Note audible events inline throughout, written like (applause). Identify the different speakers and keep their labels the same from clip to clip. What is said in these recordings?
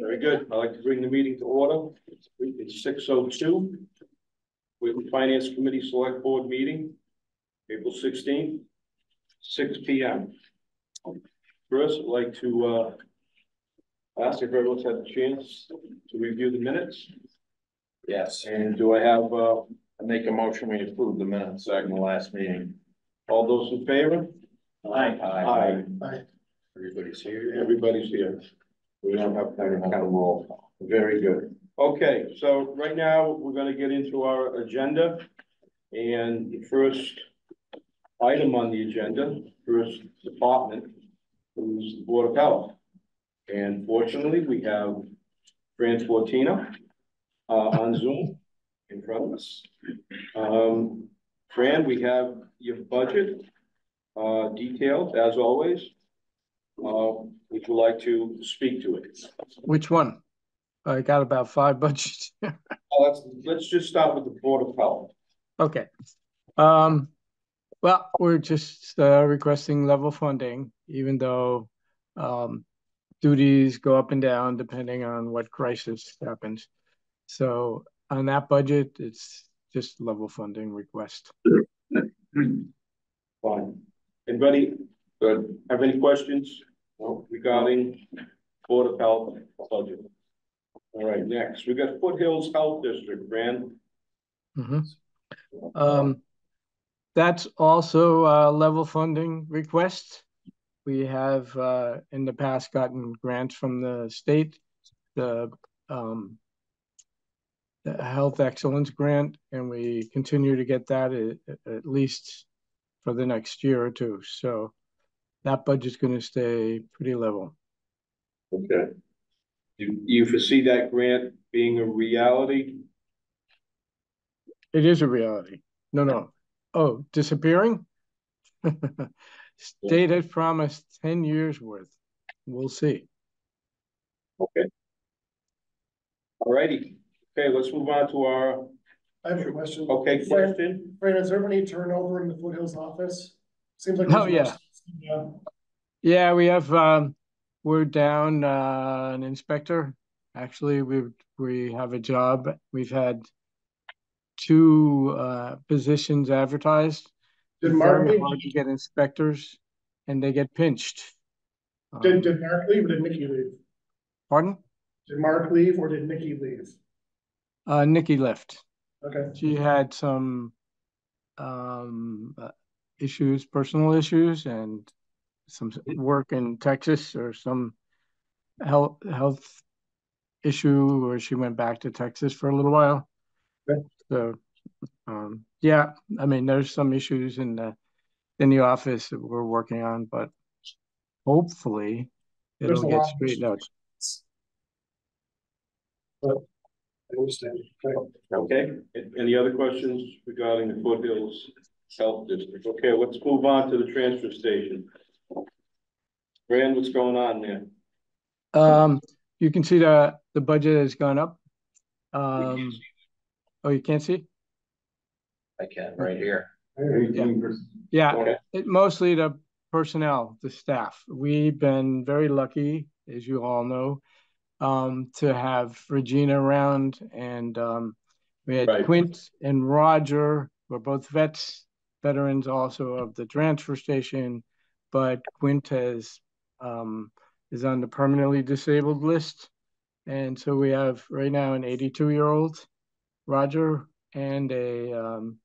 Speaker 1: Very good. I'd like to bring the meeting to order. It's six oh two. With the Finance Committee Select Board meeting, April sixteenth, six P M. First, I'd like to, uh, ask if everyone's had a chance to review the minutes,
Speaker 2: Yes,
Speaker 1: and do I have, uh,
Speaker 2: I make a motion, we approve the minutes second the last meeting.
Speaker 1: all those in favor?
Speaker 2: Aye.
Speaker 1: Aye.
Speaker 3: Aye.
Speaker 2: Everybody's here.
Speaker 1: Everybody's here. We don't have kind of roll. Very good. Okay, so right now, we're gonna get into our agenda. And the first item on the agenda, first department, is the Board of Health. And fortunately, we have Fran Fortina uh, on Zoom in front of us. Um, Fran, we have your budget uh, detailed, as always. Uh, would you like to speak to it?
Speaker 3: Which one? I got about five (laughs) budgets.
Speaker 1: Uh, Let's, let's just start with the Board of Health.
Speaker 3: Okay. Um, well, we're just uh, requesting level funding, even though um, duties go up and down depending on what crisis happens. So on that budget, it's just level funding request.
Speaker 1: Fine. Anybody, good, have any questions regarding Board of Health budget? All right, next, we got Foothills Health District, Fran.
Speaker 3: Mhm. Um, that's also a level funding request. We have, uh, in the past gotten grants from the state, the, um, the Health Excellence Grant, and we continue to get that at, at least for the next year or two. So that budget's gonna stay pretty level.
Speaker 1: Okay. Do you foresee that grant being a reality?
Speaker 3: It is a reality. No, no. Oh, disappearing? (laughs) State has promised ten years worth. We'll see.
Speaker 1: Okay. All righty, okay, let's move on to our,
Speaker 4: I have a question.
Speaker 1: okay,
Speaker 4: Fran,
Speaker 1: question.
Speaker 4: Fran, is there any turnover in the Foothills office? Seems like.
Speaker 3: Oh,
Speaker 4: there's-
Speaker 3: yeah.
Speaker 4: Yeah,
Speaker 3: Yeah, we have, um, we're down, uh, an inspector. Actually, we, we have a job. We've had two, uh, positions advertised.
Speaker 4: Did Mark
Speaker 3: very
Speaker 4: leave?
Speaker 3: hard to Get inspectors and they get pinched.
Speaker 4: Did,
Speaker 3: Um,
Speaker 4: did Mark leave or did Nikki leave?
Speaker 3: Pardon?
Speaker 4: Did Mark leave or did Nikki leave?
Speaker 3: Uh, Nikki left.
Speaker 4: Okay,
Speaker 3: She had some, um, uh, issues, personal issues and some work in Texas or some health, health issue where she went back to Texas for a little while.
Speaker 4: Okay.
Speaker 3: So, um, yeah, I mean, there's some issues in the, in the office that we're working on, but hopefully it'll
Speaker 4: a
Speaker 3: get
Speaker 4: lot
Speaker 3: straightened out.
Speaker 4: I understand. Okay.
Speaker 1: Okay, any other questions regarding the Foothills Health District? Okay, let's move on to the transfer station. Fran, what's going on there?
Speaker 3: Um, you can see the, the budget has gone up. Um, oh, you can't see?
Speaker 2: I can, right here.
Speaker 3: Yeah,
Speaker 1: Okay.
Speaker 3: it mostly the personnel, the staff. We've been very lucky, as you all know, um, to have Regina around and um, we had
Speaker 1: Right.
Speaker 3: Quint and Roger, who are both vets, veterans also of the transfer station, but Quint has um, is on the permanently disabled list. And so we have right now an 82 year old Roger and a um,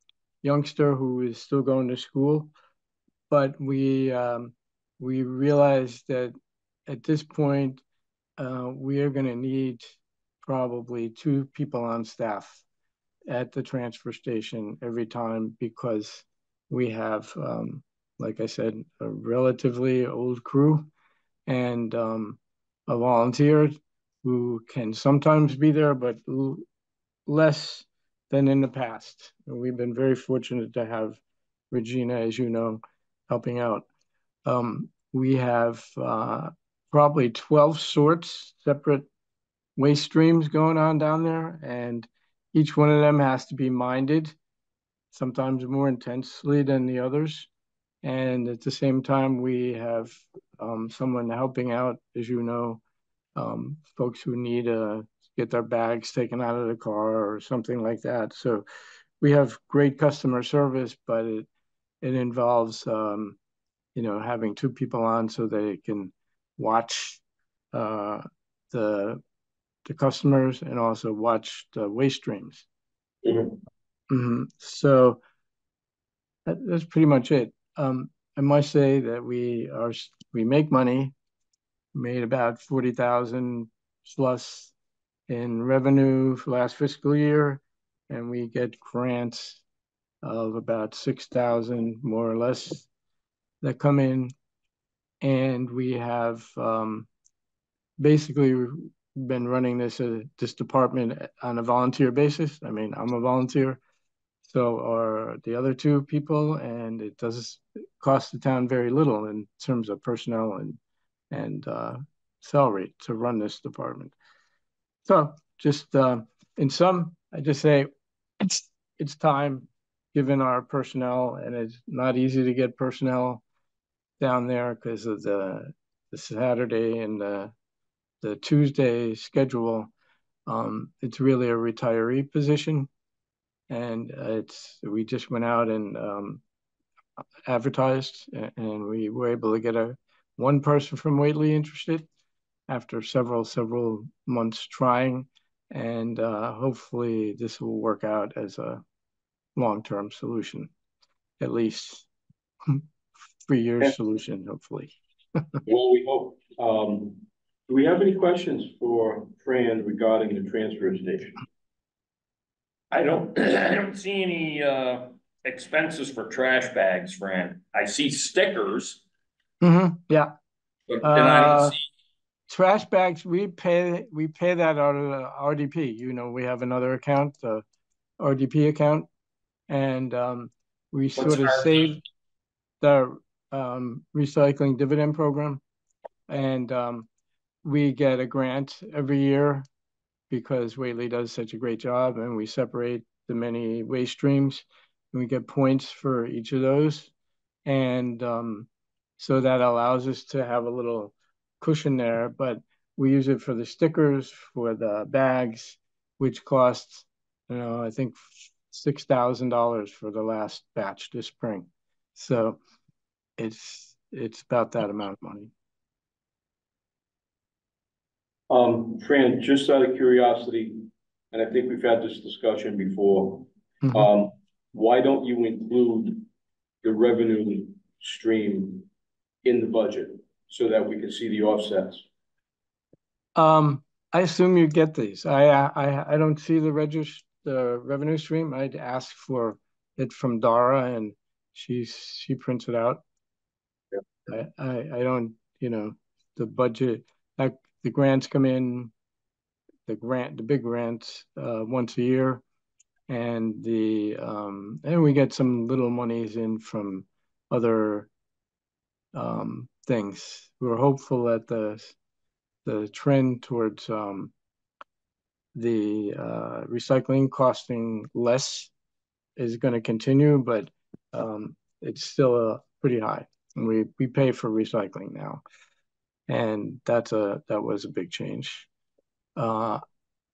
Speaker 3: youngster who is still going to school. But we um, we realized that at this point, uh, we are going to need probably two people on staff at the transfer station every time because we have, um, like I said, a relatively old crew and um, a volunteer who can sometimes be there, but less than in the past. And we've been very fortunate to have Regina, as you know, helping out. Um, we have uh, probably 12 sorts, separate waste streams going on down there, and each one of them has to be minded, sometimes more intensely than the others. And at the same time, we have um, someone helping out, as you know, um, folks who need to get their bags taken out of the car or something like that. So we have great customer service, but it it involves um, you know having two people on so they can watch uh, the the customers and also watch the waste streams.
Speaker 1: Mhm.
Speaker 3: Mhm. So that, that's pretty much it. Um, I must say that we are we make money, made about forty thousand plus in revenue for last fiscal year, and we get grants of about six thousand more or less that come in, and we have um, basically been running this uh, this department on a volunteer basis. I mean, I'm a volunteer, so are the other two people, and it does cost the town very little in terms of personnel and and uh, salary to run this department. So just uh, in sum, I just say it's it's time, given our personnel, and it's not easy to get personnel down there because of the the Saturday and the the Tuesday schedule. Um, it's really a retiree position, and it's we just went out and um, advertised, and we were able to get a one person from Whately interested after several several months trying, and uh, hopefully this will work out as a long term solution, at least (laughs) three years
Speaker 1: Yeah.
Speaker 3: solution, hopefully. (laughs)
Speaker 1: Well, we hope, um, do we have any questions for Fran regarding the transfer station?
Speaker 2: I don't, (clears throat) I don't see any, uh, expenses for trash bags, Fran. I see stickers,
Speaker 3: Mm-hmm, yeah.
Speaker 2: but then I
Speaker 3: Uh,
Speaker 2: don't see,
Speaker 3: Trash bags, we pay, we pay that out of the RDP, you know, we have another account, the RDP account. And um, we sort of save the um recycling dividend program. And um, we get a grant every year because Whately does such a great job and we separate the many waste streams. And we get points for each of those. And um, so that allows us to have a little cushion there, but we use it for the stickers, for the bags, which costs, you know, I think six thousand dollars for the last batch this spring. So it's it's about that amount of money.
Speaker 1: Um, Fran, just out of curiosity, and I think we've had this discussion before,
Speaker 3: Mhm.
Speaker 1: um, why don't you include the revenue stream in the budget so that we can see the offsets?
Speaker 3: Um, I assume you get these. I I I don't see the the revenue stream. I'd ask for it from Dara and she she prints it out. I, I I don't, you know, the budget, like the grants come in, the grant, the big grants, uh, once a year. And the um and we get some little monies in from other um things. We're hopeful that the the trend towards um the uh recycling costing less is going to continue, but um it's still uh, pretty high. And we we pay for recycling now. And that's a that was a big change. Uh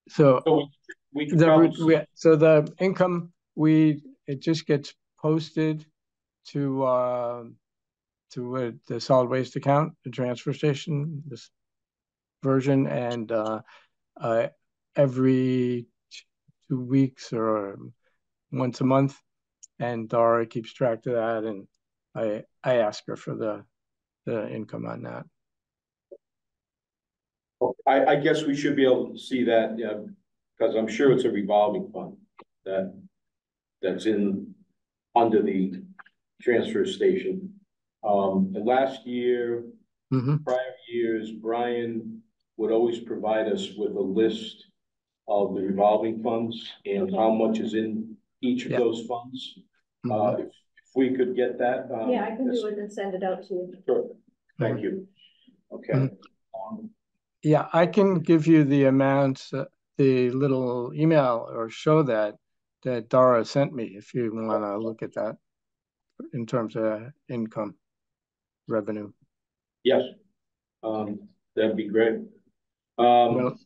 Speaker 3: so
Speaker 1: So we- we
Speaker 3: the,
Speaker 1: probably,
Speaker 3: we, so the income, we, it just gets posted to, uh, to uh, the solid waste account, the transfer station, this version, and, uh, uh, every two weeks or once a month, and Dara keeps track of that, and I, I ask her for the, the income on that.
Speaker 1: I, I guess we should be able to see that, yeah, because I'm sure it's a revolving fund that, that's in, under the transfer station. Um, and last year,
Speaker 3: Mhm.
Speaker 1: prior years, Brian would always provide us with a list of the revolving funds and how much is in each of
Speaker 3: Yeah.
Speaker 1: those funds.
Speaker 3: Mhm.
Speaker 1: Uh, if, if we could get that, um.
Speaker 5: Yeah, I can
Speaker 1: that's-
Speaker 5: do it and send it out to you.
Speaker 1: Sure, thank you. Okay.
Speaker 3: Mhm.
Speaker 1: Um,
Speaker 3: Yeah, I can give you the amounts, uh, the little email or show that that Dara sent me if you want to look at that in terms of income revenue.
Speaker 1: Yes, um, that'd be great. Um,
Speaker 3: Well-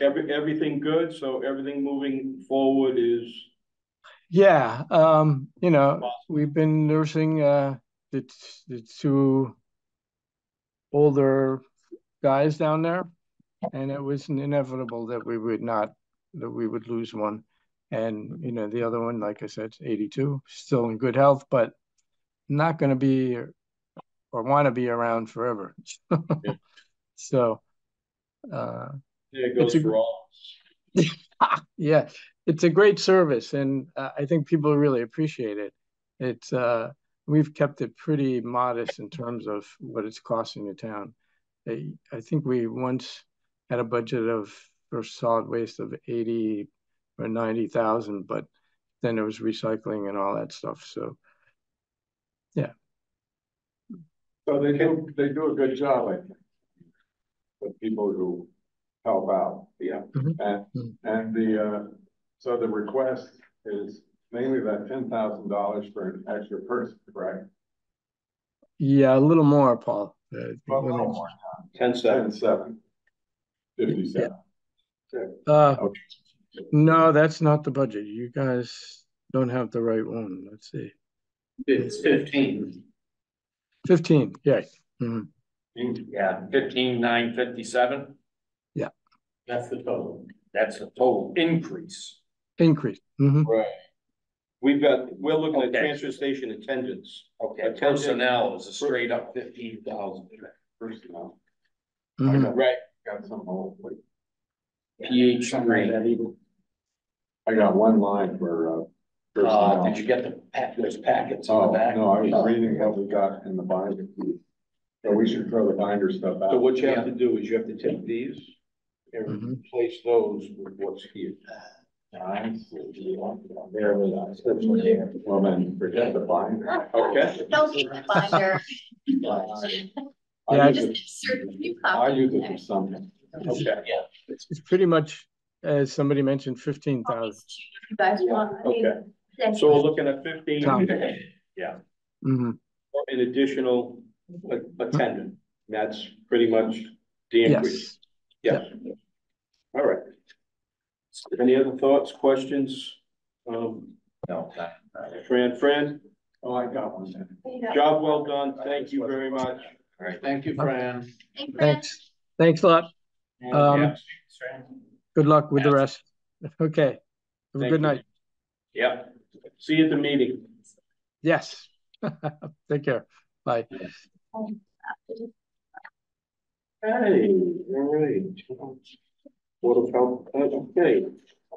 Speaker 1: every, everything good? So everything moving forward is,
Speaker 3: Yeah, um, you know, we've been nursing uh the the two older guys down there. And it was inevitable that we would not, that we would lose one. And, you know, the other one, like I said, eighty-two, still in good health, but not gonna be or wanna be around forever.
Speaker 1: Yeah. (laughs)
Speaker 3: So, uh,
Speaker 1: there it goes
Speaker 3: a-
Speaker 1: for all. (laughs)
Speaker 3: yeah, it's a great service and uh, I think people really appreciate it. It's, uh, we've kept it pretty modest in terms of what it's costing the town. I, I think we once had a budget of, for solid waste of eighty or ninety thousand, but then there was recycling and all that stuff, so. Yeah.
Speaker 5: So they do, they do a good job, I think. With people who help out,
Speaker 1: Yeah,
Speaker 5: and,
Speaker 3: Mhm.
Speaker 5: and the, uh, so the request is mainly that ten thousand dollars for an extra person, correct?
Speaker 3: Yeah, a little more, Paul. Uh,
Speaker 5: Well, no more,
Speaker 1: ten
Speaker 5: ten
Speaker 1: seconds.
Speaker 5: seven. Fifty-seven.
Speaker 3: Uh,
Speaker 5: Okay.
Speaker 3: no, that's not the budget. You guys don't have the right one. Let's see.
Speaker 2: It's fifteen.
Speaker 3: Fifteen, yeah. Mhm.
Speaker 2: Yeah, fifteen, nine, fifty-seven.
Speaker 3: Yeah.
Speaker 2: That's the total. That's the total increase.
Speaker 3: Increase. Mhm.
Speaker 1: Right. We've got, we're looking at
Speaker 2: Okay.
Speaker 1: transfer station attendance.
Speaker 2: Okay,
Speaker 1: Attendant-
Speaker 2: personnel is a straight up fifteen thousand.
Speaker 5: Personnel,
Speaker 3: Mhm.
Speaker 1: Right.
Speaker 5: got some old, like,
Speaker 2: PH three.
Speaker 5: I got one line for, uh.
Speaker 2: Uh,
Speaker 5: personnel.
Speaker 2: did you get the pack, those packets in the
Speaker 5: Oh,
Speaker 2: back?
Speaker 5: no, I was reading what we got in the binder. So we should throw the binder stuff out.
Speaker 1: So what you have to do is you have to take these and
Speaker 3: Mhm.
Speaker 1: replace those with what's here.
Speaker 5: I see. There we go. Well, then forget the binder.
Speaker 1: Okay.
Speaker 6: Don't need the binder.
Speaker 5: I
Speaker 3: Yeah, I
Speaker 5: use
Speaker 6: Just
Speaker 5: it-
Speaker 6: insert a new
Speaker 5: I use it for something.
Speaker 1: Okay,
Speaker 3: It's it's pretty much, as somebody mentioned, fifteen thousand.
Speaker 6: You guys want, I mean,
Speaker 1: okay.
Speaker 6: then-
Speaker 1: So we're looking at fifteen
Speaker 3: Tom. (laughs)
Speaker 2: Yeah,
Speaker 3: hmm
Speaker 1: an additional a- attendant. That's pretty much the increase.
Speaker 3: Yes,
Speaker 1: Yes. All right. Any other thoughts, questions? Um,
Speaker 2: no, that, that-
Speaker 1: Fran, Fran,
Speaker 5: Oh, I got one then.
Speaker 6: There you go.
Speaker 1: job well done. Thank you very much.
Speaker 2: all right, thank you, Fran.
Speaker 6: Hey, Fran.
Speaker 3: thanks. Thanks a lot. Um,
Speaker 2: Yeah.
Speaker 3: Good luck with the rest. Okay. Have a
Speaker 1: Thank
Speaker 3: good
Speaker 1: you.
Speaker 3: night.
Speaker 1: Yep. See you at the meeting.
Speaker 3: Yes. (laughs) Take care. Bye.
Speaker 1: Hey, all right. Board of Health, okay.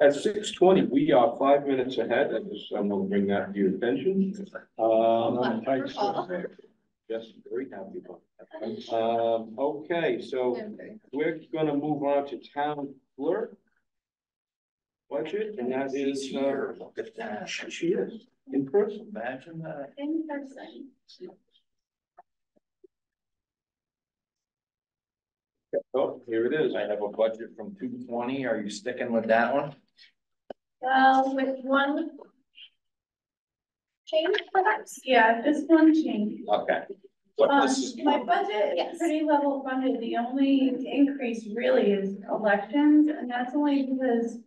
Speaker 1: At six twenty, we are five minutes ahead. I just, I'm gonna bring that to your attention. Um,
Speaker 6: Tight
Speaker 1: yes, very happy about that. Um, okay, so we're gonna move on to town clerk. Budget, and that is, uh,
Speaker 2: Look at that.
Speaker 1: she is in person.
Speaker 2: Imagine that.
Speaker 6: In person.
Speaker 1: Oh, here it is.
Speaker 2: I have a budget from two twenty. Are you sticking with that one?
Speaker 6: Well, with one change perhaps?
Speaker 7: Yeah, just one change.
Speaker 2: Okay. What
Speaker 7: Um,
Speaker 2: this is.
Speaker 7: my budget
Speaker 6: Yes.
Speaker 7: is pretty level funded. The only increase really is elections, and that's only because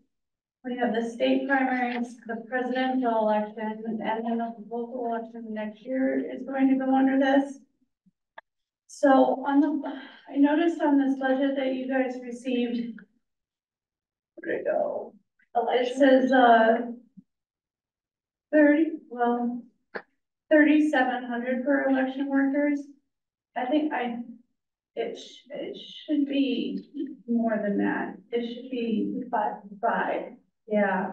Speaker 7: we have the state primaries, the presidential election, and then the local election next year is going to go under this. So on the, I noticed on this budget that you guys received. Where'd it go? It says, uh, thirty, well, thirty-seven hundred for election workers. I think I, it sh- it should be more than that. It should be five, five, yeah.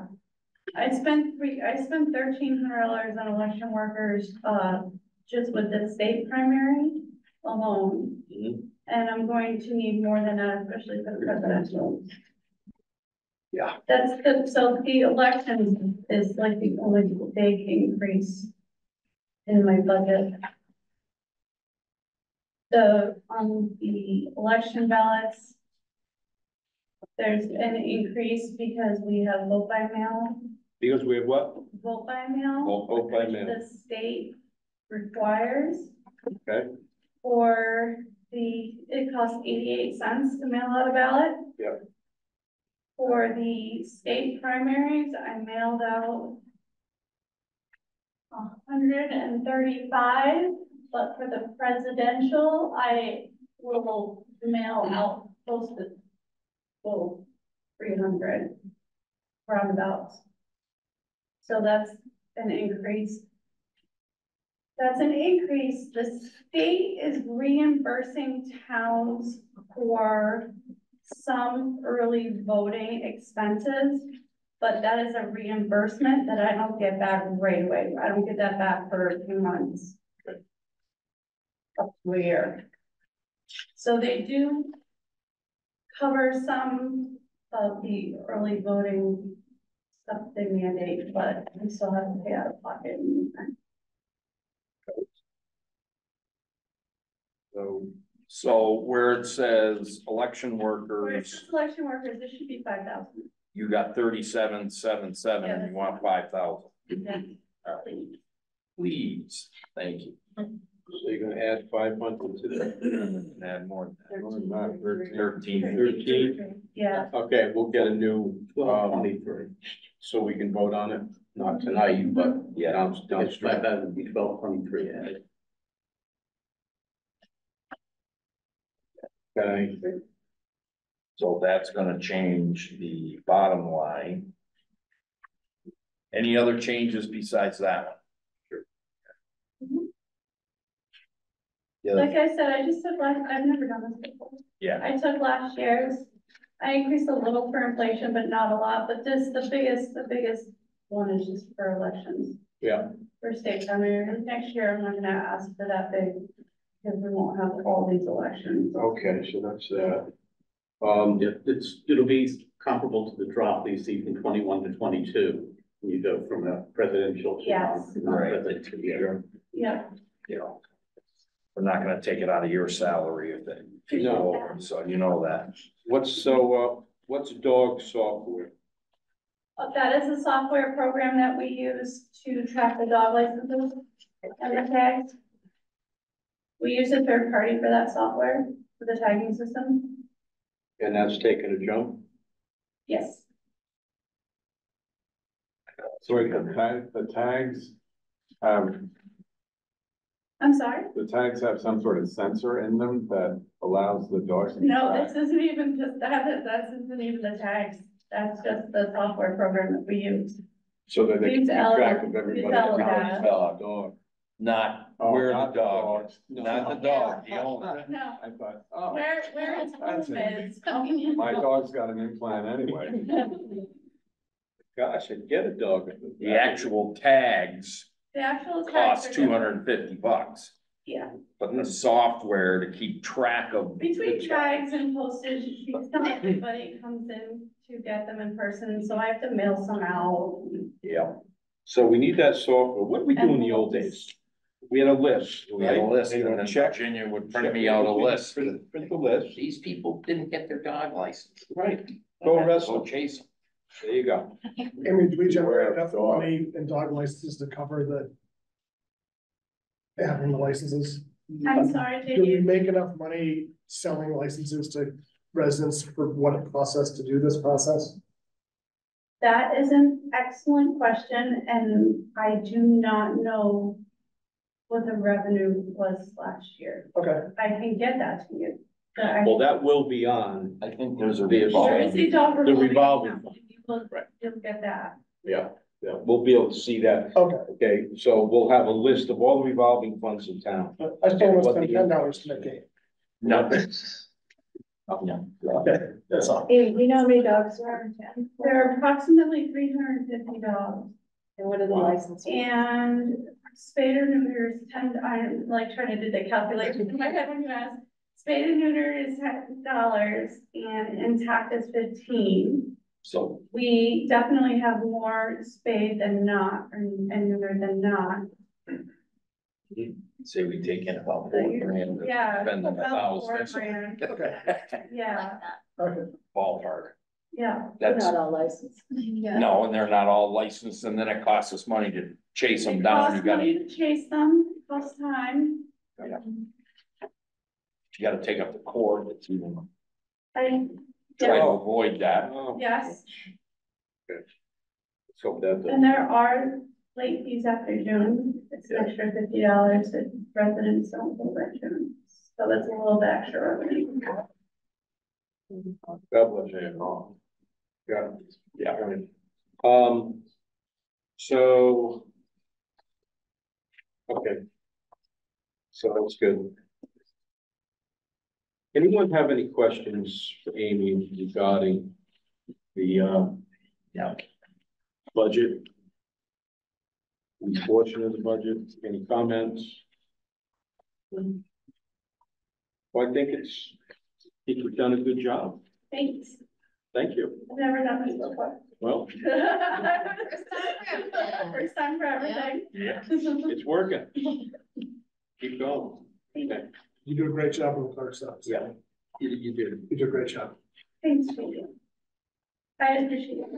Speaker 7: I spent three, I spent thirteen hundred dollars on election workers, uh, just with the state primary alone.
Speaker 1: Mhm.
Speaker 7: And I'm going to need more than that, especially for the presidential.
Speaker 1: Yeah.
Speaker 7: That's the, so the elections is like the only big increase in my budget. The, on the election ballots, there's an increase because we have vote by mail,
Speaker 1: Because we have what?
Speaker 7: vote by mail.
Speaker 1: Vote- vote by mail.
Speaker 7: The state requires
Speaker 1: Okay,
Speaker 7: for the, it costs eighty-eight cents to mail out a ballot.
Speaker 1: Yep.
Speaker 7: For the state primaries, I mailed out hundred and thirty-five, but for the presidential, I will mail out close to, well, three hundred roundabouts. So that's an increase. That's an increase. The state is reimbursing towns for some early voting expenses. But that is a reimbursement that I don't get back right away. I don't get that back for a few months. Up. So they do cover some of the early voting stuff they mandate, but we still have to pay out of pocket. in the meantime.
Speaker 1: So,
Speaker 2: So where it says election
Speaker 7: For
Speaker 2: workers,
Speaker 7: election workers, it should be five thousand.
Speaker 2: you got thirty-seven, seven, seven, and you want five thousand. Please, thank you.
Speaker 1: so you're gonna add five hundred to that? (clears throat)
Speaker 2: Add more than
Speaker 5: Only not thirteen.
Speaker 2: that. Thirteen.
Speaker 1: Thirteen?
Speaker 7: Yeah,
Speaker 1: Okay, we'll get a new, um, twenty-three, so we can vote on it, not tonight, but
Speaker 2: Yeah.
Speaker 1: down, downstream.
Speaker 8: that would be twelve twenty-three,
Speaker 1: Okay,
Speaker 2: So that's gonna change the bottom line. Any other changes besides that? one? Yeah, mm-hmm.
Speaker 7: like I said, I just took last, I've never done this before.
Speaker 2: yeah,
Speaker 7: I took last year's, I increased a little for inflation, but not a lot, but this, the biggest, the biggest one is just for elections.
Speaker 1: Yeah.
Speaker 7: For state primaries, next year I'm not gonna ask for that big, because we won't have all these elections.
Speaker 1: okay, so that's that. Um,
Speaker 8: Yeah, it's, it'll be comparable to the drop that you see from twenty-one to twenty-two. when You go from a presidential to
Speaker 7: Yes.
Speaker 8: non- non-presidential year.
Speaker 7: Yeah,
Speaker 2: you know. We're not gonna take it out of your salary if it. if you go over, So you know that.
Speaker 1: what's, so, uh, what's dog software?
Speaker 7: Uh, that is a software program that we use to track the dog licenses and the tags. We use a third party for that software, for the tagging system,
Speaker 1: And that's taken a jump?
Speaker 7: yes.
Speaker 5: So wait, the tag, the tags, um,
Speaker 7: I'm sorry?
Speaker 5: the tags have some sort of sensor in them that allows the dogs. to
Speaker 7: No,
Speaker 5: track.
Speaker 7: this isn't even just that, that isn't even the tags, that's just the software program that we use.
Speaker 1: So that they can
Speaker 7: We've
Speaker 1: keep track of everybody.
Speaker 7: we've
Speaker 1: that
Speaker 7: elevated.
Speaker 1: owns a Dog.
Speaker 2: Not
Speaker 5: Oh,
Speaker 2: where the
Speaker 5: not
Speaker 2: dog,
Speaker 5: dogs.
Speaker 2: not the dog, the owner.
Speaker 7: No,
Speaker 5: I thought, oh, oh.
Speaker 7: where, where is
Speaker 5: That's
Speaker 7: home
Speaker 5: handy.
Speaker 7: is.
Speaker 5: my dog's got an implant anyway.
Speaker 1: Gosh, I'd get a dog.
Speaker 2: The actual tags
Speaker 7: The actual tags.
Speaker 2: cost
Speaker 7: are
Speaker 2: two hundred and fifty bucks,
Speaker 7: Yeah,
Speaker 2: but the software to keep track of.
Speaker 7: between tags and postage, because not everybody comes in to get them in person, so I have to mail some out.
Speaker 2: Yeah,
Speaker 1: So we need that software. What did we do in the old days? We had a list.
Speaker 2: we had a
Speaker 1: right?
Speaker 2: list
Speaker 1: They
Speaker 2: and
Speaker 1: would
Speaker 2: then
Speaker 1: check.
Speaker 2: Virginia would print me out a list.
Speaker 1: Print print the list,
Speaker 2: These people didn't get their dog license.
Speaker 1: right, go arrest
Speaker 2: Go
Speaker 1: them.
Speaker 2: chase them.
Speaker 1: There you go.
Speaker 4: I mean, do we generate
Speaker 1: Where
Speaker 4: enough
Speaker 1: dog?
Speaker 4: money in dog licenses to cover the having the licenses?
Speaker 7: I'm sorry,
Speaker 4: Do we
Speaker 7: JD,
Speaker 4: make enough money selling licenses to residents for what it costs us to do this process?
Speaker 7: that is an excellent question, and I do not know what the revenue was last year.
Speaker 4: Okay,
Speaker 7: I can get that to you. but I-
Speaker 1: Well, that will be on,
Speaker 2: I think there's a.
Speaker 1: The
Speaker 7: There is a dog
Speaker 1: the
Speaker 7: revolving
Speaker 1: revolving.
Speaker 7: You will-
Speaker 1: Right.
Speaker 7: You'll get that.
Speaker 1: yeah, yeah, we'll be able to see that.
Speaker 4: okay.
Speaker 1: Okay, so we'll have a list of all the revolving funds in town.
Speaker 4: but I still want to spend ten dollars to make it.
Speaker 2: No. (laughs) Oh, no.
Speaker 4: Okay, that's all.
Speaker 9: Hey, do you know how many dogs there are in town?
Speaker 7: There are approximately three hundred and fifty dogs.
Speaker 9: And what are the licenses?
Speaker 7: And spayed or neuter is ten, I'm like trying to do the calculation in my head when you ask. Spayed and neuter is ten dollars and intact is fifteen.
Speaker 2: So
Speaker 7: We definitely have more spayed than not, and and neuter than not.
Speaker 2: say we take in about
Speaker 7: So
Speaker 2: four
Speaker 7: you-
Speaker 2: grand.
Speaker 7: Yeah,
Speaker 2: Spend a
Speaker 7: about Four grand, (laughs)
Speaker 4: Okay,
Speaker 7: yeah,
Speaker 4: okay.
Speaker 2: Ballpark.
Speaker 7: yeah.
Speaker 9: They're
Speaker 2: That's,
Speaker 9: not all licensed. Yeah.
Speaker 2: no, and they're not all licensed, and then it costs us money to chase them down, you
Speaker 7: costs
Speaker 2: gotta.
Speaker 7: money to chase them, it costs time.
Speaker 2: you gotta take up the cord, it's even,
Speaker 10: I,
Speaker 2: try to
Speaker 10: yeah,
Speaker 2: avoid that.
Speaker 1: Oh,
Speaker 10: yes,
Speaker 1: Let's hope that
Speaker 10: and
Speaker 1: doesn't.
Speaker 10: there are late fees after June, it's an extra fifty dollars that residents don't pay by June. So that's a little bit extra revenue.
Speaker 1: God bless you. Yeah.
Speaker 2: Yeah.
Speaker 1: Right. Um, so. Okay. So that's good. Anyone have any questions for Amy regarding the, um,
Speaker 2: Yeah.
Speaker 1: budget? The portion of the budget, any comments? Well, I think it's, I think we've done a good job.
Speaker 10: Thanks,
Speaker 1: Thank you.
Speaker 10: I've never done this before.
Speaker 1: Well,
Speaker 10: First (laughs) time for everything.
Speaker 1: yeah, it's working. Keep going. Okay.
Speaker 4: You do a great job on the clerk's office.
Speaker 1: Yeah. You, you did.
Speaker 4: You do a great job.
Speaker 10: Thanks, Julie. I appreciate it.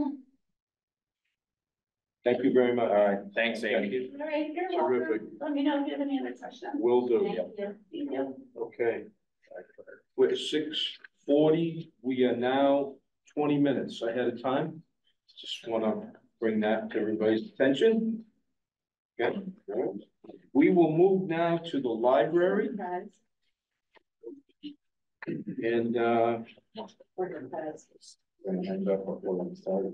Speaker 1: Thank you very much.
Speaker 2: All right, thanks,
Speaker 1: Thank
Speaker 2: Amy.
Speaker 1: you.
Speaker 10: All right, you're
Speaker 1: Terrific.
Speaker 10: welcome. Let me know if you have any other questions.
Speaker 1: Will do.
Speaker 10: Thank you. Thank you.
Speaker 1: Okay. We're six forty. We are now twenty minutes ahead of time. Just wanna bring that to everybody's attention. Okay. We will move now to the library and, uh, gonna end up before we start.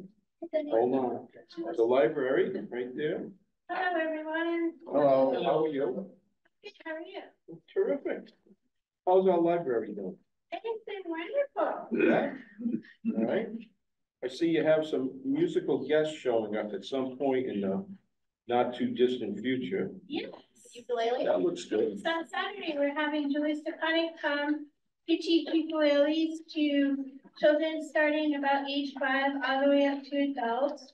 Speaker 1: Hold on. The library, right there.
Speaker 10: Hello, everyone.
Speaker 1: Hello, how are you?
Speaker 10: Good, How are you?
Speaker 1: Terrific. How's our library doing?
Speaker 10: It's been wonderful.
Speaker 1: Yeah. All right. I see you have some musical guests showing up at some point in the not too distant future.
Speaker 10: Yes. Ukulele.
Speaker 1: That looks good.
Speaker 10: So on Saturday, we're having Julie Stefani come to teach ukuleles to children starting about age five all the way up to adults.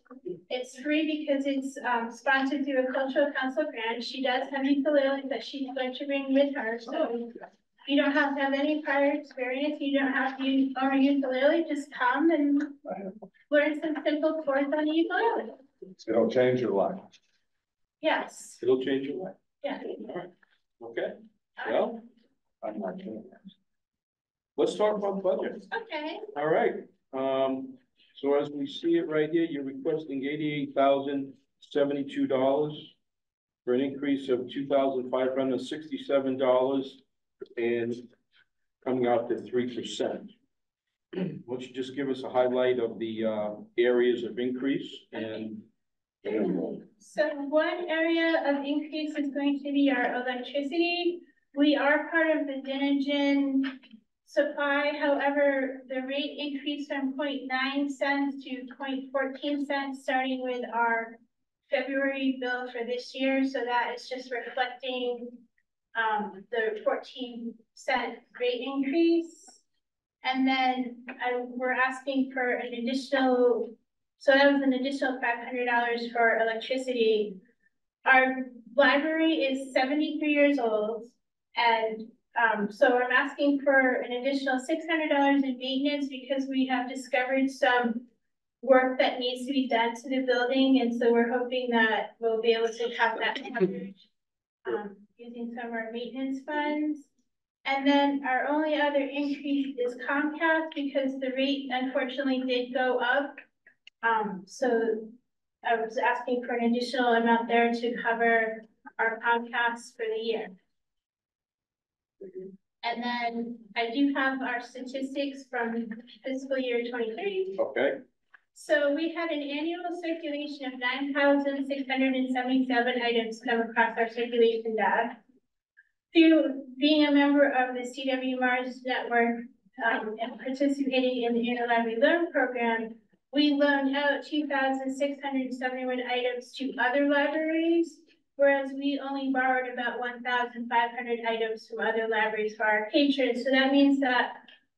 Speaker 10: It's free because it's um sponsored through a cultural council grant. She does have ukuleles that she's going to bring with her, so you don't have to have any prior experience. You don't have to use a ukulele, just come and learn some simple chords on the ukulele.
Speaker 5: It'll change your life.
Speaker 10: Yes,
Speaker 1: It'll change your life.
Speaker 10: yeah.
Speaker 1: All right. Okay, well, I'm not doing that. Let's talk about budget.
Speaker 10: Okay.
Speaker 1: All right, um, so as we see it right here, you're requesting eighty-eight thousand seventy-two dollars for an increase of two thousand five hundred sixty-seven dollars and coming out to three percent. Why don't you just give us a highlight of the, uh, areas of increase and
Speaker 10: So one area of increase is going to be our electricity. We are part of the Denigen supply, however, the rate increased from 0.9 cents to 0.14 cents, starting with our February bill for this year, so that is just reflecting um, the fourteen cent rate increase. And then I, we're asking for an additional so that was an additional five hundred dollars for electricity. Our library is seventy-three years old. And um, so I'm asking for an additional six hundred dollars in maintenance because we have discovered some work that needs to be done to the building, and so we're hoping that we'll be able to have that covered um, using some of our maintenance funds. And then our only other increase is Comcast because the rate unfortunately did go up. Um, so I was asking for an additional amount there to cover our Comcast for the year. And then I do have our statistics from fiscal year twenty-three.
Speaker 1: Okay,
Speaker 10: So we had an annual circulation of nine thousand six hundred and seventy-seven items come across our circulation data. Through being a member of the CW Mars network, um, and participating in the interlibrary loan program, we loaned out two thousand six hundred and seventy-one items to other libraries, whereas we only borrowed about one thousand five hundred items from other libraries for our patrons. So that means that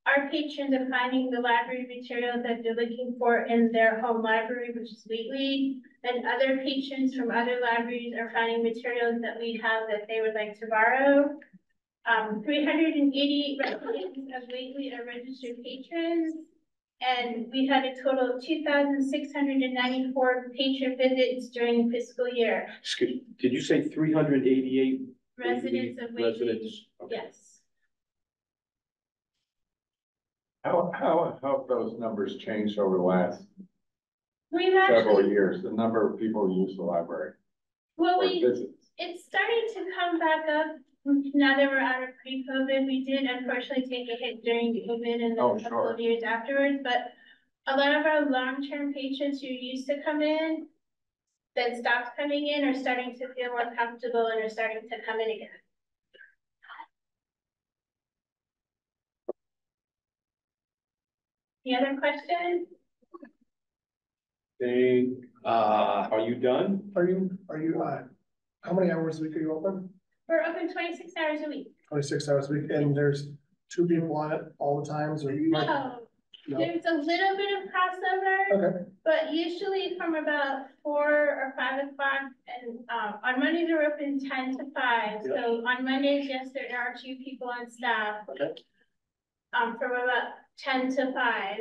Speaker 10: our patrons are finding the library materials that they're looking for in their home library, which is Whately. And other patrons from other libraries are finding materials that we have that they would like to borrow. Um, three hundred and eighty residents of Whately are registered patrons. And we had a total of two thousand six hundred and ninety-four patron visits during fiscal year.
Speaker 1: excuse, me. did you say three hundred eighty-eight?
Speaker 10: Residents of Whately,
Speaker 1: Residents, okay.
Speaker 10: yes.
Speaker 5: How, how, how have those numbers changed over the last
Speaker 10: We've
Speaker 5: several
Speaker 10: actually,
Speaker 5: years, the number of people who use the library?
Speaker 10: well,
Speaker 5: or
Speaker 10: we,
Speaker 5: visits?
Speaker 10: it's starting to come back up. Now that we're out of pre-COVID, we did unfortunately take a hit during COVID and then
Speaker 5: Oh,
Speaker 10: a couple
Speaker 5: sure.
Speaker 10: of years afterwards, but a lot of our long-term patients who used to come in, then stopped coming in, are starting to feel more comfortable and are starting to come in again. Any other questions?
Speaker 1: Think,
Speaker 2: Uh,
Speaker 1: are you done?
Speaker 4: Are you, are you, uh, how many hours a week are you open?
Speaker 10: We're open twenty-six hours a week.
Speaker 4: Twenty-six hours a week, and there's two people on it all the times, or?
Speaker 10: No,
Speaker 4: No,
Speaker 10: there's a little bit of crossover.
Speaker 4: okay,
Speaker 10: But usually from about four or five o'clock and, um, on Mondays we're open ten to five, so on Mondays, yes, there are two people on staff.
Speaker 4: Okay.
Speaker 10: Um, from about ten to five.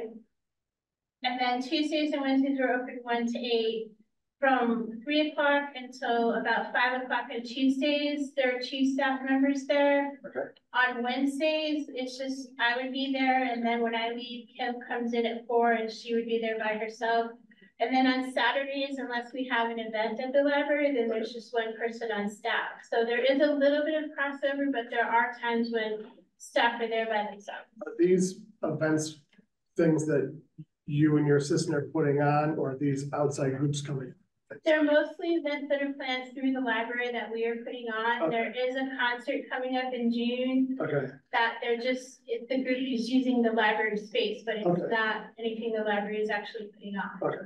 Speaker 10: And then Tuesdays and Wednesdays we're open one to eight. From three o'clock until about five o'clock on Tuesdays, there are two staff members there.
Speaker 4: Okay.
Speaker 10: On Wednesdays, it's just, I would be there, and then when I leave, Kim comes in at four and she would be there by herself. And then on Saturdays, unless we have an event at the library, then there's just one person on staff. So there is a little bit of crossover, but there are times when staff are there by themselves.
Speaker 4: are these events, things that you and your assistant are putting on, or are these outside groups coming?
Speaker 10: They're mostly events that are planned through the library that we are putting on. There is a concert coming up in June
Speaker 4: Okay,
Speaker 10: that they're just, if the group is using the library space, but it's
Speaker 4: Okay.
Speaker 10: not anything the library is actually putting on.
Speaker 4: okay.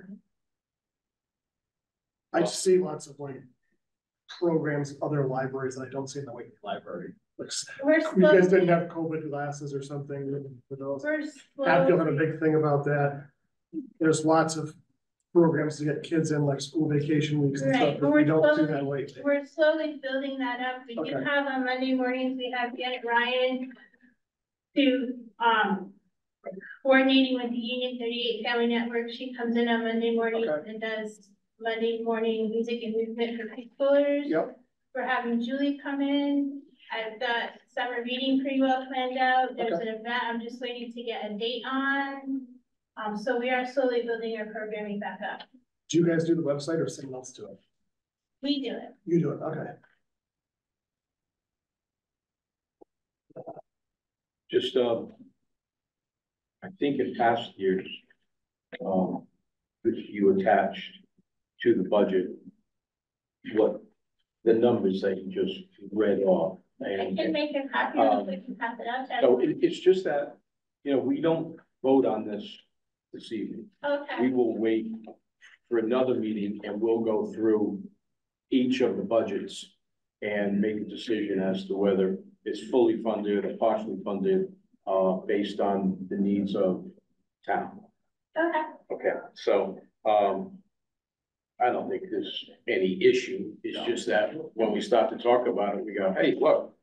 Speaker 4: I just see lots of like programs, other libraries that I don't see in the Wake Library.
Speaker 10: We're
Speaker 4: you guys didn't have COVID glasses or something for those.
Speaker 10: we're
Speaker 4: had a big thing about that. There's lots of programs to get kids in, like school vacation weeks and
Speaker 10: Right,
Speaker 4: stuff, but we
Speaker 10: we're
Speaker 4: don't do that late.
Speaker 10: we're slowly building that up. We do have on Monday mornings, we have Janet Ryan to, um, coordinating with the Union thirty-eight Family Network. She comes in on Monday morning
Speaker 4: Okay.
Speaker 10: and does Monday morning music and movement for preschoolers.
Speaker 4: Yep,
Speaker 10: We're having Julie come in. I've got summer reading pretty well planned out. There's
Speaker 4: Okay.
Speaker 10: an event I'm just waiting to get a date on. Um, so we are slowly building our programming back up.
Speaker 4: do you guys do the website or someone else do it?
Speaker 10: We do it.
Speaker 4: You do it, okay.
Speaker 1: Just, um, I think in past years, um, you attached to the budget, what, the numbers that you just read off.
Speaker 10: I
Speaker 1: And
Speaker 10: can make a copy of
Speaker 1: Um,
Speaker 10: it, we can pass it out to
Speaker 1: so
Speaker 10: everyone.
Speaker 1: it, it's just that, you know, we don't vote on this this evening.
Speaker 10: Okay, We
Speaker 1: will wait for another meeting and we'll go through each of the budgets and make a decision as to whether it's fully funded or partially funded, uh, based on the needs of town.
Speaker 10: okay.
Speaker 1: Okay, so, um, I don't think there's any issue. It's just that when we start to talk about it, we go, hey, look.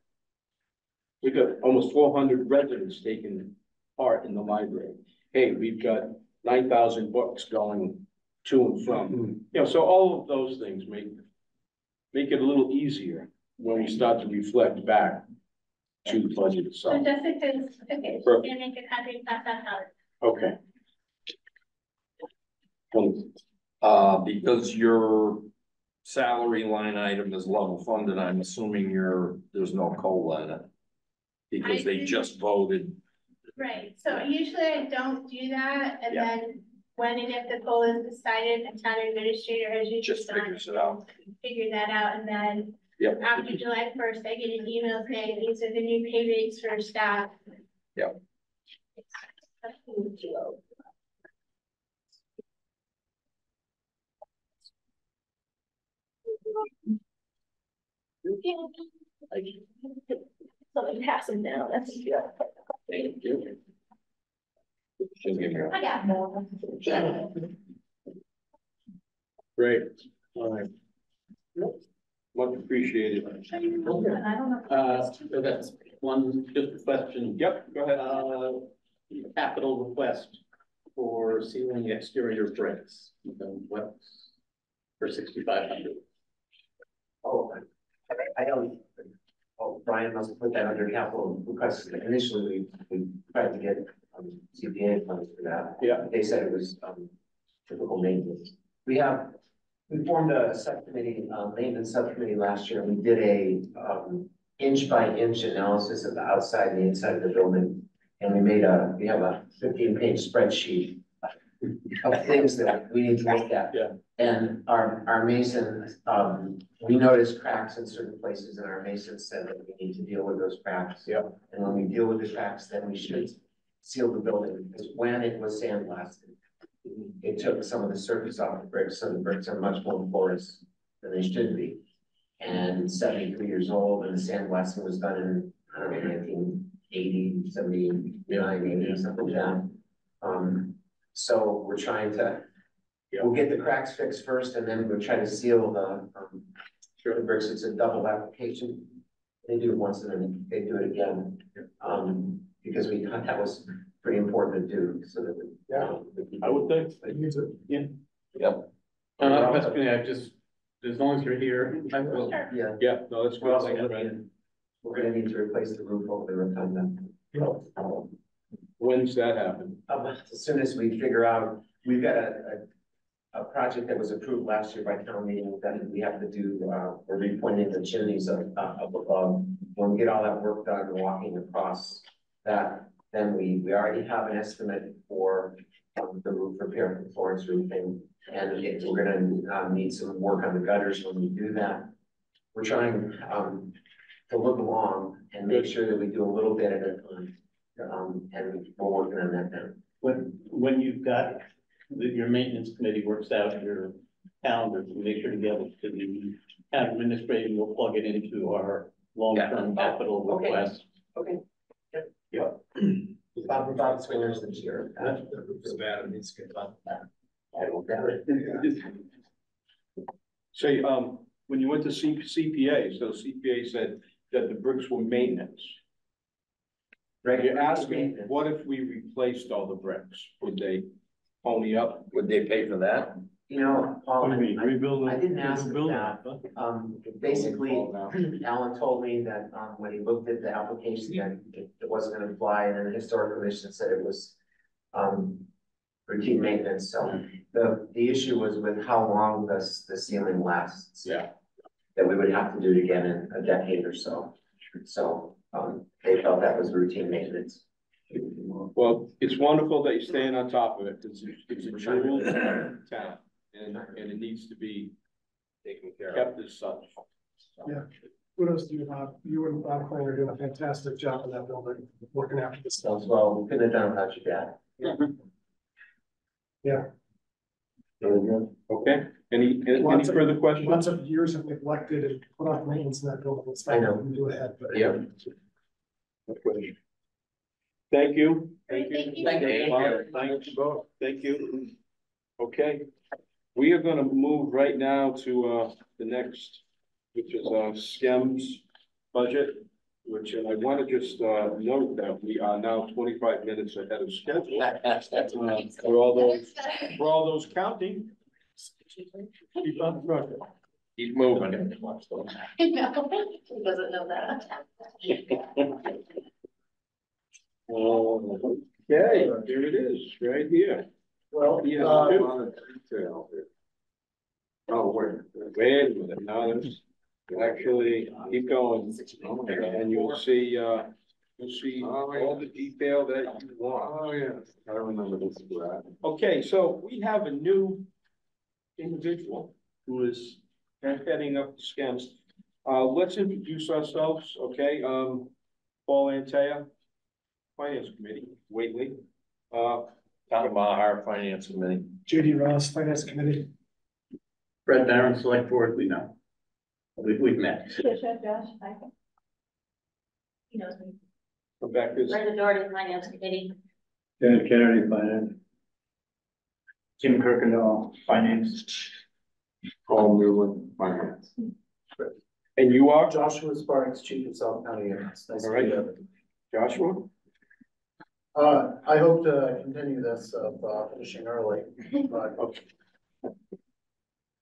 Speaker 1: We got almost four hundred residents taking part in the library. Hey, we've got nine thousand books going to and from. Mm-hmm. You know, so all of those things make, make it a little easier when we start to reflect back to the budget
Speaker 10: So
Speaker 1: itself.
Speaker 10: Jessica's, okay, she's
Speaker 1: Perfect.
Speaker 10: gonna make a copy and pass that out.
Speaker 1: Okay.
Speaker 2: Uh, because your salary line item is level funded, I'm assuming you're, there's no COLA in it. Because they
Speaker 10: I-
Speaker 2: just voted,
Speaker 10: Right, so usually I don't do that, and
Speaker 2: Yeah.
Speaker 10: then when and if the goal is decided, the town administrator has usually.
Speaker 2: Just figures it out.
Speaker 10: Figure that out, and then
Speaker 2: yep,
Speaker 10: after July first, I get an email saying, these are the new pay rates for staff.
Speaker 2: Yep.
Speaker 9: Something pass them down, that's good.
Speaker 2: thank you. She'll give
Speaker 10: I got more.
Speaker 1: Great, all right. Much appreciated.
Speaker 10: I don't know.
Speaker 8: Uh, so that's one, just a question.
Speaker 1: Yep, go ahead.
Speaker 8: Uh, capital request for sealing exterior bricks, what's for sixty-five hundred?
Speaker 11: Oh, I, I don't, oh, Brian must have put that under capital requests. Initially, we, we tried to get um, CPA funds for that.
Speaker 1: Yeah.
Speaker 11: They said it was, um, typical maintenance. We have, we formed a subcommittee, uh, maintenance subcommittee last year, and we did a, um, inch by inch analysis of the outside and the inside of the building. And we made a, we have a fifteen page spreadsheet of things that we need to look at.
Speaker 1: Yeah.
Speaker 11: And our, our mason, um, we noticed cracks in certain places and our mason said that we need to deal with those cracks.
Speaker 1: Yeah.
Speaker 11: And when we deal with the cracks, then we should seal the building, because when it was sandblasted, it took some of the surface off the bricks, so the bricks are much more porous than they should be. And seventy-three years old, and the sandblasting was done in, I don't know, nineteen eighty, seventy-nine, eighty, something like that. Um, so we're trying to, we'll get the cracks fixed first, and then we'll try to seal the, um, the bricks, it's a double application. They do it once and then they do it again, um, because we thought (laughs) that was pretty important to do, so that. we-
Speaker 1: Yeah. I would think.
Speaker 4: It needs it.
Speaker 8: Uh, that's good, I just, as long as you're here, I will.
Speaker 11: Yeah,
Speaker 1: Yeah, no, that's
Speaker 11: we're
Speaker 1: good.
Speaker 11: also gonna need, we're gonna need to replace the roof over the rotunda.
Speaker 1: When's that happen?
Speaker 11: Um, as soon as we figure out, we've got a, a, a project that was approved last year by town meeting that we have to do, uh, we're repointing the chimneys of, uh, up above. When we get all that work done, walking across that, then we, we already have an estimate for um, the roof repair for Florence roofing. And we're gonna, um, need some work on the gutters when we do that. We're trying, um, to look along and make sure that we do a little bit at a time. Um, and we're working on that now.
Speaker 8: When, when you've got, that your maintenance committee works out your calendar, to make sure to get it to the town administrator, we'll plug it into our long-term capital
Speaker 11: Okay.
Speaker 8: request.
Speaker 11: Okay.
Speaker 1: Yeah.
Speaker 11: Bob, Bob Swingers this year. uh,
Speaker 5: bad, it needs to get done.
Speaker 11: I don't doubt it.
Speaker 1: Say, um, when you went to C- CPA, so CPA said that the bricks were maintenance. You're asking, what if we replaced all the bricks? Would they pony up?
Speaker 2: Would they pay for that?
Speaker 11: You know, Paul, I,
Speaker 3: rebuild
Speaker 11: I didn't ask him that. um, basically, (clears throat) Alan told me that, um, when he looked at the application, that it, it wasn't gonna fly, and then the historic commission said it was, um, routine maintenance, so the, the issue was with how long does the sealing lasts.
Speaker 1: Yeah.
Speaker 11: That we would have to do it again in a decade or so, so, um, they felt that was routine maintenance.
Speaker 1: Well, it's wonderful that you're staying on top of it, it's, it's a jewel (clears throat) town, and, and it needs to be
Speaker 2: Taken care of.
Speaker 1: kept as such.
Speaker 4: Yeah. Kudos to you, Bob. You and Bob Quinn are doing a fantastic job in that building, working after this stuff.
Speaker 11: So, well, we couldn't have done without your dad.
Speaker 1: Okay, any, any
Speaker 4: Lots of-
Speaker 1: further questions?
Speaker 4: Lots of years of neglected and put off maintenance in that building. It's
Speaker 11: I know.
Speaker 4: fine, we can do ahead, but.
Speaker 1: Yeah. Thank you.
Speaker 9: Great, thank you.
Speaker 1: Thank you. Bob. Thank you both. Thank you. Okay, we are gonna move right now to, uh, the next, which is, uh, SCEMS budget, which and I wanna just, uh, note that we are now twenty-five minutes ahead of schedule. (laughs) Uh, For all those, for all those counting. Keep on trucking.
Speaker 2: Keep moving.
Speaker 9: I know, he doesn't know that.
Speaker 1: Okay, here it is, right here.
Speaker 5: Well,
Speaker 1: Yeah.
Speaker 5: uh, on the detail here. Oh, wait.
Speaker 1: Wait a minute, now that's, actually, keep going, and you'll see, uh, you'll see all the detail that you want.
Speaker 5: Oh, yes, I remember this, Brad.
Speaker 1: Okay, so we have a new individual who is heading up the SCEMS. Uh, let's introduce ourselves, okay, um, Paul Antea, Finance Committee, Whately. Uh,
Speaker 2: Town of Mahar Finance Committee.
Speaker 4: JD Ross, Finance Committee.
Speaker 8: Fred Barron, select board, we know. We, we've met.
Speaker 9: Josh, Josh, I think. He knows me.
Speaker 1: Rebecca's,
Speaker 9: Brenda Doherty, Finance Committee.
Speaker 12: Dennis Kennedy, finance. Jim Kirkendall, finance.
Speaker 5: Paul Newland, finance.
Speaker 1: and you are
Speaker 12: Joshua Sparks, chief of South County. Nice
Speaker 1: All right. Joshua?
Speaker 12: Uh, I hope to continue this of, uh, finishing early, but. (laughs)
Speaker 1: Okay.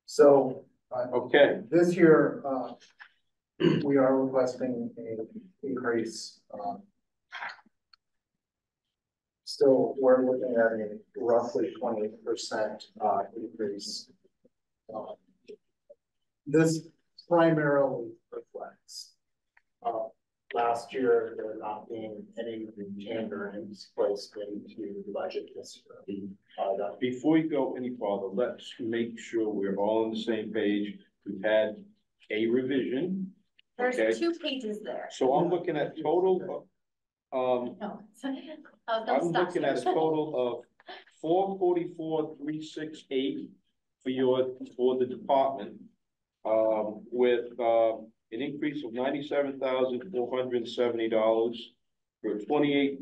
Speaker 12: So, uh,
Speaker 1: Okay,
Speaker 12: this year, uh, (clears throat) we are requesting a increase, um. So we're looking at a roughly twenty percent uh increase. Uh, This primarily reflects. Uh, last year, there not being any retained earnings placed into the budget this year. Uh, that
Speaker 1: Before we go any farther, let's make sure we're all on the same page. We've had a revision. Okay.
Speaker 9: There's two pages there.
Speaker 1: So I'm looking at total, um,
Speaker 9: No. Oh, don't
Speaker 1: I'm
Speaker 9: stop.
Speaker 1: looking at a total of four forty-four, three six eight for your, for the department. Um, with, um, an increase of ninety-seven thousand, four hundred and seventy dollars for a twenty-eight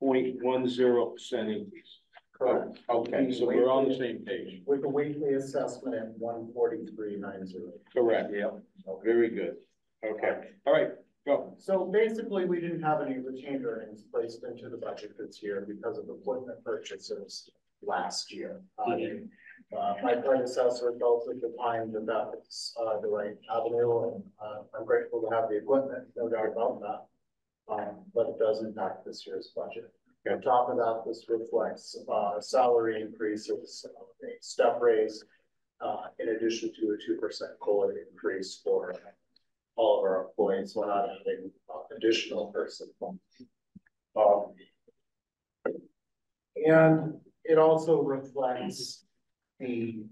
Speaker 1: point one zero percent increase.
Speaker 12: correct.
Speaker 1: Okay, so we're on the same page.
Speaker 12: With the weekly assessment at one forty-three nine zero.
Speaker 1: Correct. Yeah. Very good. Okay, all right, go.
Speaker 12: So basically, we didn't have any retained earnings placed into the budget this year because of equipment purchases last year. Uh, uh, my predecessor felt at the time that that was, uh, the right avenue, and, uh, I'm grateful to have the equipment, no doubt about that. Um, but it does impact this year's budget. On top of that, this reflects, uh, salary increases, uh, a step raise, uh, in addition to a two percent COLA increase for all of our employees, we're not adding uh, additional person. Um, And it also reflects the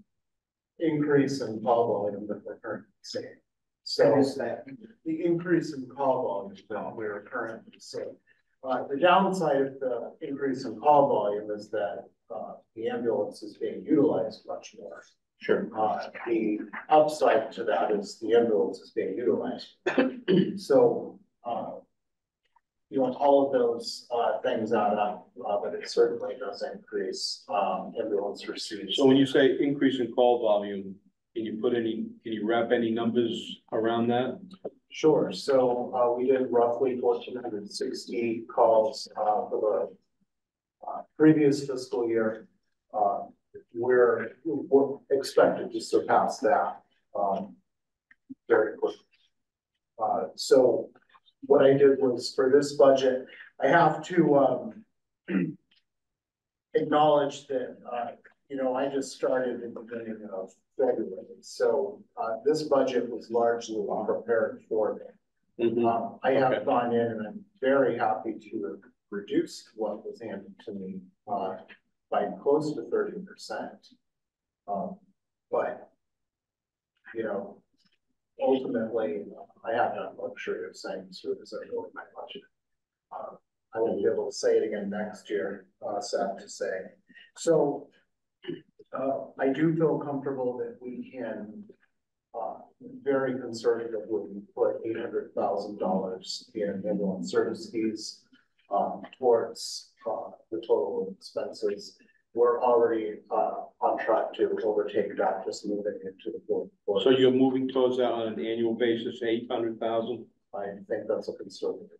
Speaker 12: increase in call volume that we're currently seeing. So is that the increase in call volume that we're currently seeing. Uh, the downside of the increase in call volume is that, uh, the ambulance is being utilized much more.
Speaker 1: Sure.
Speaker 12: Uh, the upside to that is the ambulance is being utilized. So, uh. You want all of those, uh, things add up, uh, but it certainly does increase, um, ambulance receipts.
Speaker 1: So when you say increase in call volume, can you put any, can you wrap any numbers around that?
Speaker 12: Sure, so, uh, we did roughly fourteen hundred and sixty calls, uh, for the. Uh, previous fiscal year, uh, we're, we're expected to surpass that, um. Very quickly. Uh, so what I did was for this budget, I have to, um. (clears throat) Acknowledge that, uh, you know, I just started in the beginning of February, so, uh, this budget was largely prepared for me. Um, I
Speaker 1: Okay.
Speaker 12: have gone in and I'm very happy to have reduced what was handed to me, uh, by close to thirty percent. Um, but, you know, ultimately, I have that luxury of saying, screw this, I go my budget. Uh, I won't be able to say it again next year, uh, sad to say. So, uh, I do feel comfortable that we can, uh, very conservatively put eight hundred thousand dollars in ambulance service fees. Um, towards, uh, the total expenses. We're already, uh, on track to overtake that, just moving into the fourth quarter.
Speaker 1: So you're moving towards that on an annual basis, eight hundred thousand?
Speaker 12: I think that's a conservative.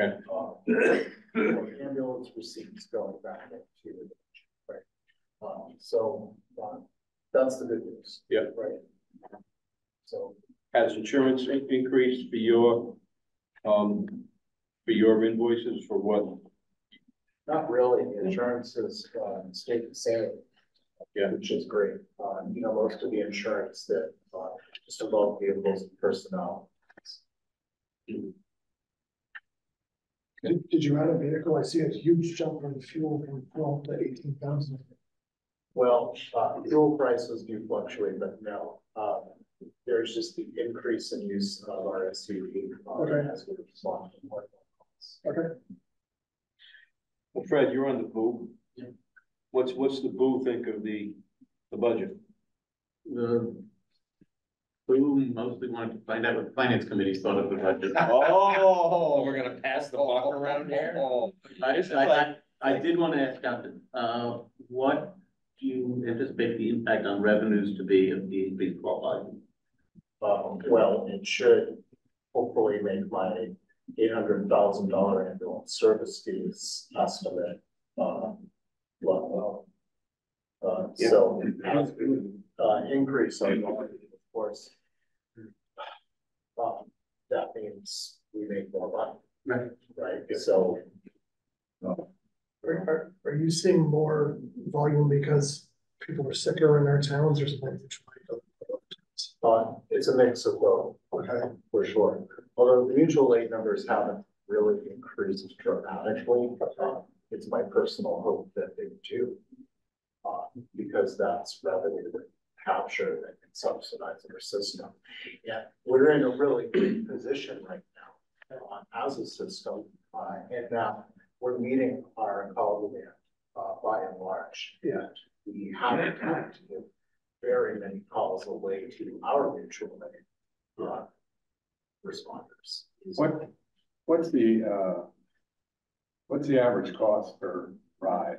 Speaker 1: Okay.
Speaker 12: Uh, (clears throat) Ambulance receipts going back into, the right? Um, so, uh, that's the good news.
Speaker 1: Yeah.
Speaker 12: Right. So,
Speaker 1: Has insurance increased for your, um, for your invoices for what?
Speaker 12: Not really, the insurance is, uh, stayed the same.
Speaker 1: Yeah.
Speaker 12: Which is great, uh, you know, most of the insurance that, uh, just involve vehicles and personnel.
Speaker 4: Did, did you add a vehicle? I see a huge jump in fuel from twelve to eighteen thousand.
Speaker 12: Well, uh, fuel prices do fluctuate, but no, um, there's just the increase in use of our SUV. uh,
Speaker 4: Okay.
Speaker 12: As we respond to more.
Speaker 4: Okay.
Speaker 1: Well, Fred, you're on the boo.
Speaker 8: Yeah.
Speaker 1: What's, what's the boo think of the, the budget?
Speaker 8: The. Who mostly wanted to find out what the finance committee thought of the budget. (laughs)
Speaker 2: Oh, we're gonna pass the buck around here?
Speaker 8: I, I, I did want to ask, Captain, uh, what do you anticipate the impact on revenues to be of the increased call volume?
Speaker 12: Um, well, it should hopefully make my eight hundred thousand dollar annual service fees estimate, uh, well, well. Uh, so, uh, increase our volume, of course. Um, that means we make more money.
Speaker 8: Right.
Speaker 12: Right, so.
Speaker 4: Are, are, are you seeing more volume because people are sicker in our towns or something?
Speaker 12: Uh, it's a mix of both,
Speaker 4: Okay.
Speaker 12: for sure. Although the mutual aid numbers haven't really increased dramatically, uh, it's my personal hope that they do. Uh, because that's revenue that capture that can subsidize our system. Yeah, we're in a really good position right now, uh, as a system, uh, and now we're meeting our call demand, uh, by and large.
Speaker 4: Yeah.
Speaker 12: We haven't had to very many calls away to our mutual aid, uh, responders.
Speaker 5: What, what's the, uh, what's the average cost per ride?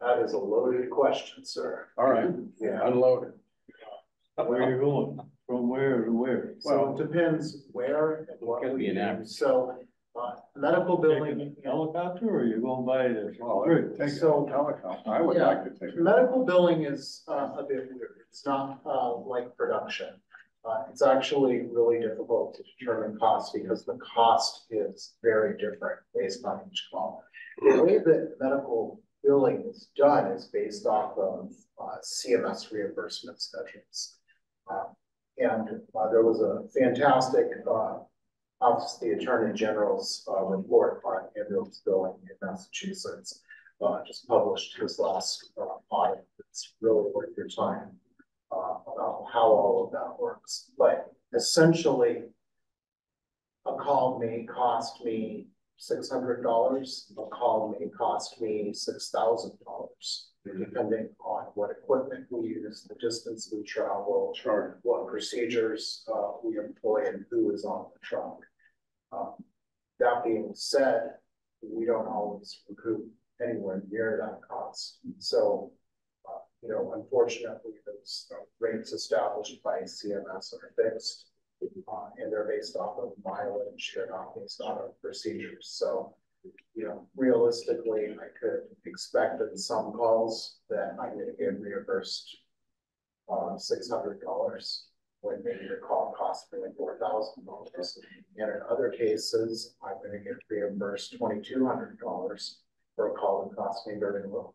Speaker 12: That is a loaded question, sir.
Speaker 5: All right,
Speaker 12: Yeah,
Speaker 5: unloaded.
Speaker 8: Where are you going? From where to where?
Speaker 12: so it depends where and what
Speaker 8: Gotta
Speaker 12: we
Speaker 8: be an
Speaker 12: do.
Speaker 8: average.
Speaker 12: So, uh, medical billing.
Speaker 8: Helicopter or you going by the?
Speaker 5: Well, take a
Speaker 12: So-
Speaker 5: helicopter. I would
Speaker 12: Yeah.
Speaker 5: like to take. it.
Speaker 12: Medical billing is uh, a bit weird. It's not uh, like production. Uh, It's actually really difficult to determine cost because the cost is very different based on each call. The way that medical billing is done is based off of uh, CMS reimbursement schedules. Uh, And uh, there was a fantastic uh, Office of the Attorney General's uh, report on ambulance billing in Massachusetts uh, just published his last, uh, audit. It's really worth your time, uh, about how all of that works. But essentially, a call may cost me six hundred dollars, a call may cost me six thousand dollars, depending on what equipment we use, the distance we travel,
Speaker 5: Sure.
Speaker 12: what procedures, uh, we employ and who is on the truck. Um, That being said, we don't always recoup anywhere near that cost. So, uh, you know, unfortunately, those uh, rates established by CMS are fixed. Uh, and they're based off of mileage, they're not based on of procedures, so. You know, realistically, I could expect in some calls that I'm gonna get reimbursed. Uh, six hundred dollars, when maybe the call cost me like four thousand dollars. And in other cases, I'm gonna get reimbursed twenty-two hundred dollars for a call that cost me very little.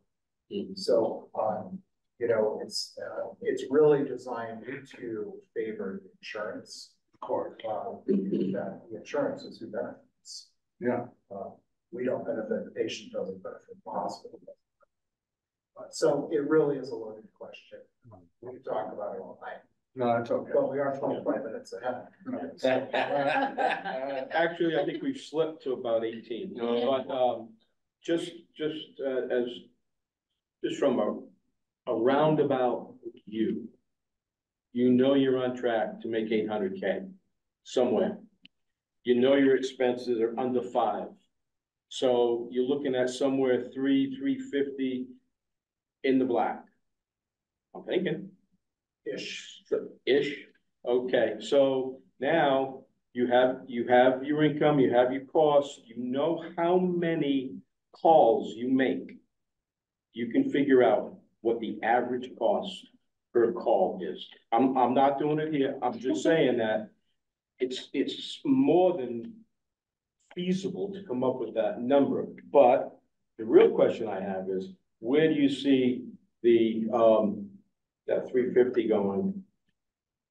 Speaker 12: So, um, you know, it's, uh, it's really designed to favor the insurance. Of course. Uh, that the insurance is who benefits.
Speaker 5: Yeah.
Speaker 12: Uh, we don't benefit, the patient doesn't benefit, the hospital. doesn't. Uh, so it really is a loaded question. We could talk about it all night,
Speaker 5: No, it's okay.
Speaker 12: but we are twenty-five minutes ahead. (laughs)
Speaker 1: Actually, I think we've slipped to about eighteen, but, um, just, just, uh, as, just from a, a roundabout you, You know you're on track to make eight hundred K somewhere. You know your expenses are under five. So you're looking at somewhere three, three fifty in the black. I'm thinking.
Speaker 12: Ish.
Speaker 1: Ish, okay, so now you have, you have your income, you have your costs, you know how many calls you make. You can figure out what the average cost per call is. I'm, I'm not doing it here, I'm just saying that it's, it's more than feasible to come up with that number, but the real question I have is, where do you see the, um, that three fifty going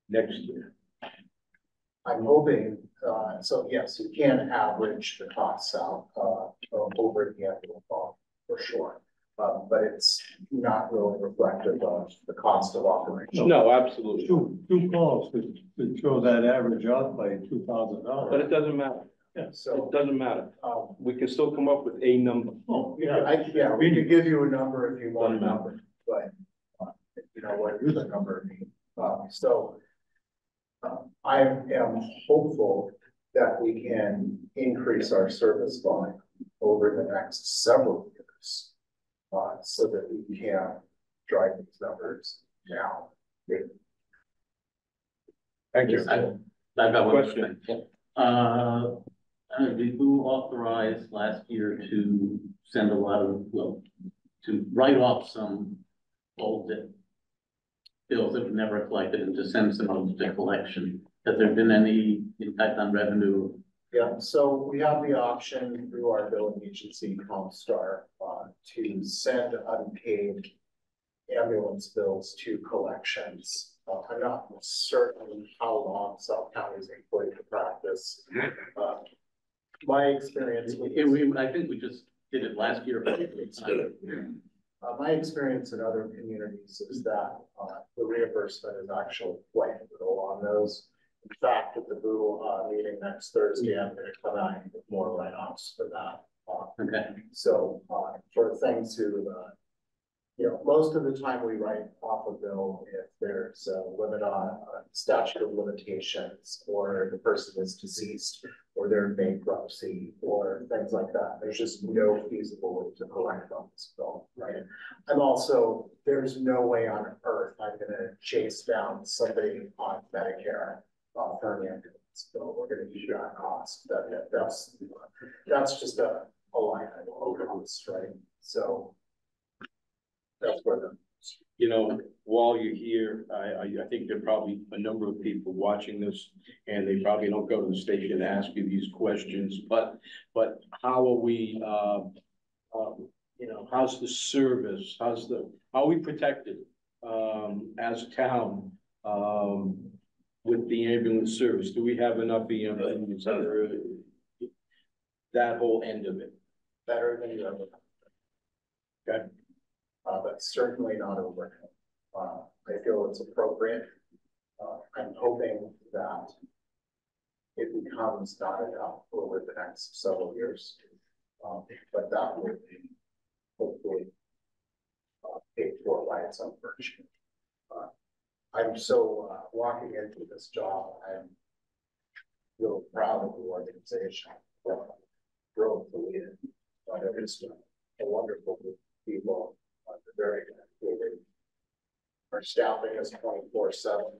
Speaker 1: next year?
Speaker 12: I'm hoping, uh, so yes, you can average the costs out, uh, over the annual fall, for sure. Uh, but it's not really reflective of the cost of operation.
Speaker 1: No, absolutely,
Speaker 13: Two, two calls could, could throw that average out by two thousand dollars.
Speaker 1: but it doesn't matter, Yeah,
Speaker 12: So,
Speaker 1: it doesn't matter,
Speaker 12: um,
Speaker 1: we can still come up with a number.
Speaker 13: Oh,
Speaker 12: yeah, I, yeah, we could give you a number if you want a number, but, uh, you know, what is the number mean? Um, so. uh, I am hopeful that we can increase our service volume over the next several years. Uh, so that we can drive these numbers down.
Speaker 5: Thank you.
Speaker 8: I- I've got one
Speaker 1: Question.
Speaker 8: question. Uh, uh, did you authorize last year to send a lot of, well, to write off some old bills that were never collected and to send some of them to collection? Has there been any impact on revenue?
Speaker 12: Yeah, so we have the option through our billing agency, Comstar, to send unpaid ambulance bills to collections. Uh, I'm not certain how long South County is employed to practice. Uh, My experience with.
Speaker 8: And we, I think we just did it last year. but it's not-
Speaker 12: Uh, my experience in other communities is that, uh, the reimbursement is actually quite little on those. In fact, at the Boo, uh, meeting next Thursday, I'm gonna come out with more write-offs for that.
Speaker 8: Okay,
Speaker 12: so, uh, for things to, uh, you know, most of the time we write off a bill if there's a limit on statute of limitations, or the person is deceased, or they're in bankruptcy, or things like that. There's just no feasible way to collect on this bill, right? I'm also, there's no way on earth I'm gonna chase down somebody on Medicare, uh, for an ambulance bill. We're gonna use that cost, that, that's, that's just a, a line item over this, right? So. That's where the,
Speaker 1: you know, while you're here, I, I, I think there are probably a number of people watching this, and they probably don't go to the station to ask you these questions, but, but how are we, uh, um, you know, how's the service, how's the, how are we protected, um, as a town, um, with the ambulance service? Do we have enough ambulance, uh, that whole end of it?
Speaker 12: Better than you ever.
Speaker 1: Okay.
Speaker 12: Uh, but certainly not overhead. Uh, I feel it's appropriate. Uh, I'm hoping that it becomes not enough over the next several years. Um, but that will be hopefully uh, paid for by its own virtue. Uh, I'm so, uh, walking into this job, I'm real proud of the organization. uh, Thrilled to lead it. But it's a wonderful people, uh, they're very dedicated. Our staffing is twenty-four seven.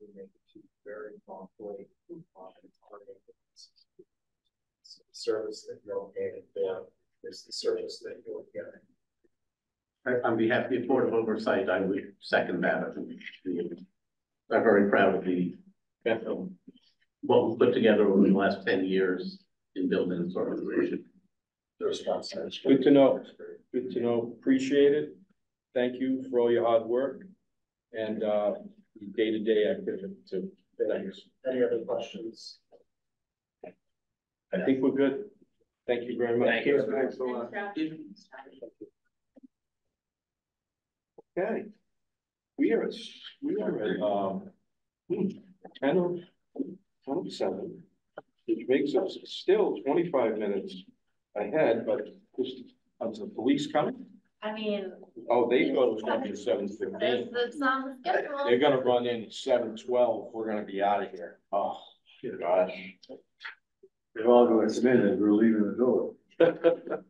Speaker 12: We make it very promptly. uh. It's the Service that you're paying for is the service that you're getting.
Speaker 8: On behalf of the Board of Oversight, I would second that. I think we are very proud of the, what we put together over the last ten years in building this organization.
Speaker 12: The response. is
Speaker 1: Good to know. Good to know. Appreciate it. Thank you for all your hard work and uh, day-to-day activity too. Thanks.
Speaker 12: Any other questions?
Speaker 1: I think we're good. Thank you very much.
Speaker 2: Thank you.
Speaker 1: Thanks a lot. Okay. We are, we are at, um, 27, which makes us still 25 minutes ahead, but just of the police coming?
Speaker 10: I mean.
Speaker 1: Oh, they go to
Speaker 10: twenty-seven
Speaker 1: fifteen. They're gonna run in at seven twelve. We're gonna be out of here. Oh, gosh.
Speaker 13: They're all going to spin it. We're leaving the door. (laughs)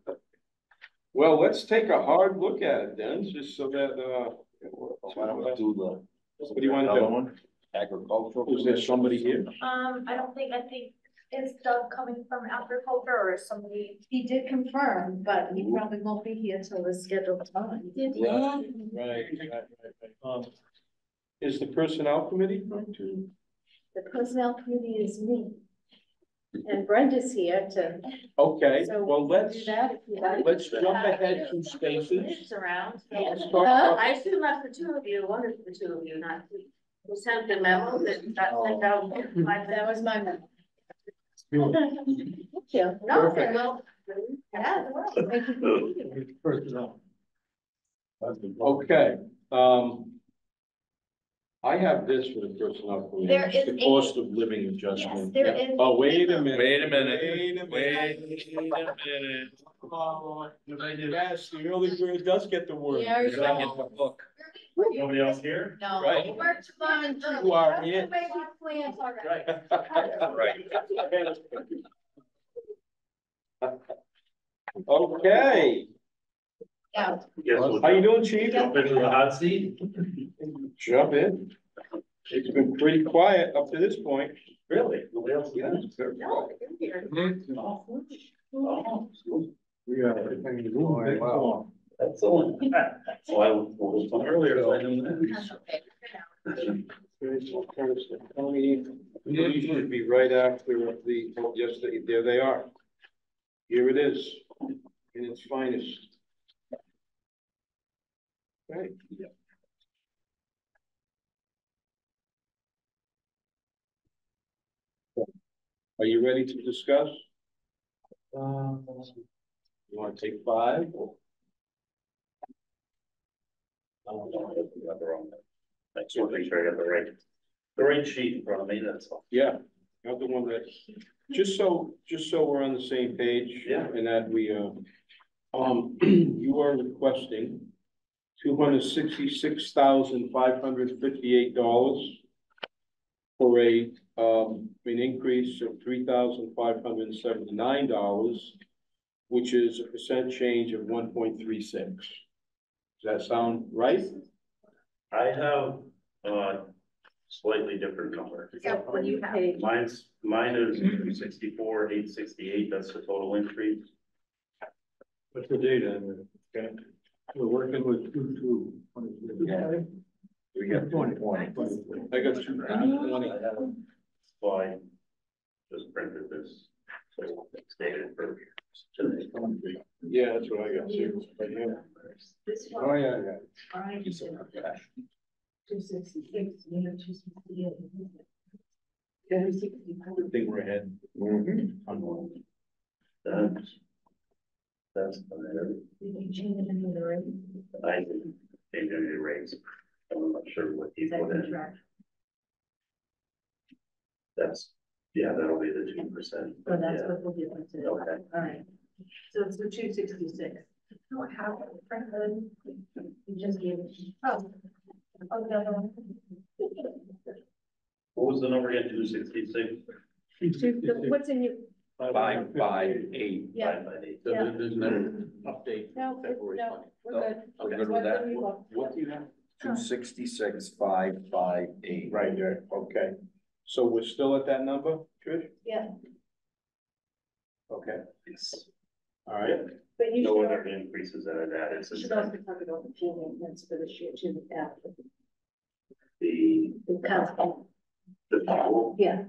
Speaker 1: well, let's take a hard look at it then, just so that, uh. What do you want to do?
Speaker 2: Agricultural.
Speaker 1: Is there somebody here?
Speaker 9: Um, I don't think, I think, is Doug coming from agriculture or is somebody?
Speaker 10: He did confirm, but he probably won't be here till the scheduled time. Did
Speaker 1: Right, right, right, right, right. Um, Is the personnel committee going to?
Speaker 10: The personnel committee is me. And Brenda's here to,
Speaker 1: Okay,
Speaker 10: so
Speaker 1: well,
Speaker 10: we can
Speaker 1: let's,
Speaker 10: do that if you like.
Speaker 1: let's jump ahead two spaces.
Speaker 10: It's around.
Speaker 1: Let's talk
Speaker 10: Huh? I assume that's the two of you, one of the two of you, not. Who sent the memo that got sent out? My- That was my memo. Thank you. No,
Speaker 1: Perfect.
Speaker 10: well, yeah, well, thank you.
Speaker 13: Personnel.
Speaker 1: Okay, um. I have this for the personnel committee,
Speaker 9: There
Speaker 1: It's the
Speaker 9: is a-
Speaker 1: cost of living adjustment.
Speaker 9: there is
Speaker 1: Oh, wait a
Speaker 9: a-
Speaker 1: minute.
Speaker 2: Wait a minute.
Speaker 1: Wait a
Speaker 2: Wait
Speaker 1: minute. Yes, the early bird does get the word.
Speaker 10: Yeah,
Speaker 2: Did I get the book?
Speaker 13: Nobody else here?
Speaker 10: No.
Speaker 1: Right.
Speaker 10: We're fine.
Speaker 1: You are
Speaker 10: That's the
Speaker 1: it.
Speaker 10: way we planned already. (laughs)
Speaker 1: Okay,
Speaker 10: Yeah.
Speaker 1: how you doing, chief?
Speaker 10: Jump
Speaker 13: into the hot seat?
Speaker 1: Jump in. It's been pretty quiet up to this point.
Speaker 13: Really? Nobody else?
Speaker 1: Yeah, it's very
Speaker 10: No,
Speaker 1: quiet.
Speaker 10: you're here. Hmm.
Speaker 13: Oh, oh, we got everything going well.
Speaker 8: That's the one. So I was earlier, so I know that.
Speaker 1: These should be right after the, oh, yesterday, there they are. Here it is, in its finest. Right. Are you ready to discuss? Um, you wanna take five? or-
Speaker 14: Thanks for making sure I got the right, the right sheet in front of me, that's all.
Speaker 1: Yeah, not the one that, just so, just so we're on the same page.
Speaker 14: Yeah.
Speaker 1: And that we, uh, um, (clears throat) you are requesting two hundred sixty-six thousand five hundred fifty-eight dollars for a, um, an increase of three thousand five hundred and seventy-nine dollars, which is a percent change of one point three six. Does that sound right?
Speaker 14: I have, a slightly different number.
Speaker 9: So what do you have?
Speaker 14: Mine's, mine is sixty-four, eight sixty-eight, that's the total increase.
Speaker 13: What's the data? Okay. We're working with two, two.
Speaker 2: Yeah. We got twenty twenty.
Speaker 1: I got two twenty.
Speaker 14: So I just printed this, so it's dated for today.
Speaker 1: Yeah, that's what I got too, right here.
Speaker 9: This
Speaker 1: Oh,
Speaker 9: one,
Speaker 1: yeah, yeah.
Speaker 9: Brian, two sixty-six, you have two sixty-eight. Two sixty-four.
Speaker 1: Good thing we're ahead. Mm-hmm.
Speaker 14: That's. That's,
Speaker 9: Did you change it in the rate?
Speaker 14: I didn't, they didn't raise. I'm not sure what you put in, that's, yeah, that'll be the two percent.
Speaker 9: So that's what the difference is.
Speaker 14: Okay.
Speaker 9: All right. So it's the two sixty-six. I don't have it, Franklin. You just gave it. Oh. Oh, the other one.
Speaker 14: What was the number again, two sixty-six?
Speaker 9: What's in your?
Speaker 2: Five, five, eight.
Speaker 9: Yeah.
Speaker 14: So
Speaker 9: Yeah.
Speaker 14: there- there's no update.
Speaker 8: No,
Speaker 14: February
Speaker 8: no,
Speaker 14: 20.
Speaker 8: we're good.
Speaker 2: Oh,
Speaker 8: we're
Speaker 2: good with that.
Speaker 8: then we look.
Speaker 1: What do you have?
Speaker 2: Two sixty-six, five, five, eight.
Speaker 1: Right there, okay. So we're still at that number, Trish?
Speaker 9: Yeah.
Speaker 1: Okay,
Speaker 14: Yes.
Speaker 1: all right.
Speaker 9: But you
Speaker 14: No
Speaker 9: should,
Speaker 14: other increases that are added
Speaker 9: you
Speaker 14: since
Speaker 9: should
Speaker 14: then.
Speaker 9: also talk about the fuel maintenance for this year too, after
Speaker 14: The,
Speaker 9: the council.
Speaker 14: the fuel,
Speaker 9: Yeah,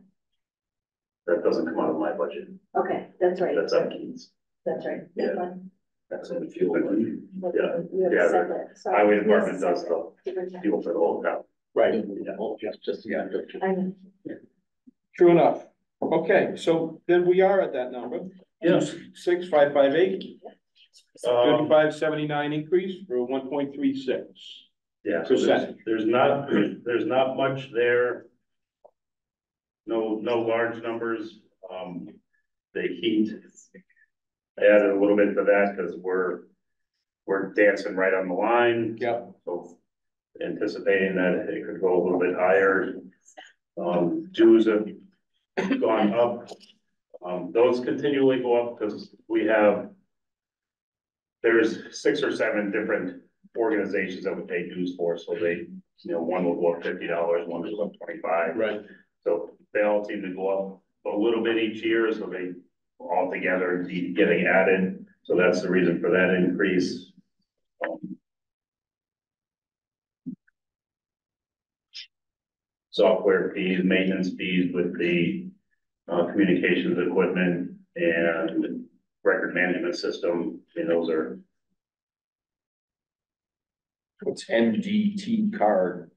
Speaker 14: that doesn't come out of my budget,
Speaker 9: okay, that's right.
Speaker 14: that's up Keith's,
Speaker 9: That's right.
Speaker 14: Yeah.
Speaker 9: That's fine.
Speaker 14: that's in the fuel. budget.
Speaker 9: But
Speaker 14: Yeah.
Speaker 9: You have
Speaker 14: Yeah,
Speaker 9: a
Speaker 14: the
Speaker 9: separate. sorry.
Speaker 14: Highway department does
Speaker 9: separate,
Speaker 14: the
Speaker 9: different time.
Speaker 14: fuel for the whole town.
Speaker 1: Right,
Speaker 14: Yeah.
Speaker 2: Just, just, yeah.
Speaker 9: I know.
Speaker 1: true enough. Okay, so then we are at that number.
Speaker 14: Yeah.
Speaker 1: Six, five, five, eight,
Speaker 14: Um,
Speaker 1: thirty-five, seventy-nine increase for one point three six.
Speaker 14: yeah, so there's,
Speaker 1: Percentage.
Speaker 14: there's not, (clears throat) there's not much there. No, no large numbers, um, the heat. I Added a little bit to that because we're, we're dancing right on the line.
Speaker 1: Yep.
Speaker 14: So anticipating that it could go a little bit higher. Um, dues have gone up. Um, those continually go up because we have. There's six or seven different organizations that we pay dues for, so they, you know, one will go up fifty dollars, one will go up twenty-five.
Speaker 1: Right.
Speaker 14: So they all seem to go up a little bit each year, so they all together keep getting added. So that's the reason for that increase. Um, Software fees, maintenance fees with the uh, communications equipment and record management system, and those are,
Speaker 2: What's MDT card?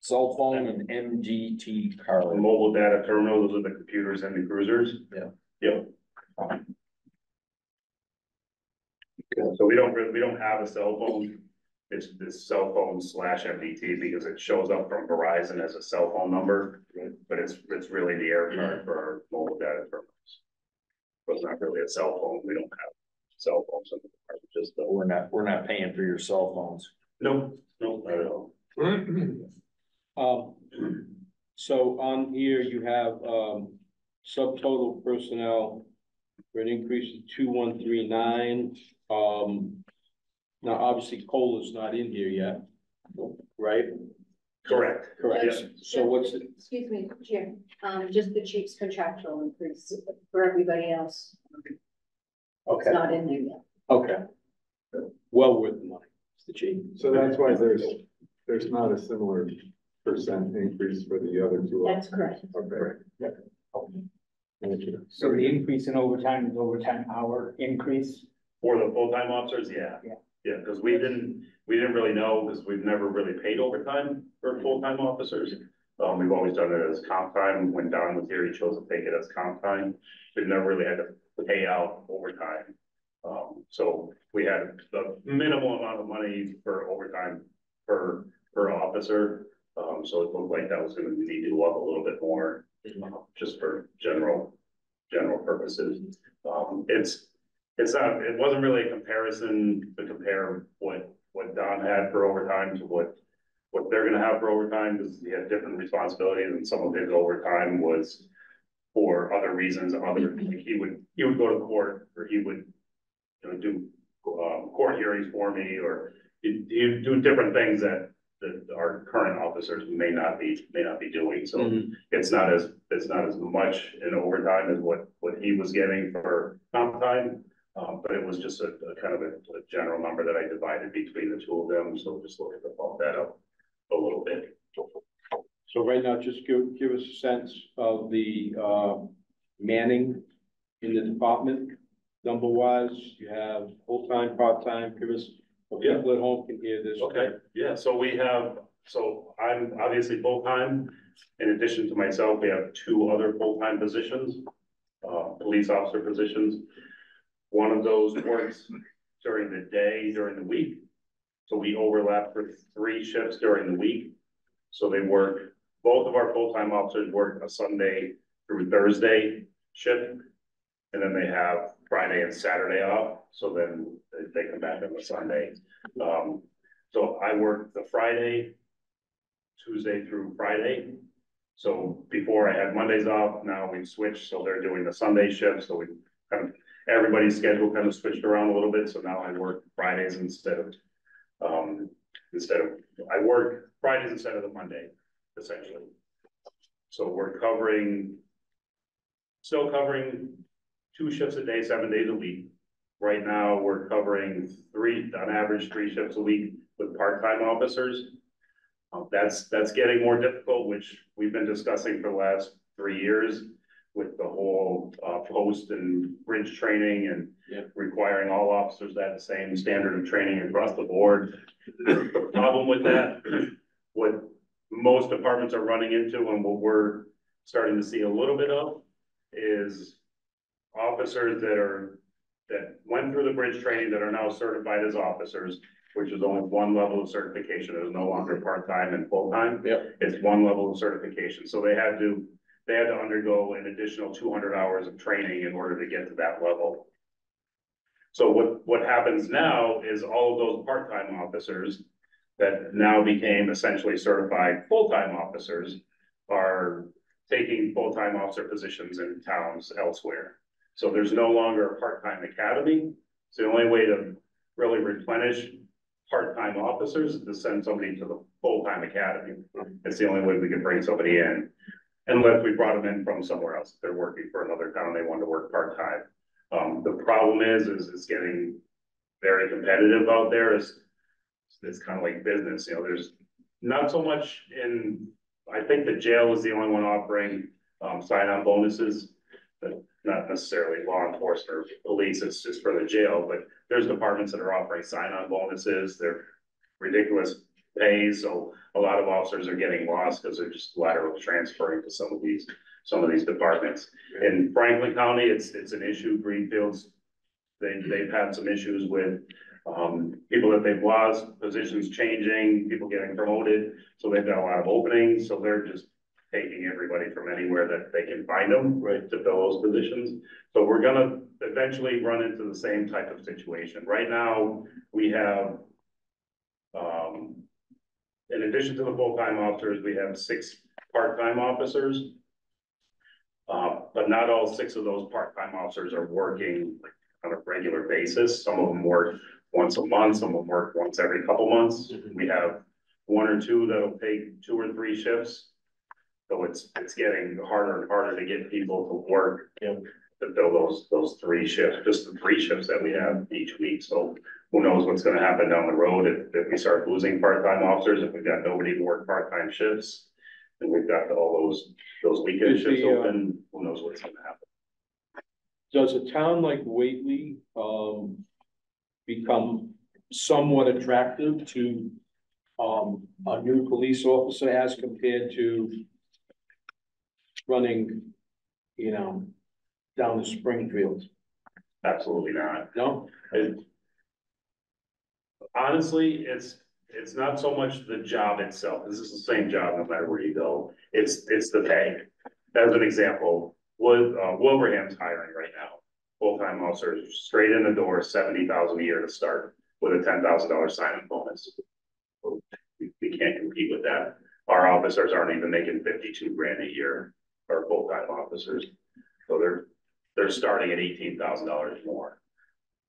Speaker 2: Cell phone and MDT
Speaker 14: the
Speaker 2: card.
Speaker 14: mobile data terminals, those are the computers and the cruisers.
Speaker 2: Yeah.
Speaker 14: Yep. So we don't, really- we don't have a cell phone. It's this cell phone slash MDT because it shows up from Verizon as a cell phone number. But it's, it's really the air card for our mobile data terminals. But it's not really a cell phone. We don't have cell phones in the department, just the,
Speaker 2: We're not, we're not paying for your cell phones.
Speaker 14: no, no, not at all. (clears throat)
Speaker 1: Um, so on here you have, um, subtotal personnel for an increase of two, one, three, nine. Um, now, obviously, COLA's not in here yet, right?
Speaker 14: Correct.
Speaker 1: Correct.
Speaker 14: Yeah.
Speaker 1: So what's the,
Speaker 9: Excuse me, Jim, um, just the chief's contractual increase for everybody else. It's
Speaker 1: okay,
Speaker 9: not in there yet.
Speaker 1: okay. Well worth the money, it's the chief.
Speaker 5: So that's why there's, there's not a similar percent increase for the other two.
Speaker 9: That's correct.
Speaker 5: Okay.
Speaker 15: So the increase in overtime is overtime hour increase?
Speaker 14: For the full-time officers, yeah.
Speaker 15: Yeah.
Speaker 14: Yeah, because we didn't, we didn't really know, because we've never really paid overtime for full-time officers. Um, we've always done it as comp time. When Don was here, he chose to take it as comp time. We've never really had to pay out overtime. Um, so we had the minimal amount of money for overtime per, per officer. Um, so it looked like that was gonna need to go up a little bit more, uh, just for general, general purposes. Um, it's, it's not, it wasn't really a comparison to compare what, what Don had for overtime to what, what they're gonna have for overtime, because he had different responsibilities, and some of his overtime was for other reasons, other, like he would, he would go to court, or he would, you know, do, um, court hearings for me, or he'd, he'd do different things that, that our current officers may not be, may not be doing, so it's not as, it's not as much in overtime as what, what he was getting for comp time. Um, but it was just a, a kind of a, a general number that I divided between the two of them, so just looking to bump that up a little bit.
Speaker 1: So right now, just give, give us a sense of the, uh, manning in the department. Number wise, you have full-time, part-time, give us,
Speaker 14: Yeah.
Speaker 1: people at home can hear this.
Speaker 14: Okay, yeah, so we have, so I'm obviously full-time. In addition to myself, we have two other full-time positions, uh, police officer positions. One of those works during the day, during the week. So we overlap for three shifts during the week. So they work, both of our full-time officers work a Sunday through Thursday shift. And then they have Friday and Saturday off, so then they- come back on the Sunday. Um, so I work the Friday, Tuesday through Friday. So before I had Mondays off, now we've switched, so they're doing the Sunday shift, so we kind of, everybody's schedule kind of switched around a little bit, so now I work Fridays instead of. Um, instead of, I work Fridays instead of the Monday, essentially. So we're covering. Still covering two shifts a day, seven days a week. Right now, we're covering three, on average, three shifts a week with part-time officers. Uh, that's, that's getting more difficult, which we've been discussing for the last three years with the whole, uh, post and bridge training and
Speaker 1: Yeah.
Speaker 14: requiring all officers to have the same standard of training across the board. The Problem with that, what most departments are running into and what we're starting to see a little bit of is officers that are, that went through the bridge training that are now certified as officers, which is only one level of certification. It is no longer part-time and full-time.
Speaker 1: Yep.
Speaker 14: It's one level of certification. So they had to, they had to undergo an additional two hundred hours of training in order to get to that level. So what, what happens now is all of those part-time officers that now became essentially certified full-time officers are taking full-time officer positions in towns elsewhere. So there's no longer a part-time academy. It's the only way to really replenish part-time officers is to send somebody to the full-time academy. It's the only way we can bring somebody in. Unless we brought them in from somewhere else. If They're working for another town, they want to work part-time. Um, the problem is, is it's getting very competitive out there. It's, it's kind of like business, you know, there's not so much in, I think the jail is the only one offering, um, sign-on bonuses. But not necessarily law enforcement or police, it's just for the jail, but there's departments that are offering sign-on bonuses, they're ridiculous pays, so a lot of officers are getting lost because they're just lateral transferring to some of these, some of these departments. In Franklin County, it's, it's an issue, Greenfields, they, they've had some issues with, um, people that they've lost, positions changing, people getting promoted, so they've got a lot of openings, so they're just taking everybody from anywhere that they can find them, right, to fill those positions. So we're gonna eventually run into the same type of situation. Right now, we have um, in addition to the full-time officers, we have six part-time officers. Uh, but not all six of those part-time officers are working like on a regular basis. Some of them work once a month, some of them work once every couple months. We have one or two that'll take two or three shifts. So it's, it's getting harder and harder to get people to work. To fill those, those three shifts, just the three shifts that we have each week, so who knows what's gonna happen down the road if, if we start losing part-time officers, if we've got nobody to work part-time shifts. And we've got all those, those weekend
Speaker 1: Is the,
Speaker 14: shifts
Speaker 1: uh,
Speaker 14: open, who knows what's gonna happen.
Speaker 1: does a town like Whately, um, become somewhat attractive to, um, a new police officer as compared to running, you know, down to Springfield?
Speaker 14: Absolutely not.
Speaker 1: No?
Speaker 14: It- Honestly, it's, it's not so much the job itself, this is the same job no matter where you go, it's, it's the pay. As an example, Wood, uh, Wilbraham's hiring right now, full-time officers, straight in the door, seventy thousand a year to start, with a ten thousand dollar sign-in bonus. We, we can't compete with that, our officers aren't even making fifty-two grand a year, our full-time officers, so they're, they're starting at eighteen thousand dollars more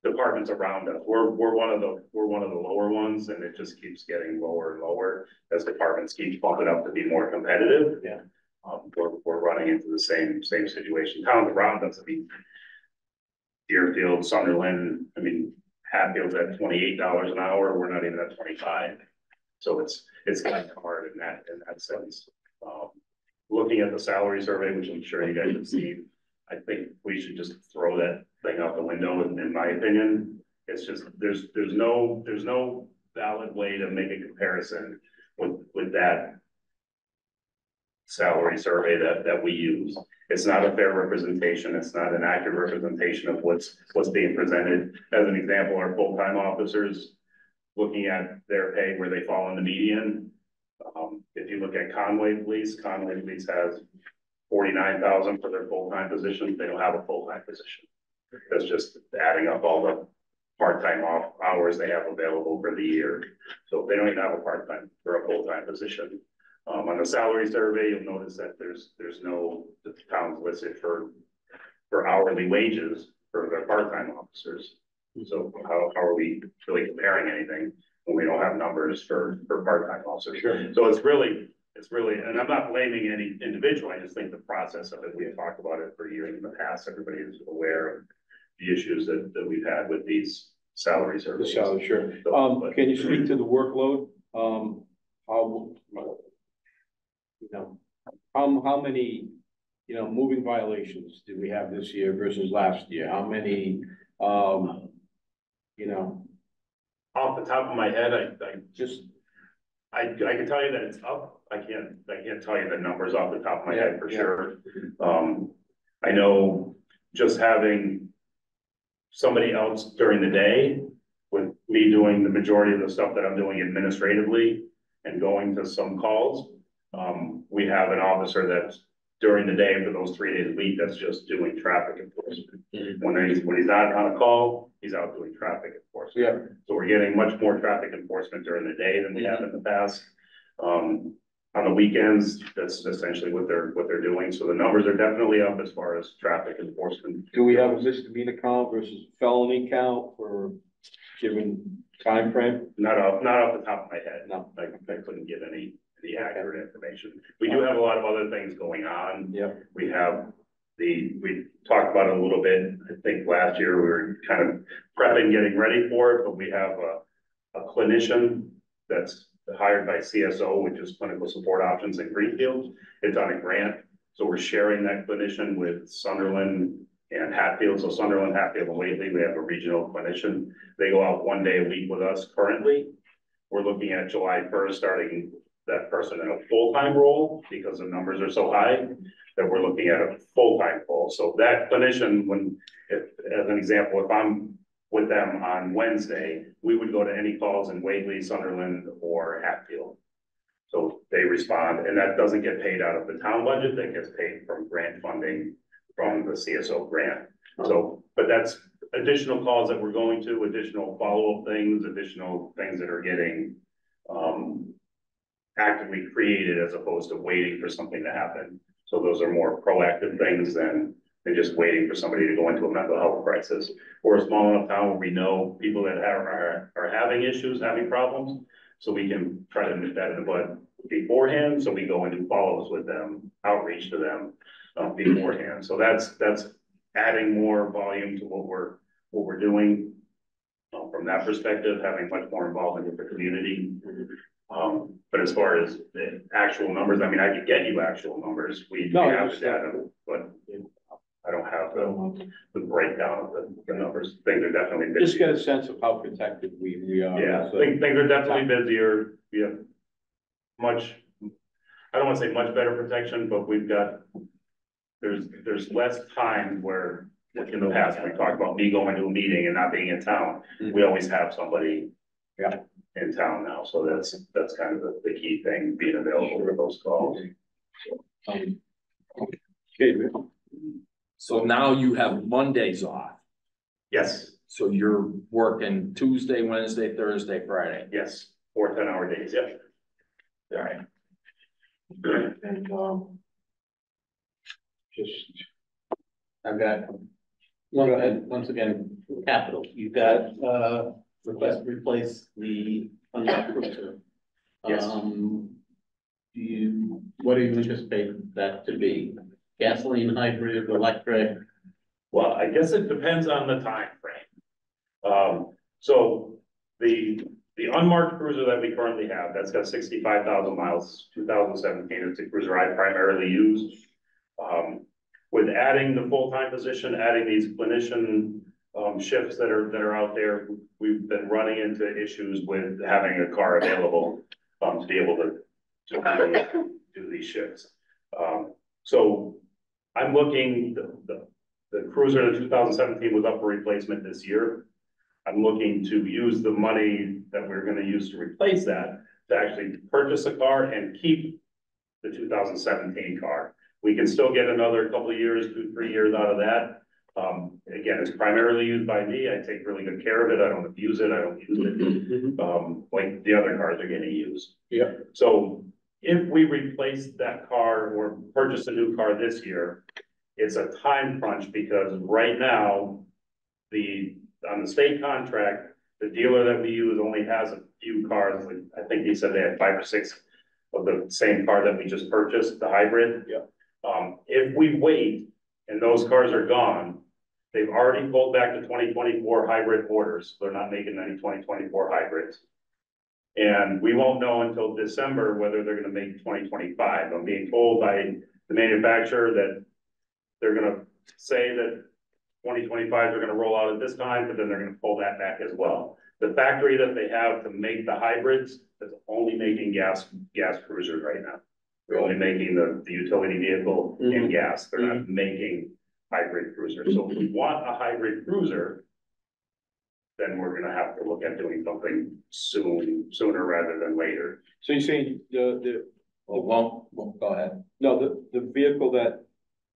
Speaker 14: departments around us. We're, we're one of the, we're one of the lower ones and it just keeps getting lower and lower as departments keep bumping up to be more competitive.
Speaker 1: Yeah.
Speaker 14: Um, we're, we're running into the same, same situation. Towns around us, I mean, Deerfield, Sunderland, I mean, Hatfield's at twenty-eight dollars an hour. We're not even at twenty-five. So it's, it's kind of hard in that, in that sense. Um, looking at the salary survey, which I'm sure you guys have seen, I think we should just throw that thing out the window, in, in my opinion. It's just, there's, there's no, there's no valid way to make a comparison with, with that salary survey that, that we use. It's not a fair representation. It's not an accurate representation of what's, what's being presented. As an example, our full-time officers, looking at their pay, where they fall in the median. Um, if you look at Conway Police, Conway Police has forty-nine thousand for their full-time position. They don't have a full-time position. That's just adding up all the part-time off hours they have available for the year. So they don't even have a part-time or a full-time position. Um, on the salary survey, you'll notice that there's, there's no, the towns listed for, for hourly wages for their part-time officers. So how, how are we really comparing anything when we don't have numbers for, for part-time officers?
Speaker 1: Sure.
Speaker 14: So it's really, it's really, and I'm not blaming any individual, I just think the process of it, we have talked about it for years in the past, everybody is aware of the issues that, that we've had with these salary
Speaker 1: The
Speaker 14: surveys.
Speaker 1: salary, sure.
Speaker 14: So,
Speaker 1: Um,
Speaker 14: but-
Speaker 1: can you speak to the workload? Um, how, you know, how, how many, you know, moving violations do we have this year versus last year? How many, um, you know,
Speaker 14: Off the top of my head, I, I
Speaker 1: just,
Speaker 14: I, I can tell you that it's up. I can't, I can't tell you the numbers off the top of my head for
Speaker 1: Yeah, yeah.
Speaker 14: sure. Um, I know just having somebody else during the day with me doing the majority of the stuff that I'm doing administratively and going to some calls. Um, we have an officer that's during the day for those three days a week, that's just doing traffic enforcement. When he's, when he's not on a call, he's out doing traffic enforcement.
Speaker 1: yeah,
Speaker 14: So we're getting much more traffic enforcement during the day than we have in the past. Um, on the weekends, that's essentially what they're, what they're doing. So the numbers are definitely up as far as traffic enforcement.
Speaker 1: do we have a misdemeanor count versus felony count for given time frame?
Speaker 14: Not off, not off the top of my head.
Speaker 1: No.
Speaker 14: I, I couldn't give any, any accurate information. We do have a lot of other things going on.
Speaker 1: Yeah.
Speaker 14: We have the, we talked about it a little bit, I think last year we were kind of prepping, getting ready for it, but we have a, a clinician that's hired by CSO, which is Clinical Support Options in Greenfield. It's on a grant, so we're sharing that clinician with Sunderland and Hatfield. So Sunderland, Hatfield, and Whately, we have a regional clinician. They go out one day a week with us currently. We're looking at July first, starting that person in a full-time role because the numbers are so high that we're looking at a full-time role. So that clinician, when, if, as an example, if I'm with them on Wednesday, we would go to any calls in Whately, Sunderland, or Hatfield. So they respond, and that doesn't get paid out of the town budget, that gets paid from grant funding from the CSO grant. So, but that's additional calls that we're going to, additional follow-up things, additional things that are getting um actively created as opposed to waiting for something to happen. So those are more proactive things than, than just waiting for somebody to go into a mental health crisis. We're a small enough town where we know people that are, are, are having issues, having problems. So we can try to nip that in the bud beforehand, so we go and do follows with them, outreach to them, uh, beforehand. So that's, that's adding more volume to what we're, what we're doing. uh, from that perspective, having much more involvement with the community. Um, but as far as the actual numbers, I mean, I could get you actual numbers, we we
Speaker 1: No,
Speaker 14: have the data, but I don't have the, the breakdown of the, the numbers. Things are definitely busy.
Speaker 1: Just get a sense of how protected we, we are.
Speaker 14: Yeah,
Speaker 1: So-
Speaker 14: things, things are definitely busier. We have much, I don't wanna say much better protection, but we've got, there's, there's less time where, like in the past, we talked about me going to a meeting and not being in town. We always have somebody
Speaker 1: Yeah.
Speaker 14: in town now, so that's, that's kind of the, the key thing, being available for those calls.
Speaker 1: Um, Okay,
Speaker 2: So now you have Mondays off,
Speaker 14: Yes,
Speaker 2: so you're working Tuesday, Wednesday, Thursday, Friday.
Speaker 14: yes, four ten hour days, yep.
Speaker 2: All right.
Speaker 1: and, um, just,
Speaker 8: I've got, one, once again, capital, you've got, uh, request to replace the unmarked cruiser.
Speaker 14: Yes.
Speaker 8: Um, do you, what do you anticipate that to be? Gasoline, hybrid, electric?
Speaker 14: Well, I guess it depends on the time frame. Um, so the, the unmarked cruiser that we currently have, that's got sixty-five thousand miles, two thousand seventeen, it's a cruiser I primarily use. Um, with adding the full-time position, adding these clinician, um, shifts that are, that are out there, we've been running into issues with having a car available, um, to be able to, to do- these shifts. Um, so I'm looking, the, the, the cruiser, the two thousand seventeen was up for replacement this year. I'm looking to use the money that we're gonna use to replace that, to actually purchase a car and keep the two thousand seventeen car. We can still get another couple of years, two, three years out of that. Um, again, it's primarily used by me. I take really good care of it. I don't abuse it. I don't use it, um, like the other cars are getting used.
Speaker 1: Yeah.
Speaker 14: So if we replace that car or purchase a new car this year, it's a time crunch because right now, the, on the state contract, the dealer that we use only has a few cars, like, I think he said they had five or six of the same car that we just purchased, the hybrid.
Speaker 1: Yeah.
Speaker 14: Um, if we wait and those cars are gone, they've already pulled back the twenty twenty-four hybrid orders. They're not making any twenty twenty-four hybrids. And we won't know until December whether they're gonna make twenty twenty-five. I'm being told by the manufacturer that they're gonna say that twenty twenty-five they're gonna roll out at this time, but then they're gonna pull that back as well. The factory that they have to make the hybrids is only making gas, gas cruisers right now. They're only making the, the utility vehicle and mm-hmm. gas. They're not mm-hmm. making hybrid cruisers. So if we want a hybrid cruiser, then we're gonna have to look at doing something soon, sooner rather than later.
Speaker 1: so you're saying the, the,
Speaker 2: Well, well, well, go ahead.
Speaker 1: no, the, the vehicle that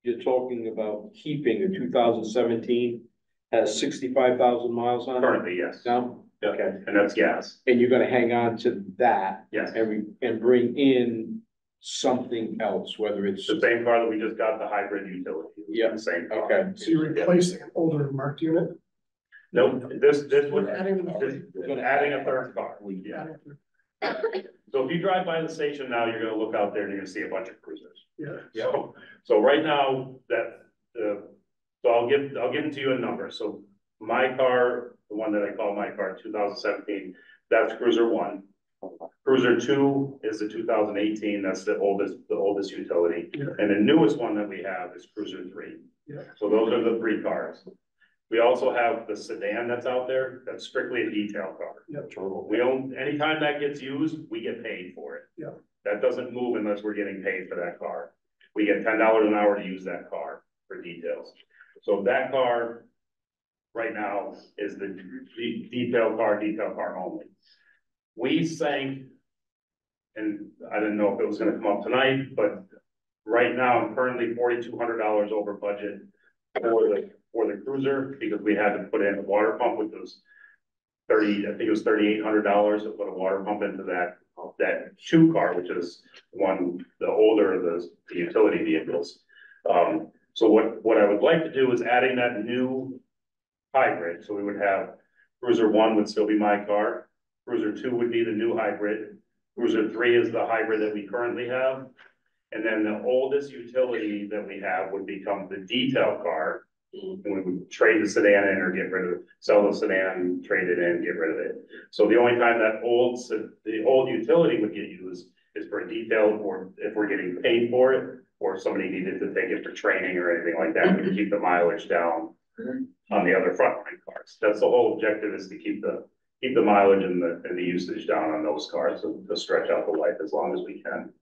Speaker 1: you're talking about keeping in two thousand seventeen has sixty-five thousand miles on it
Speaker 14: Currently, yes.
Speaker 1: now? Okay,
Speaker 14: And that's gas.
Speaker 1: and you're gonna hang on to that
Speaker 14: Yes.
Speaker 1: and we, and bring in something else, whether it's,
Speaker 14: It's the same car that we just got, the hybrid utility.
Speaker 1: Yeah.
Speaker 14: The Same. car.
Speaker 1: okay.
Speaker 4: So you're replacing an older marked unit?
Speaker 14: Nope, this, this would,
Speaker 4: Adding
Speaker 14: this, adding a third car, yeah. So if you drive by the station now, you're gonna look out there and you're gonna see a bunch of cruisers.
Speaker 4: Yeah.
Speaker 14: So, so right now, that, uh, so I'll give, I'll give it to you in numbers, so my car, the one that I call my car, two thousand seventeen, that's cruiser one. Cruiser two is the two thousand eighteen, that's the oldest, the oldest utility,
Speaker 4: Yeah.
Speaker 14: and the newest one that we have is cruiser three.
Speaker 4: Yeah.
Speaker 14: So those are the three cars. We also have the sedan that's out there, that's strictly a detail car.
Speaker 4: Yep.
Speaker 14: We own, anytime that gets used, we get paid for it.
Speaker 4: Yeah.
Speaker 14: That doesn't move unless we're getting paid for that car. We get ten dollars an hour to use that car for details. So that car right now is the detail car, detail car only. We sank, and I didn't know if it was gonna come up tonight, but right now I'm currently forty-two hundred dollars over budget for the, for the cruiser, because we had to put in a water pump, which was thirty, I think it was thirty-eight hundred dollars to put a water pump into that, that two car, which is one, the older of the, the utility vehicles. Um, so what, what I would like to do is adding that new hybrid, so we would have cruiser one would still be my car, cruiser two would be the new hybrid, cruiser three is the hybrid that we currently have. And then the oldest utility that we have would become the detail car. And we would trade the sedan in or get rid of, sell the sedan, trade it in, get rid of it. So the only time that old, the old utility would get used is for a detail or if we're getting paid for it. or somebody needed to take it for training or anything like that, we keep the mileage down mm-hmm. on the other frontline cars. That's the whole objective is to keep the, keep the mileage and the, and the usage down on those cars, to, to stretch out the life as long as we can.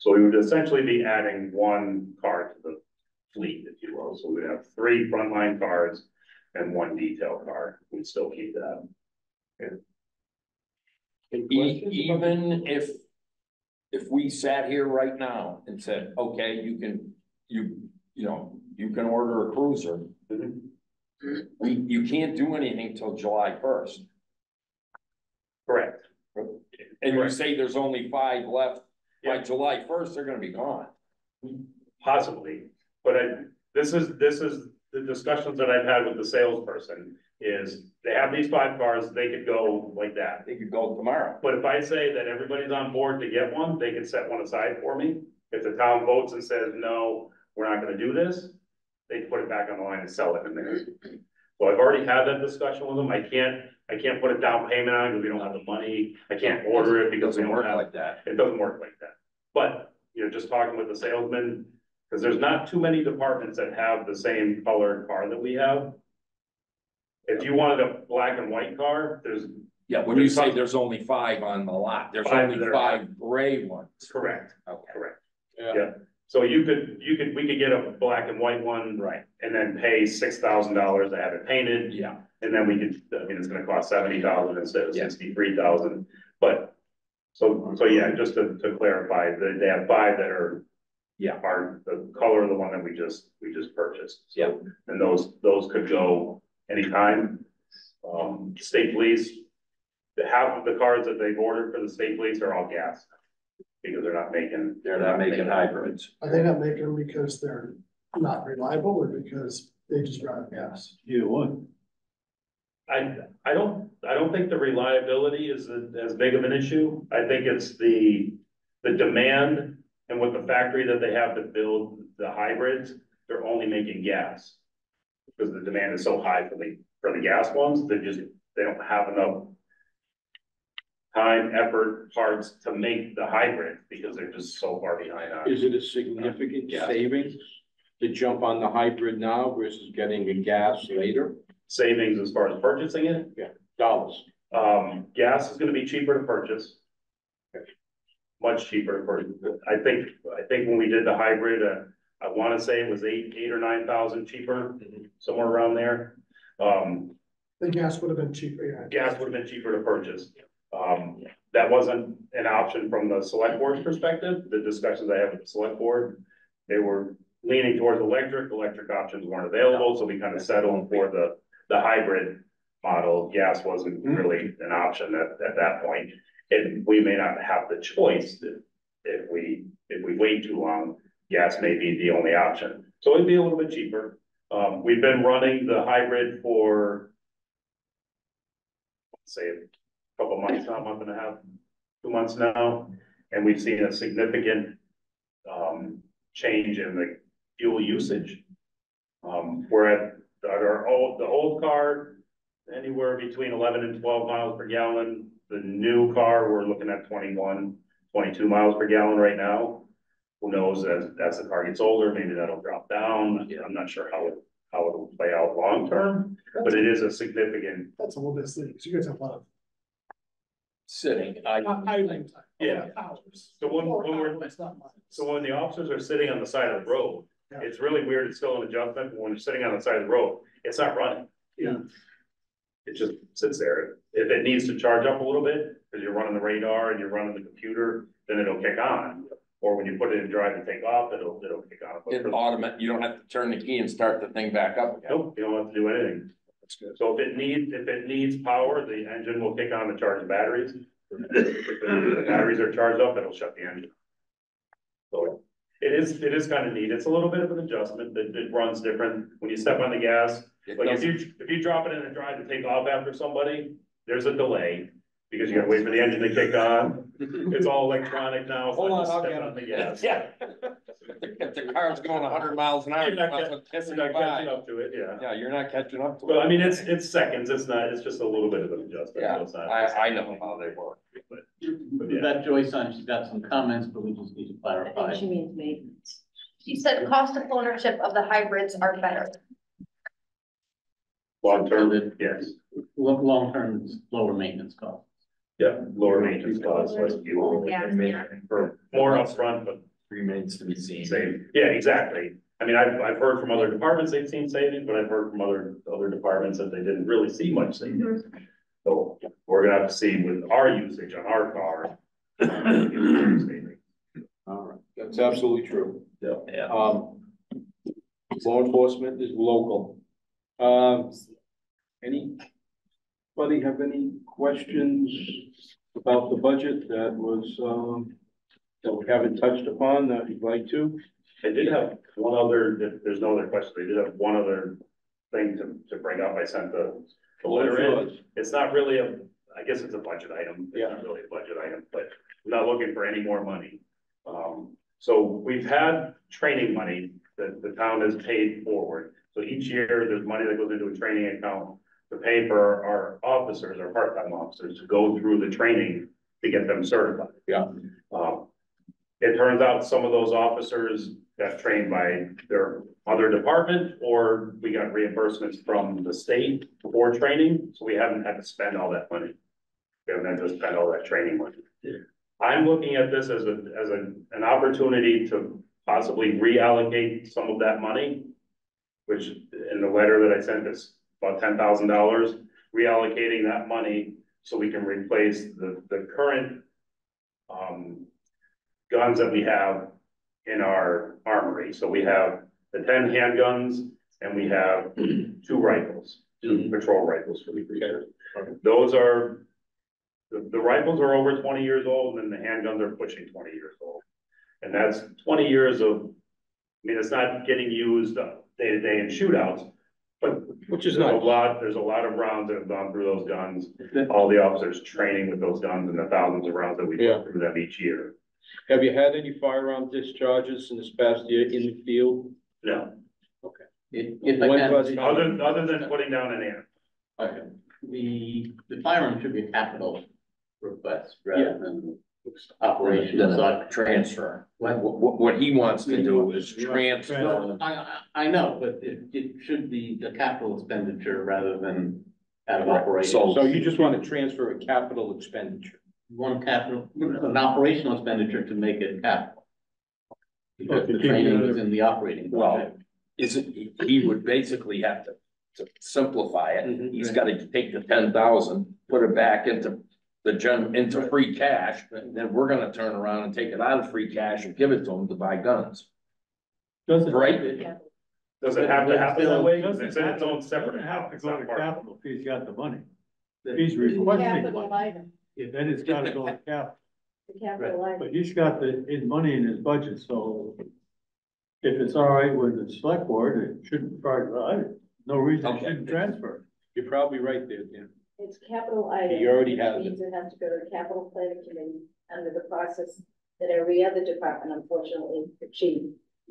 Speaker 14: So we would essentially be adding one car to the fleet, if you will. So we'd have three frontline cars and one detail car. We'd still keep that.
Speaker 2: E- even if, if we sat here right now and said, okay, you can, you, you know, you can order a cruiser. We, you can't do anything till July first,
Speaker 14: Correct.
Speaker 2: and you
Speaker 14: Correct.
Speaker 2: say there's only five left. By July first, they're gonna be gone.
Speaker 14: Possibly, but I, this is, this is the discussions that I've had with the salesperson. Is they have these five cars, they could go like that.
Speaker 2: They could go tomorrow.
Speaker 14: But if I say that everybody's on board to get one, they can set one aside for me. If the town votes and says, no, we're not gonna do this, they put it back on the line and sell it in there. So I've already had that discussion with them. I can't, I can't put a down payment on it because we don't have the money. I can't order it because we
Speaker 2: Doesn't
Speaker 14: don't
Speaker 2: work
Speaker 14: have.
Speaker 2: like that.
Speaker 14: It doesn't work like that. But, you know, just talking with the salesman, because there's not too many departments that have the same colored car that we have. If you wanted a black and white car, there's,
Speaker 2: Yeah, when you say there's only five on the lot, there's
Speaker 14: Five
Speaker 2: only
Speaker 14: that are-
Speaker 2: five gray ones.
Speaker 14: correct,
Speaker 2: Okay.
Speaker 14: correct.
Speaker 1: Yeah.
Speaker 14: So you could, you could, we could get a black and white one.
Speaker 2: Right.
Speaker 14: And then pay six thousand dollars to have it painted.
Speaker 2: Yeah,
Speaker 14: And then we could, I mean, it's gonna cost seventy thousand instead of
Speaker 2: Yeah.
Speaker 14: sixty-three thousand, but. So, so yeah, just to, to clarify, they, they have five that are.
Speaker 2: Yeah.
Speaker 14: Are the color of the one that we just, we just purchased. So,
Speaker 2: Yeah.
Speaker 14: And those, those could go anytime. Um, state police. The half of the cars that they've ordered for the state police are all gas. Because they're not making.
Speaker 2: they're not making hybrids.
Speaker 4: Are they not making them because they're not reliable or because they just run out of gas?
Speaker 13: Either one.
Speaker 14: I, I don't, I don't think the reliability is a- as big of an issue. I think it's the, the demand and with the factory that they have to build the hybrids, they're only making gas. Because the demand is so high for the, for the gas ones, they just, they don't have enough time, effort, parts to make the hybrid because they're just so far behind on.
Speaker 1: Is it a significant
Speaker 14: Yeah.
Speaker 1: savings to jump on the hybrid now versus getting a gas later?
Speaker 14: Savings as far as purchasing it, Yeah,
Speaker 1: Dollars.
Speaker 14: Um, gas is gonna be cheaper to purchase. Much cheaper for, I think, I think when we did the hybrid, uh, I wanna say it was eight, eight or nine thousand cheaper, somewhere around there. Um,
Speaker 4: The gas would have been cheaper, yeah.
Speaker 14: gas would have been cheaper to purchase. Um, that wasn't an option from the select board's perspective, the discussions I had with the select board. They were leaning towards electric, electric options weren't available, so we kind of settled for the, the hybrid model. Gas wasn't really an option at, at that point. We may not have the choice if, if we, if we wait too long, gas may be the only option. So it'd be a little bit cheaper. Um, we've been running the hybrid for say a couple months now, a month and a half, two months now, and we've seen a significant um, change in the fuel usage. Um, we're at, our old, the old car, anywhere between eleven and twelve miles per gallon. The new car, we're looking at 21, 22 miles per gallon right now. Who knows, as, as the car gets older, maybe that'll drop down. I'm not sure how it, how it'll play out long term, but it is a significant
Speaker 4: That's a little bit silly, because you guys have a lot of
Speaker 2: Sitting, I,
Speaker 4: idling time.
Speaker 14: Yeah.
Speaker 4: Hours.
Speaker 14: So when-
Speaker 4: Four
Speaker 14: when we're-
Speaker 4: hours, not miles.
Speaker 14: So when the officers are sitting on the side of the road,
Speaker 4: Yeah.
Speaker 14: it's really weird, it's still an adjustment, but when you're sitting on the side of the road, it's not running.
Speaker 4: Yeah.
Speaker 14: It just sits there, if it needs to charge up a little bit, because you're running the radar and you're running the computer, then it'll kick on. Or when you put it in drive and take off, it'll, it'll kick on. But
Speaker 2: it
Speaker 14: for-
Speaker 2: automatic, you don't have to turn the key and start the thing back up again.
Speaker 14: Nope, you don't have to do anything.
Speaker 1: That's good.
Speaker 14: So if it needs, if it needs power, the engine will kick on to charge the batteries. If the batteries are charged up, it'll shut the engine. So it is, it is kind of neat. It's a little bit of an adjustment. It, it runs different. When you step on the gas,
Speaker 2: It
Speaker 14: like if you, if you drop it in and drive to take off after somebody, there's a delay. Because you gotta wait for the engine to kick on. It's all electronic now. so
Speaker 2: Hold on, I'll get
Speaker 14: on the gas.
Speaker 2: Yeah. If the car's going hundred miles an hour,
Speaker 14: You're
Speaker 2: you're
Speaker 14: not
Speaker 2: not
Speaker 14: catching- You're not catching
Speaker 2: by.
Speaker 14: up to it, yeah.
Speaker 2: Yeah, you're not catching up to it.
Speaker 14: Well, I mean, it's, it's seconds. It's not, it's just a little bit of an adjustment.
Speaker 2: Yeah,
Speaker 14: so it's not-
Speaker 2: I, I know how they work.
Speaker 14: But
Speaker 8: We've got Joyce on, she's got some comments, but we just need to clarify.
Speaker 9: I
Speaker 8: clarify.
Speaker 9: think she means maintenance. You said cost of ownership of the hybrids are better.
Speaker 14: Long term, yes,
Speaker 8: Lo- long-term, lower maintenance costs.
Speaker 14: yeah, lower maintenance costs, less fuel,
Speaker 9: Yeah.
Speaker 14: for more upfront, but
Speaker 2: Remains to be seen.
Speaker 14: same, yeah, exactly. I mean, I've, I've heard from other departments they've seen savings, but I've heard from other, other departments that they didn't really see much savings. So we're gonna have to see with our usage on our car. savings.
Speaker 1: All right, that's absolutely true.
Speaker 2: Yeah.
Speaker 1: Um, law enforcement is local. Um, anybody have any questions about the budget that was, um, that we haven't touched upon that you'd like to?
Speaker 14: I did have one other, if there's no other question, I did have one other thing to, to bring up. I sent the, the letter in. It's not really a, I guess it's a budget item. It's not really a budget item, but I'm not looking for any more money. Um, so we've had training money that the town has paid forward. So each year, there's money that goes into a training account to pay for our officers, our part-time officers, to go through the training to get them certified.
Speaker 1: Yeah.
Speaker 14: Um, it turns out some of those officers got trained by their other department, or we got reimbursements from the state for training, so we haven't had to spend all that money. We haven't had to spend all that training money. I'm looking at this as a, as a, an opportunity to possibly reallocate some of that money. Which in the letter that I sent is about ten thousand dollars, reallocating that money so we can replace the, the current. Um, guns that we have in our armory. So we have the ten handguns and we have (clears throat) two rifles, two patrol rifles for the cruiser. Those are, the, the rifles are over twenty years old and then the handguns are pushing twenty years old. And that's twenty years of, I mean, it's not getting used day to day in shootouts,
Speaker 1: Which is
Speaker 14: there's a
Speaker 1: nice.
Speaker 14: lot, there's a lot of rounds that have gone through those guns. All the officers training with those guns and the thousands of rounds that we
Speaker 1: Yeah.
Speaker 14: put through them each year.
Speaker 1: Have you had any firearm discharges in this past year in the field?
Speaker 14: No,
Speaker 8: If, if I
Speaker 1: When was it?
Speaker 14: other, other than putting down an amp.
Speaker 8: Okay, the, the firearm should be a capital request rather than operation.
Speaker 2: Transfer.
Speaker 8: What?
Speaker 2: What, what, he wants to do is transfer.
Speaker 8: I, I, I know, but it, it should be the capital expenditure rather than out of operation.
Speaker 2: So-
Speaker 1: So you just want to transfer a capital expenditure?
Speaker 8: One capital, an operational expenditure to make it capital. Because the training is in the operating
Speaker 2: Well, is it, he- would basically have to, to simplify it.
Speaker 1: Mhm.
Speaker 2: He's gotta take the ten thousand, put it back into the gen, into free cash. Then we're gonna turn around and take it out of free cash and give it to him to buy guns.
Speaker 13: Doesn't.
Speaker 2: Right.
Speaker 14: Does it have to happen that way?
Speaker 13: Doesn't
Speaker 14: It's in its own
Speaker 13: have-
Speaker 14: separate
Speaker 13: doesn't have
Speaker 14: account.
Speaker 13: to
Speaker 14: It's
Speaker 13: go
Speaker 14: not
Speaker 13: to
Speaker 14: part
Speaker 13: capital if he's got the money. If he's requesting
Speaker 10: Capital
Speaker 13: money,
Speaker 10: item,
Speaker 13: then it's gotta go to (laughs) capital.
Speaker 10: the capital item.
Speaker 13: But he's got the, his money in his budget, so if it's all right with the select board, it shouldn't, probably, I- no reason it
Speaker 2: Okay.
Speaker 13: shouldn't transfer.
Speaker 1: You're probably right there, Dan.
Speaker 16: It's capital item.
Speaker 1: He already
Speaker 16: which
Speaker 1: has it.
Speaker 16: Means it has to go to the capital planning committee under the process that every other department, unfortunately, the chief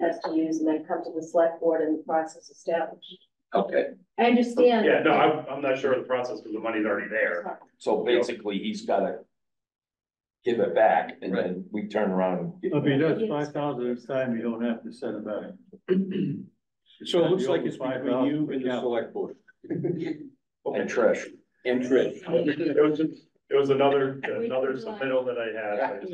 Speaker 16: has to use and then come to the select board and the process established.
Speaker 2: Okay,
Speaker 16: I understand.
Speaker 14: Yeah, no, I'm, I'm not sure of the process because the money's already there.
Speaker 2: so basically he's gotta give it back and then we turn around and. give it
Speaker 13: If he
Speaker 2: back.
Speaker 13: does five thousand this time, you don't have to send it back. (clears throat)
Speaker 1: So it looks like it's between you and the
Speaker 13: for
Speaker 1: select board.
Speaker 2: And Trish.
Speaker 1: And (laughs) Trish.
Speaker 14: It was just, it was another, another submittal that I had. I just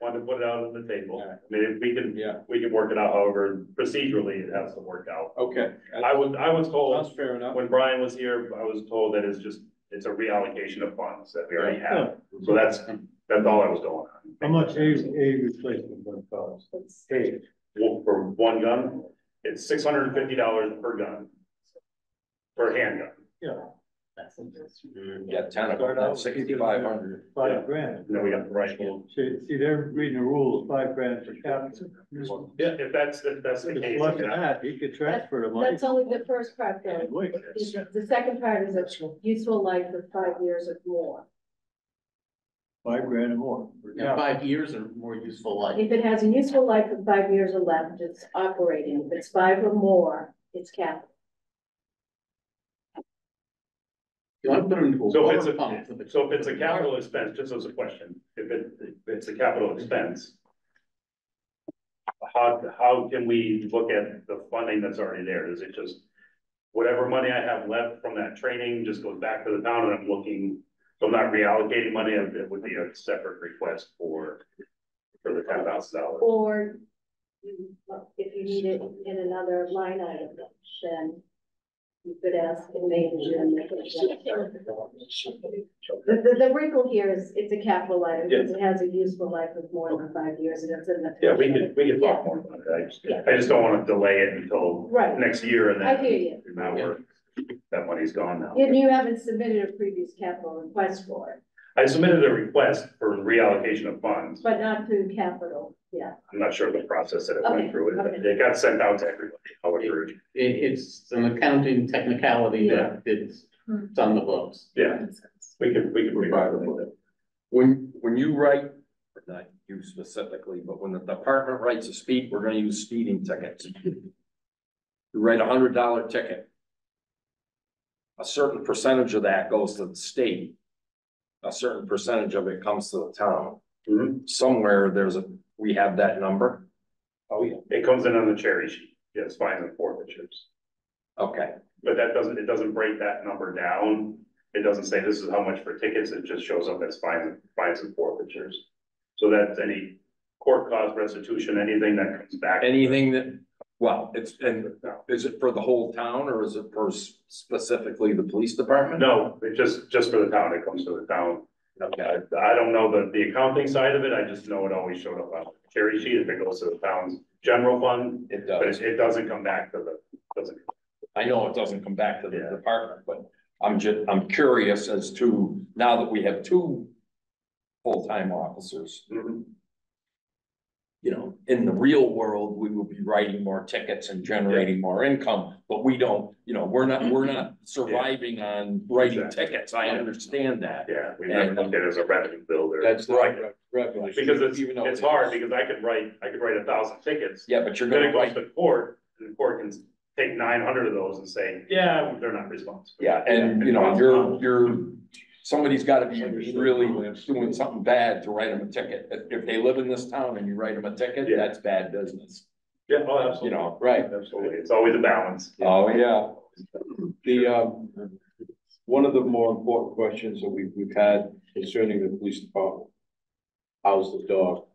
Speaker 14: Wanted to put it out on the table. I mean, we can,
Speaker 1: Yeah,
Speaker 14: we can work it out however procedurally it has to work out.
Speaker 1: okay.
Speaker 14: I was, I was told,
Speaker 1: That's fair enough.
Speaker 14: when Brian was here, I was told that it's just, it's a reallocation of funds that we already have. So that's, that's all I was going on.
Speaker 13: How much a, a replacement gonna cost?
Speaker 16: It's-
Speaker 14: well, for one gun, it's six hundred and fifty dollars per gun. Per handgun.
Speaker 13: Yeah, Mm,
Speaker 2: yeah, ten of them, that's sixty-five hundred.
Speaker 14: Yeah.
Speaker 13: five grand.
Speaker 14: And then we got the rifle.
Speaker 13: See, see, they're reading the rules, five grand for capital.
Speaker 14: Yeah, if that's, if that's the
Speaker 13: If
Speaker 14: case.
Speaker 13: it's less than
Speaker 14: yeah.
Speaker 13: that, he could transfer the money.
Speaker 16: That's only the first part though.
Speaker 13: Wait,
Speaker 16: The the second part is a useful life of five years or more.
Speaker 13: Five grand or more. for
Speaker 8: Yeah, five years or more useful life.
Speaker 16: If it has a useful life of five years or less, it's operating. If it's five or more, it's capital.
Speaker 8: You want to put it into a
Speaker 14: So if it's
Speaker 8: water pump.
Speaker 14: a, so if it's a capital expense, just as a question, if it, if it's a capital expense. how, how can we look at the funding that's already there? Is it just whatever money I have left from that training just goes back to the town and I'm looking, so I'm not reallocating money, it would be a separate request for, for the ten thousand dollars.
Speaker 16: Or you- if you need it in another line item, then you could ask and maybe. then The, the, the wrinkle here is, it's a capital item, because it has a useful life of more than five years, and it's in the.
Speaker 14: Yeah, we could, we could talk more about it, I just, I just don't wanna delay it until
Speaker 16: Right.
Speaker 14: next year and
Speaker 16: I
Speaker 14: then.
Speaker 16: hear you.
Speaker 14: Now we're, that money's gone now.
Speaker 16: And you haven't submitted a previous capital request for it,
Speaker 14: I submitted a request for reallocation of funds.
Speaker 16: but not to capital, yeah.
Speaker 14: I'm not sure the process that it
Speaker 16: Okay,
Speaker 14: went through. It,
Speaker 16: okay.
Speaker 14: it got sent out to everybody, however,
Speaker 8: It, it's an accounting technicality that it's, it's on the books.
Speaker 14: yeah, we could, we could provide them with it.
Speaker 2: When, when you write, or not you specifically, but when the department writes a speed, we're gonna use speeding tickets. You write a hundred dollar ticket. A certain percentage of that goes to the state. A certain percentage of it comes to the town.
Speaker 14: Mhm.
Speaker 2: Somewhere there's a, we have that number,
Speaker 14: Oh, yeah. It comes in on the cherry sheet, yes, fines and forfeitures.
Speaker 2: okay,
Speaker 14: But that doesn't, it doesn't break that number down. It doesn't say this is how much for tickets, it just shows up as fines, fines and forfeitures. So that's any court cost restitution, anything that comes back.
Speaker 2: anything that, well, it's, and is it for the whole town or is it for specifically the police department?
Speaker 14: No, it just, just for the town, it comes to the town.
Speaker 2: Okay,
Speaker 14: I, I don't know the, the accounting side of it, I just know it always showed up on the cherry sheet if it goes to the town's general fund.
Speaker 2: it
Speaker 14: But
Speaker 2: does.
Speaker 14: it, it doesn't come back to the, doesn't,
Speaker 2: I know it doesn't come back to the
Speaker 14: Yeah.
Speaker 2: department, but I'm just, I'm curious as to, now that we have two full-time officers, mm-hmm. You know, in the real world, we will be writing more tickets and generating more income, but we don't, you know, we're not, we're not (clears throat) surviving on writing
Speaker 14: Exactly.
Speaker 2: tickets. I understand that.
Speaker 14: yeah, we never looked at it as a revenue builder.
Speaker 2: That's right.
Speaker 14: Because it's,
Speaker 2: Even though
Speaker 14: it's hard,
Speaker 2: is.
Speaker 14: because I could write, I could write a thousand tickets.
Speaker 2: Yeah, but you're
Speaker 14: Then
Speaker 2: gonna
Speaker 14: it goes
Speaker 2: write,
Speaker 14: to court, and the court can take nine hundred of those and say, yeah, they're not responsible.
Speaker 2: yeah, and you know, you're, you're, somebody's gotta be really doing something bad to write them a ticket. If, if they live in this town and you write them a ticket,
Speaker 14: Yeah.
Speaker 2: that's bad business,
Speaker 14: Yeah, oh,
Speaker 2: you
Speaker 14: absolutely,
Speaker 2: know, right?
Speaker 14: absolutely, it's always a balance.
Speaker 2: Oh, yeah.
Speaker 1: The, um, one of the more important questions that we've, we've had concerning the police department. How's the dog?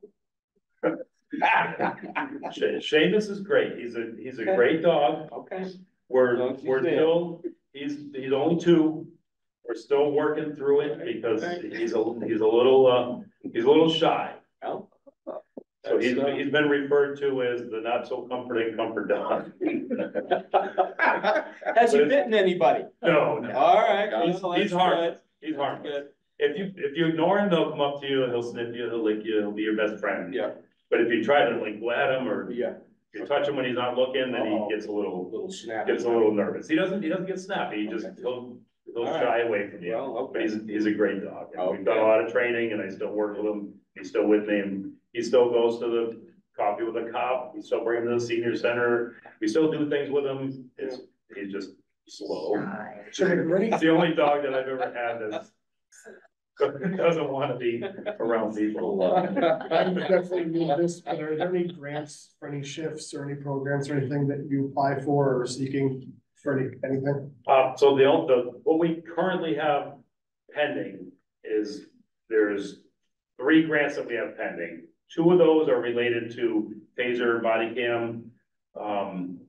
Speaker 14: Sha- Seamus is great, he's a, he's a great dog,
Speaker 1: Okay.
Speaker 14: we're,
Speaker 1: long as he's
Speaker 14: we're still, he's, he's only two. We're still working through it because he's a, he's a little, uh, he's a little shy.
Speaker 1: Well,
Speaker 14: So he's,
Speaker 1: That's, uh,
Speaker 14: he's been referred to as the not so comforting comfort dog. (laughs)
Speaker 15: Has he bitten anybody?
Speaker 14: No, no.
Speaker 15: All right.
Speaker 14: He's,
Speaker 15: well,
Speaker 14: he's
Speaker 15: that's
Speaker 14: harmless, he's
Speaker 15: good.
Speaker 14: harmless.
Speaker 15: Good.
Speaker 14: If you, if you ignore him, they'll come up to you he'll sniff you, he'll lick you, he'll be your best friend.
Speaker 1: Yeah.
Speaker 14: But if you try to like at him or
Speaker 1: Yeah,
Speaker 14: you touch him when he's not looking, then
Speaker 1: Uh-oh.
Speaker 14: he gets a little,
Speaker 1: little snap.
Speaker 14: gets a little nervous. He doesn't, he doesn't get snappy, he just, he'll, he'll shy away from you.
Speaker 1: Well,
Speaker 14: But
Speaker 1: okay.
Speaker 14: he's, he's a great dog. And We've done a lot of training and I still work with him. He's still with me and he still goes to the coffee with a cop. We still bring him to the senior center. We still do things with him. It's, he's just slow. It's the only dog that I've ever had that's (laughs) doesn't want to be around people. (laughs)
Speaker 4: I would definitely need this, but are there any grants for any shifts or any programs or anything that you apply for or are seeking any, anything?
Speaker 14: Uh, so the, the, what we currently have pending is there's three grants that we have pending. Two of those are related to taser body cam. Um,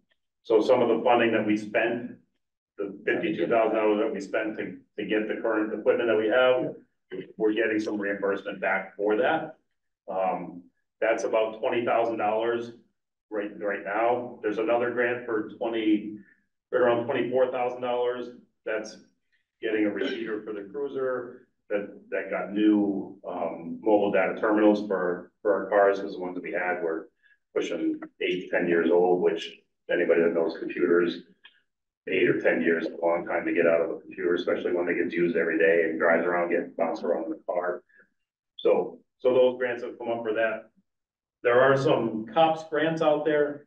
Speaker 14: so some of the funding that we spent, the fifty-two thousand dollars that we spent to, to get the current equipment that we have, we're getting some reimbursement back for that. Um, that's about twenty thousand dollars right, right now. There's another grant for twenty, right around twenty-four thousand dollars. That's getting a repeater for the cruiser that, that got new, um, mobile data terminals for, for our cars, because the ones that we had were pushing eight, ten years old, which anybody that knows computers, eight or ten years is a long time to get out of a computer, especially when they get used every day and drives around, get bounced around in the car. So, so those grants have come up for that. There are some cops grants out there.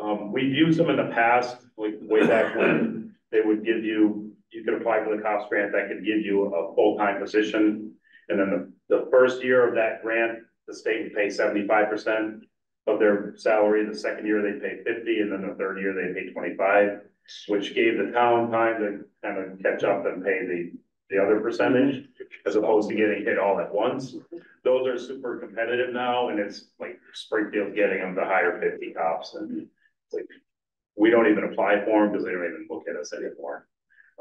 Speaker 14: Um, we've used them in the past, like way back when they would give you, you could apply for the cops grant, that could give you a full-time position. And then the, the first year of that grant, the state would pay seventy-five percent of their salary. The second year they pay fifty, and then the third year they pay twenty-five, which gave the town time to kind of catch up and pay the, the other percentage, as opposed to getting hit all at once. Those are super competitive now, and it's like Springfield getting them to hire fifty cops, and like, we don't even apply for them, because they don't even look at us anymore.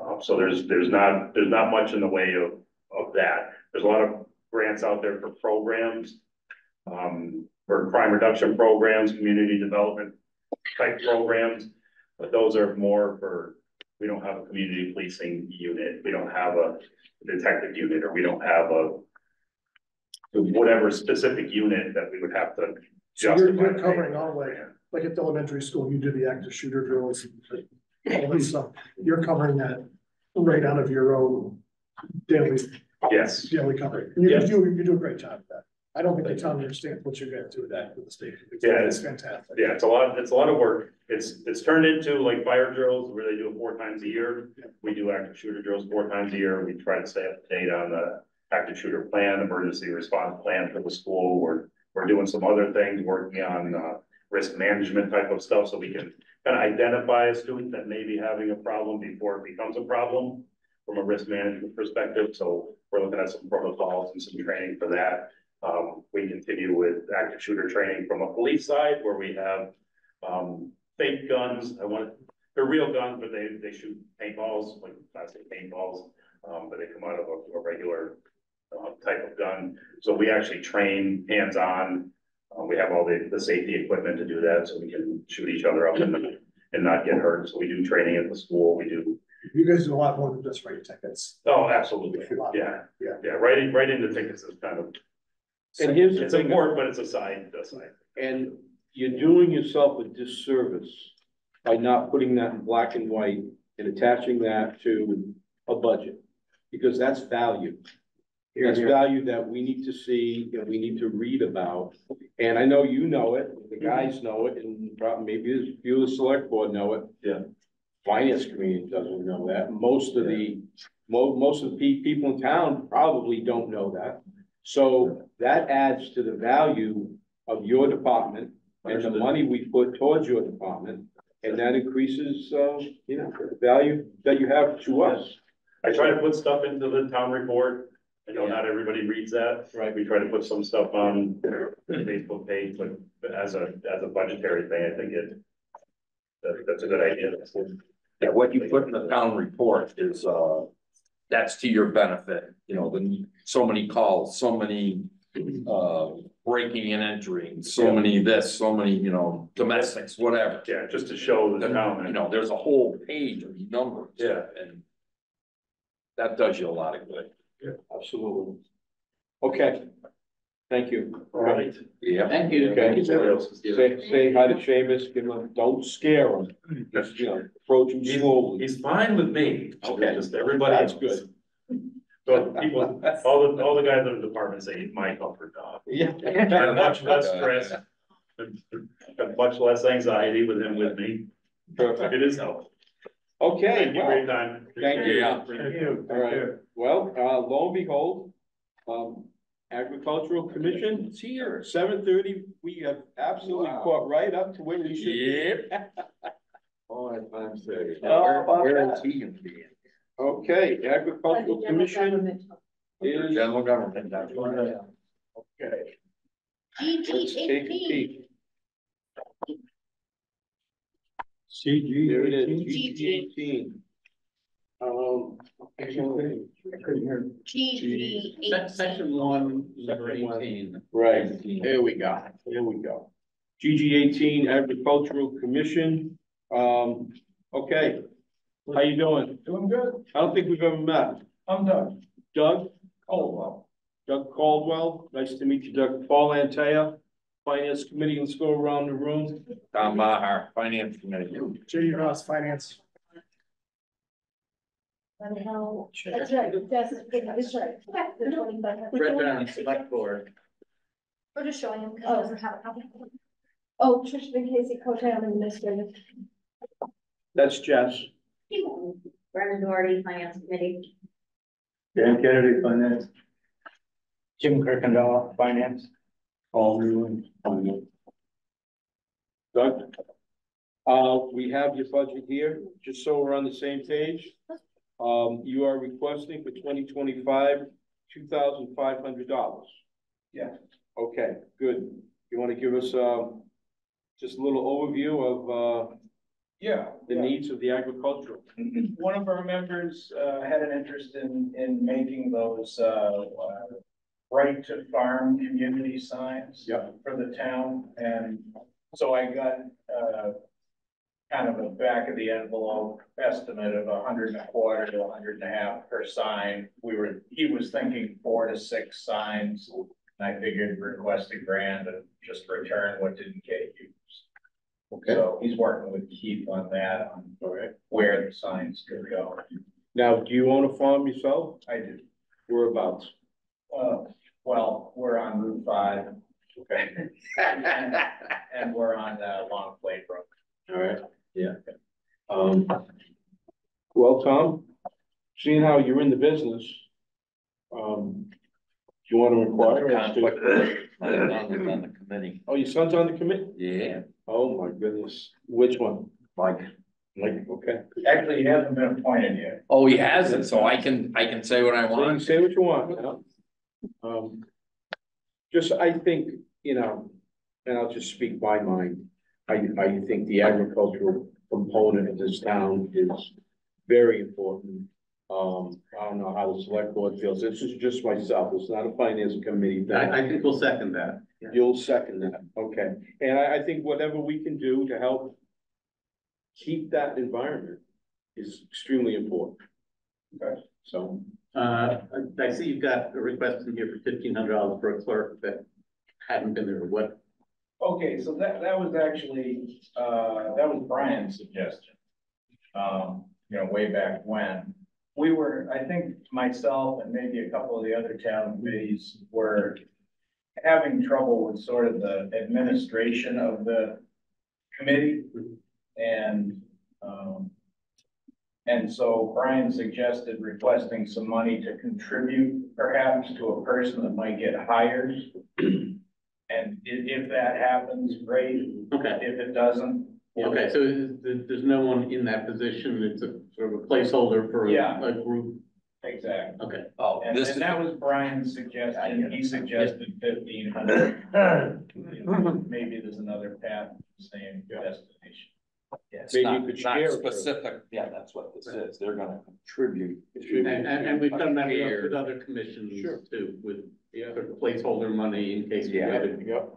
Speaker 14: Uh, so there's, there's not, there's not much in the way of, of that. There's a lot of grants out there for programs. Um, for crime reduction programs, community development type programs. But those are more for, we don't have a community policing unit, we don't have a detective unit, or we don't have a. Whatever specific unit that we would have to
Speaker 4: So
Speaker 14: justify.
Speaker 4: you're, you're covering all
Speaker 14: the
Speaker 4: like, at the elementary school, you do the active shooter drills. All that stuff, you're covering that right out of your own daily,
Speaker 14: Yes,
Speaker 4: daily cover. You, you do, you do a great job of that. I don't think the town understands what you're gonna do with that with the state. It's-
Speaker 14: Yeah,
Speaker 4: It's fantastic.
Speaker 14: yeah, it's a lot, it's a lot of work. It's, it's turned into like fire drills where they do it four times a year. We do active shooter drills four times a year. We try to stay up to date on the active shooter plan, emergency response plan for the school. We're, we're doing some other things, working on, uh, risk management type of stuff, so we can kind of identify a student that may be having a problem before it becomes a problem from a risk management perspective. So we're looking at some protocols and some training for that. Um, we continue with active shooter training from a police side where we have, um, fake guns. I want, they're real guns, but they, they shoot paintballs, like plastic paintballs. Um, but they come out of a, a regular, uh, type of gun. So we actually train hands-on. Uh, we have all the, the safety equipment to do that, so we can shoot each other up and, and not get hurt. So we do training at the school. We do,
Speaker 4: You guys do a lot more than just write tickets.
Speaker 14: oh, absolutely. Yeah,
Speaker 4: Yeah.
Speaker 14: yeah, writing, writing the tickets is kind of.
Speaker 1: And here's the
Speaker 14: It's
Speaker 1: thing-
Speaker 14: important, but it's a side, a side.
Speaker 1: And you're doing yourself a disservice by not putting that in black and white and attaching that to a budget. Because that's value. That's value that we need to see, and we need to read about. And I know you know it, the guys know it, and probably maybe a few of the select board know it.
Speaker 14: Yeah.
Speaker 1: Finance community doesn't know that. Most of the, mo- most of the pe- people in town probably don't know that. So that adds to the value of your department and the money we put towards your department. And that increases, uh, you know, the value that you have to us.
Speaker 14: I try to put stuff into the town report. I know not everybody reads that.
Speaker 1: Right.
Speaker 14: We try to put some stuff on the Facebook page, but but as a, as a budgetary thing, I think it. That, that's a good idea.
Speaker 2: Yeah, what you put in the town report is, uh, that's to your benefit, you know, the, so many calls, so many. Uh, breaking and entering, so
Speaker 14: Yeah.
Speaker 2: many this, so many, you know, domestics, whatever.
Speaker 14: Yeah, just to show the town.
Speaker 2: You know, there's a whole page of numbers.
Speaker 14: Yeah.
Speaker 2: And. That does you a lot of good.
Speaker 1: Absolutely. Okay. Thank you.
Speaker 14: All right.
Speaker 2: Yeah.
Speaker 8: Thank you.
Speaker 1: Okay.
Speaker 14: Somebody else is-
Speaker 1: Say, say hi to Seamus, give him, don't scare him, just, you know, approach him slowly.
Speaker 14: He's fine with me.
Speaker 1: Okay.
Speaker 14: Just everybody.
Speaker 1: That's
Speaker 14: else.
Speaker 1: good.
Speaker 14: But people, all the, all the guys in the department say he's my comfort dog.
Speaker 1: Yeah.
Speaker 14: And much less stress. Got much less anxiety with him with me.
Speaker 1: Perfect.
Speaker 14: It is helpful.
Speaker 1: Okay,
Speaker 14: Thank you for
Speaker 1: well,
Speaker 14: your time.
Speaker 1: thank you.
Speaker 2: Yeah.
Speaker 13: Thank you.
Speaker 1: All right. well, uh, lo and behold, um, agricultural commission, it's here, seven thirty, we have absolutely
Speaker 2: Wow.
Speaker 1: caught right up to where we should be.
Speaker 2: Yep. (laughs)
Speaker 5: All that time saved.
Speaker 1: How
Speaker 2: Where,
Speaker 1: about
Speaker 2: where he gonna be?
Speaker 1: Okay, agricultural commission is,
Speaker 2: General government, that's right.
Speaker 1: okay,
Speaker 10: GG
Speaker 1: let's take a
Speaker 10: eighteen.
Speaker 1: peek.
Speaker 13: CG.
Speaker 1: There it is,
Speaker 13: 18.
Speaker 1: GG eighteen. Um,
Speaker 10: GG eighteen.
Speaker 8: Section one, number
Speaker 1: Section one.
Speaker 8: eighteen.
Speaker 1: right, there we go, there we go. GG eighteen Agricultural Commission, um, okay, how you doing?
Speaker 13: Doing good.
Speaker 1: I don't think we've ever met.
Speaker 13: I'm Doug.
Speaker 1: Doug?
Speaker 13: Caldwell.
Speaker 1: Doug Caldwell, nice to meet you, Doug. Paul Antaya, Finance Committee, let's go around the room.
Speaker 2: Tom Maher, Finance Committee.
Speaker 4: JD Ross, Finance.
Speaker 16: And how, that's right, that's, that's right. The 25.
Speaker 8: select board.
Speaker 9: We're just showing him because
Speaker 16: Oh.
Speaker 9: he doesn't have a copy.
Speaker 16: Oh, Tricia Casey, co-chair and administrator.
Speaker 1: That's Jess.
Speaker 9: Brendan Doherty, Finance Committee.
Speaker 13: Dan Kennedy, finance.
Speaker 15: Jim Kirkendall, finance.
Speaker 1: Finance. Doug? Uh, we have your budget here, just so we're on the same page. Um, you are requesting for twenty twenty-five, two thousand five hundred dollars.
Speaker 12: Yeah.
Speaker 1: Okay, good. You wanna give us, um, just a little overview of, uh,
Speaker 15: Yeah.
Speaker 1: the needs of the agricultural?
Speaker 15: One of our members, uh, had an interest in, in making those, uh, uh, right to farm community signs.
Speaker 1: Yeah.
Speaker 15: For the town, and so I got, uh, kind of a back of the envelope estimate of a hundred and a quarter to a hundred and a half per sign. We were, he was thinking four to six signs, and I figured request a grand and just return what didn't get used.
Speaker 1: Okay,
Speaker 15: So he's working with Keith on that, on
Speaker 1: right.
Speaker 15: where the signs could go.
Speaker 1: Now, do you own a farm yourself?
Speaker 15: I do.
Speaker 1: Whereabouts?
Speaker 15: Uh, well, we're on Route five. Okay. And, (laughs) and we're on, uh, Long Plain Road.
Speaker 1: All right, yeah. Um, well, Tom, seeing how you're in the business, um, do you want to inquire as to?
Speaker 2: My son is on the committee.
Speaker 1: Oh, your son's on the committee?
Speaker 2: Yeah,
Speaker 1: Oh, my goodness. Which one?
Speaker 2: Mike.
Speaker 1: Like, okay.
Speaker 15: Actually, he hasn't been appointed yet.
Speaker 2: Oh, he hasn't, so I can, I can say what I
Speaker 1: So you can
Speaker 2: want.
Speaker 1: say what you want, you know? Um, just, I think, you know, and I'll just speak my mind. I, I think the agricultural component of this town is very important. Um, I don't know how the select board feels. This is just myself. It's not a finance committee thing.
Speaker 8: I, I think we'll second that.
Speaker 1: You'll second that, okay. And I, I think whatever we can do to help keep that environment is extremely important.
Speaker 15: Okay.
Speaker 1: So,
Speaker 8: Uh, I see you've got a request in here for fifteen hundred dollars for a clerk that hadn't been there, what?
Speaker 15: Okay, so that, that was actually, uh, that was Brian's suggestion. Um, you know, way back when. We were, I think myself and maybe a couple of the other town committees were having trouble with sort of the administration of the committee. And, um, and so Brian suggested requesting some money to contribute perhaps to a person that might get hired. And i- if that happens, great.
Speaker 8: Okay,
Speaker 15: If it doesn't.
Speaker 8: okay, so there's, there's no one in that position, it's a sort of a placeholder for
Speaker 15: Yeah.
Speaker 8: a group,
Speaker 15: Exactly.
Speaker 8: okay.
Speaker 2: Oh,
Speaker 15: And,
Speaker 2: this
Speaker 15: and that was Brian's suggestion. He suggested fifteen hundred. (laughs) Maybe there's another path, to the same destination.
Speaker 2: Yeah, it's
Speaker 1: Maybe you
Speaker 2: not,
Speaker 1: could
Speaker 2: not
Speaker 1: share it.
Speaker 2: specific, yeah, that's what this is. They're gonna contribute.
Speaker 8: And, and, and we've done that with-
Speaker 2: Here.
Speaker 8: with other commissions
Speaker 1: Sure.
Speaker 8: too, with
Speaker 1: yeah,
Speaker 8: sort of placeholder money in case we
Speaker 2: Yeah.
Speaker 8: have it
Speaker 1: yep.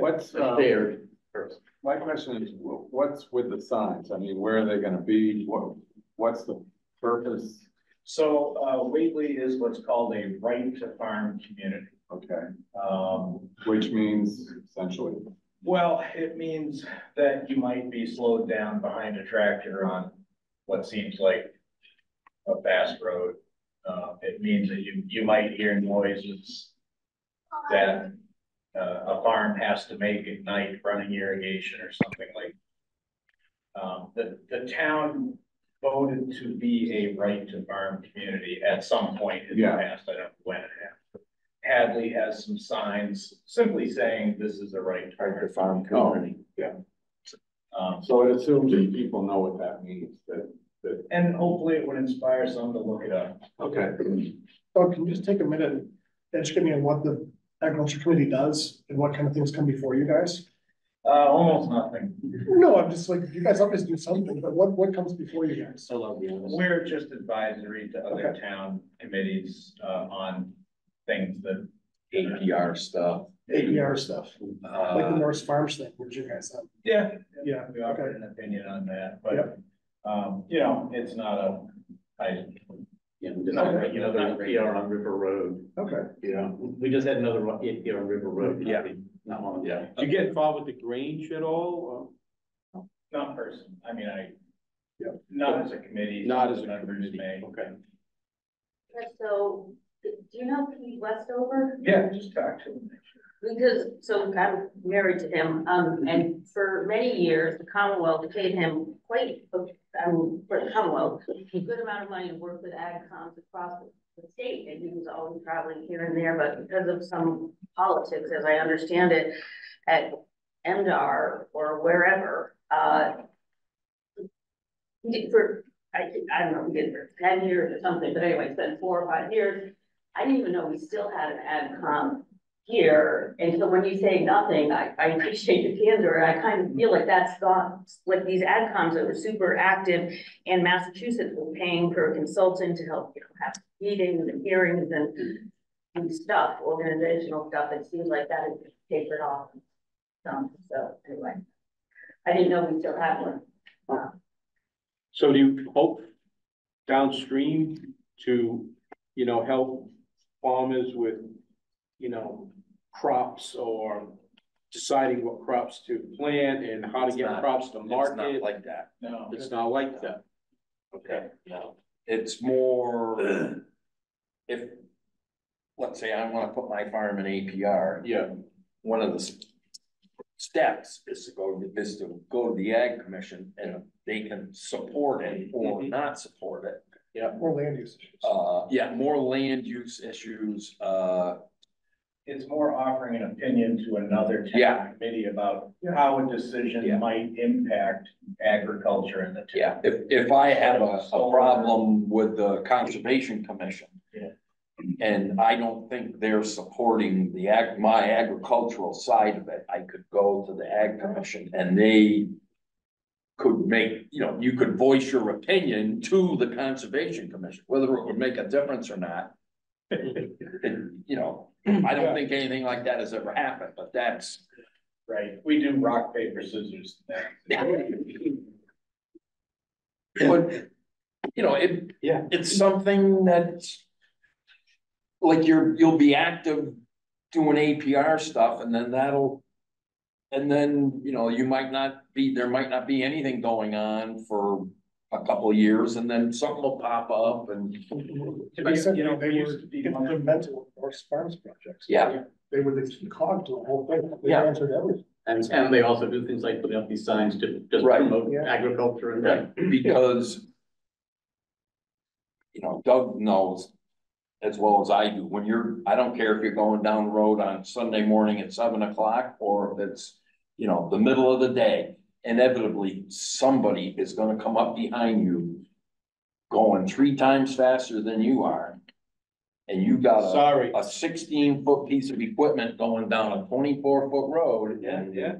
Speaker 5: What's, uh,
Speaker 8: shared first.
Speaker 5: my question is, wh- what's with the signs? I mean, where are they gonna be? What, what's the purpose?
Speaker 15: So, uh, Whately is what's called a right to farm community.
Speaker 5: Okay,
Speaker 15: Um,
Speaker 5: which means essentially,
Speaker 15: well, it means that you might be slowed down behind a tractor on what seems like a fast road. Uh, it means that you, you might hear noises that uh, a farm has to make at night running irrigation or something like. Um, the, the town voted to be a right to farm community at some point in the past, I don't know when it happened. Hadley has some signs simply saying this is a right to
Speaker 2: Right
Speaker 15: farm.
Speaker 2: farm
Speaker 5: Oh,
Speaker 2: community.
Speaker 15: Um,
Speaker 5: so it assumes that people know what that means, that, that,
Speaker 15: and hopefully it would inspire some to look it up.
Speaker 5: okay.
Speaker 4: So can you just take a minute and educate me on what the agriculture committee does and what kind of things come before you guys?
Speaker 15: Uh, almost nothing.
Speaker 4: No, I'm just like, you guys always do something, but what, what comes before you guys?
Speaker 15: We're just advisory to other town committees, uh, on things that.
Speaker 2: APR stuff.
Speaker 4: APR stuff, like the
Speaker 2: Uh,
Speaker 4: Nourse Farms thing, where'd you guys have?
Speaker 15: Yeah.
Speaker 4: Yeah,
Speaker 15: We offered an opinion on that, but, um, you know, it's not a, I,
Speaker 8: Yeah, we just had
Speaker 15: Okay.
Speaker 8: another PR on River Road.
Speaker 4: Okay.
Speaker 8: Yeah. We just had another one here on River Road.
Speaker 2: Yeah.
Speaker 8: Not one.
Speaker 2: Yeah.
Speaker 1: Do you get involved with the Grange at all?
Speaker 15: not person, I mean, I.
Speaker 4: Yeah.
Speaker 15: Not as a committee.
Speaker 1: Not as a
Speaker 15: members
Speaker 1: committee,
Speaker 15: may.
Speaker 1: okay.
Speaker 16: So, do you know Pete Westover?
Speaker 15: Yeah, just talk to them.
Speaker 16: Because, so I'm married to him, um, and for many years, the Commonwealth paid him quite, a- um, for the Commonwealth, a good amount of money to work with ag coms across the state, and he was always traveling here and there, but because of some politics, as I understand it, at MDAR or wherever, uh. For, I, I don't know, we did for ten years or something, but anyway, it's been four or five years. I didn't even know we still had an AgCom here, and so when you say nothing, I, I appreciate the candor, and I kind of feel like that's gone, like these AgComs that were super active in Massachusetts were paying for a consultant to help, you know, have meetings and hearings and and stuff, organizational stuff, it seems like that has tapered off. Some, so anyway, I didn't know we still had one.
Speaker 1: So do you hope downstream to, you know, help farmers with, you know, crops or deciding what crops to plant and how to
Speaker 2: It's
Speaker 1: get
Speaker 2: not-
Speaker 1: crops to
Speaker 2: It's
Speaker 1: market?
Speaker 2: not like that.
Speaker 15: No.
Speaker 1: It's not like that. Okay,
Speaker 2: No, it's more, (clears throat) if, let's say I wanna put my farm in APR,
Speaker 1: yeah,
Speaker 2: one of the s- steps is to go, is to go to the ag commission and they can support it or
Speaker 1: Mhm.
Speaker 2: not support it.
Speaker 4: More land use issues.
Speaker 2: Uh, yeah, more land use issues, uh,
Speaker 15: It's more offering an opinion to another
Speaker 2: Yeah.
Speaker 15: committee about how a decision
Speaker 2: Yeah.
Speaker 15: might impact agriculture in the town.
Speaker 2: yeah, if, if I have a, a problem with the conservation commission.
Speaker 15: Yeah.
Speaker 2: And I don't think they're supporting the ag, my agricultural side of it, I could go to the ag commission and they. Could make, you know, you could voice your opinion to the conservation commission, whether it would make a difference or not. You know, I don't think anything like that has ever happened, but that's.
Speaker 15: Right, we do rock, paper, scissors.
Speaker 2: But, you know, it,
Speaker 1: Yeah.
Speaker 2: it's something that's. Like you're, you'll be active doing APR stuff and then that'll. And then, you know, you might not be, there might not be anything going on for a couple of years and then something will pop up and.
Speaker 4: They said
Speaker 15: You know,
Speaker 4: they
Speaker 15: we
Speaker 4: were
Speaker 15: used to be-
Speaker 4: implemental Nourse Farms projects.
Speaker 2: Yeah.
Speaker 4: They were the key cog to the whole thing. They
Speaker 2: Yeah.
Speaker 4: answered everything.
Speaker 8: And, and they also do things like putting up these signs to just
Speaker 2: Right.
Speaker 8: promote
Speaker 4: Yeah.
Speaker 8: agriculture and.
Speaker 2: Right, because. You know, Doug knows as well as I do, when you're, I don't care if you're going down the road on Sunday morning at seven o'clock, or if it's. You know, the middle of the day, inevitably, somebody is gonna come up behind you. Going three times faster than you are. And you got a,
Speaker 1: sorry.
Speaker 2: a sixteen foot piece of equipment going down a twenty-four foot road and.
Speaker 1: Yeah.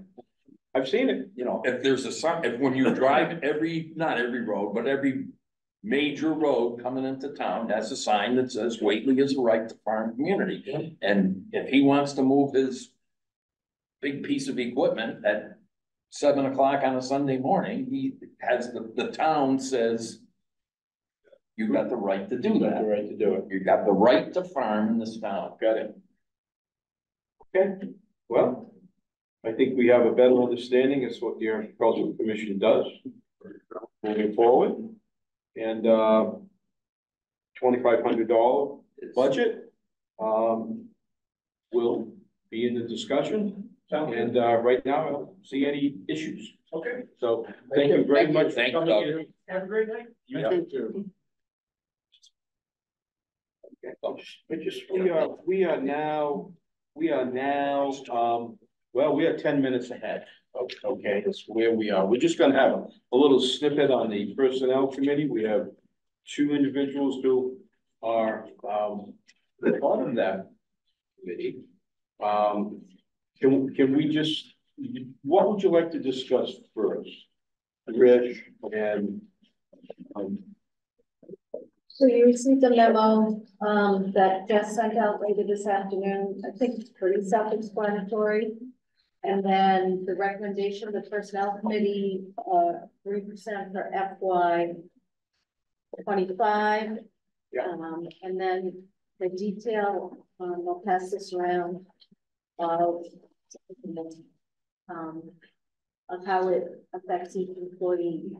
Speaker 1: I've seen it.
Speaker 2: You know, if there's a sign, if when you drive every, not every road, but every major road coming into town, has a sign that says Whately is a right to farm community. And if he wants to move his big piece of equipment at seven o'clock on a Sunday morning, he has, the, the town says you got the right to do
Speaker 1: got the
Speaker 2: that.
Speaker 1: right to do it.
Speaker 2: You've got the right to farm in this town.
Speaker 1: Got it. Okay, well, I think we have a better understanding as what the agricultural commission does moving forward. And, uh, twenty-five hundred dollar budget, um, will be in the discussion. And, uh, right now, I don't see any issues.
Speaker 15: Okay.
Speaker 1: So thank you very much for
Speaker 2: Thank you,
Speaker 1: coming
Speaker 2: Doug.
Speaker 1: in.
Speaker 15: Have a great night.
Speaker 1: You too. We just, we are, we are now, we are now, um, well, we are ten minutes ahead. Okay, that's where we are. We're just gonna have a little snippet on the personnel committee. We have two individuals who are, um, part of that committee. Um, can, can we just, what would you like to discuss first? Rich and, um,
Speaker 9: So you received a memo, um, that Jess sent out later this afternoon. I think it's pretty self-explanatory. And then the recommendation of the personnel committee, uh, three percent for FY twenty-five.
Speaker 1: Yeah.
Speaker 9: Um, and then the detail, um, I'll pass this around of um, of how it affects each employee.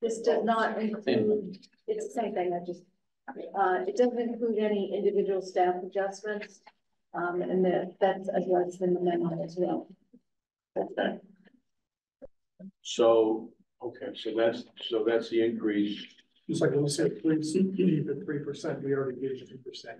Speaker 9: This does not include, it's the same thing, I just, uh, it doesn't include any individual staff adjustments. Um, and that, that's addressed in the memo as well. That's it.
Speaker 1: so, okay, so that's, so that's the increase.
Speaker 4: Just like when you say three, keep it three percent, we already gave you two percent.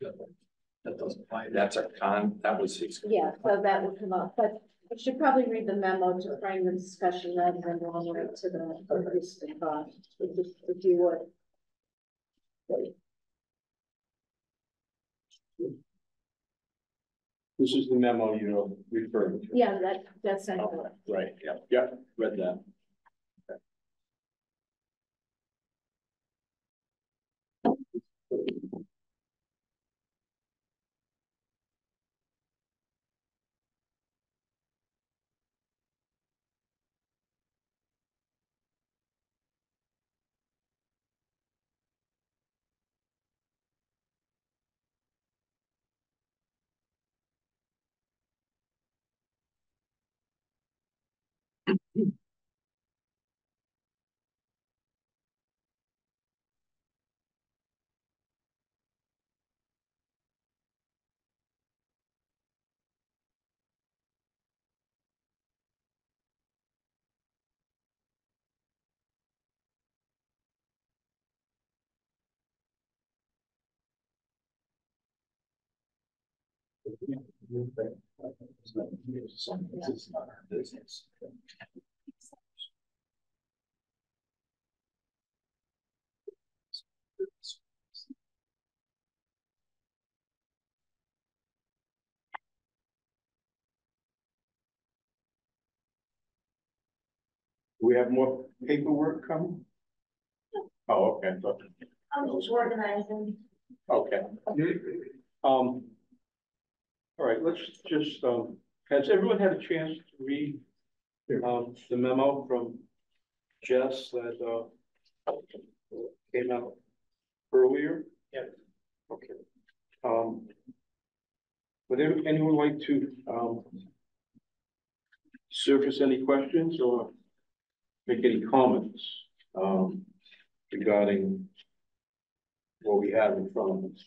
Speaker 2: That doesn't apply. That's a con, that was his.
Speaker 9: Yeah, so that would come up, but We should probably read the memo to frame the discussion rather than going right to the increase in cost, if you, if you would.
Speaker 1: This is the memo you're referring to.
Speaker 9: Yeah, that, that's.
Speaker 1: Right, yeah, yeah, read that. We have more paperwork coming? Oh, okay,
Speaker 16: I'm just organizing.
Speaker 1: okay. Um. All right, let's just, um, has everyone had a chance to read, um, the memo from Jess that, uh, came out earlier?
Speaker 15: Yeah.
Speaker 1: Okay. Um. Would anyone like to, um, surface any questions or make any comments, um, regarding what we have in front of us?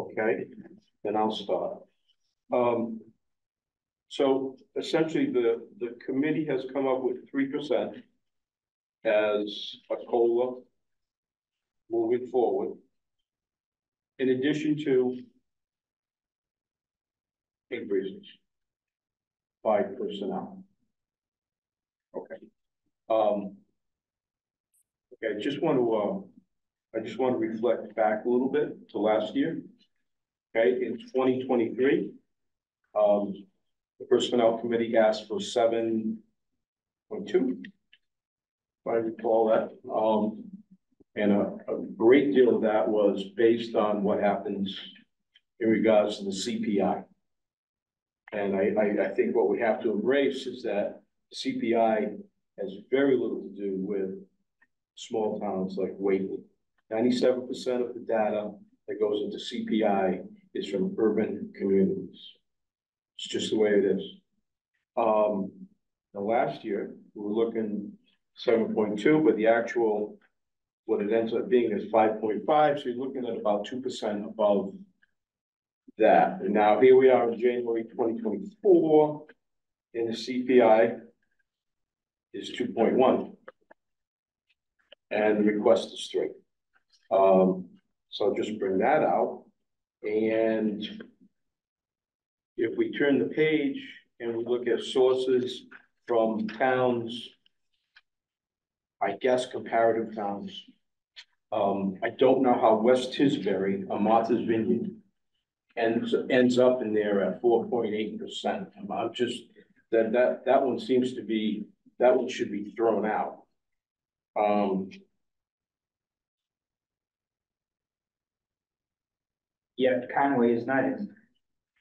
Speaker 1: Okay, then I'll start. Um, so essentially, the, the committee has come up with three percent as a COLA moving forward. In addition to increases by personnel. Okay. Um. Okay, I just want to, uh, I just want to reflect back a little bit to last year. Okay, in twenty twenty-three, um, the Personnel Committee asked for seven point two. If I recall that, um, and a, a great deal of that was based on what happens in regards to the CPI. And I, I, I think what we have to embrace is that CPI has very little to do with small towns like. Ninety-seven percent of the data that goes into CPI is from urban communities. It's just the way it is. Um, the last year, we were looking seven point two, but the actual, what it ends up being is five point five, so you're looking at about two percent above that. And now here we are in January twenty twenty-four, and the CPI is two point one. And the request is three. Um, so just bring that out. And if we turn the page and we look at sources from towns, I guess comparative towns. Um, I don't know how West Tisbury, a Martha's Vineyard, ends, ends up in there at four point eight percent. I'm just, that, that, that one seems to be, that one should be thrown out. Um,
Speaker 15: Yeah, Conway is not in.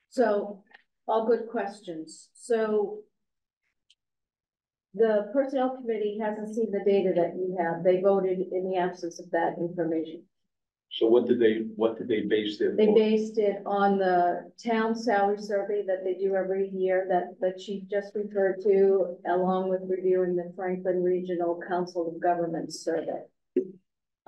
Speaker 9: So, all good questions, so. The personnel committee hasn't seen the data that you have, they voted in the absence of that information.
Speaker 1: so what did they, what did they base their?
Speaker 9: They based it on the town salary survey that they do every year that the chief just referred to, along with reviewing the Franklin Regional Council of Governments survey.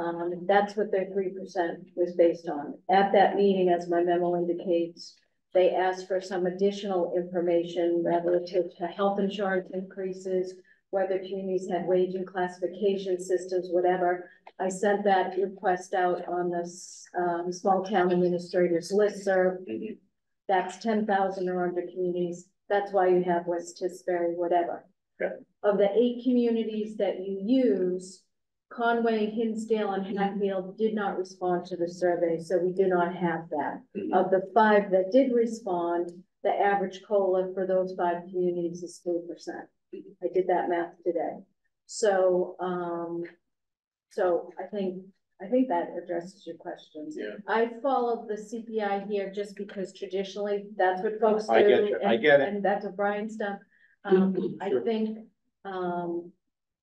Speaker 9: Um, that's what their three percent was based on. At that meeting, as my memo indicates, they asked for some additional information relative to health insurance increases, whether communities had wage and classification systems, whatever. I sent that request out on this, um, small town administrators listserv. That's ten thousand or under communities. That's why you have West Tisbury, whatever.
Speaker 1: Okay.
Speaker 9: Of the eight communities that you use, Conway, Hinsdale, and Hatfield did not respond to the survey, so we do not have that.
Speaker 1: Mhm.
Speaker 9: Of the five that did respond, the average COLA for those five communities is three percent. I did that math today. So, um, so I think, I think that addresses your questions.
Speaker 1: Yeah.
Speaker 9: I followed the CPI here just because traditionally that's what folks do.
Speaker 1: I get you. I
Speaker 9: and-
Speaker 1: get it.
Speaker 9: And that's what Brian's done. (clears throat) Um, I think, um,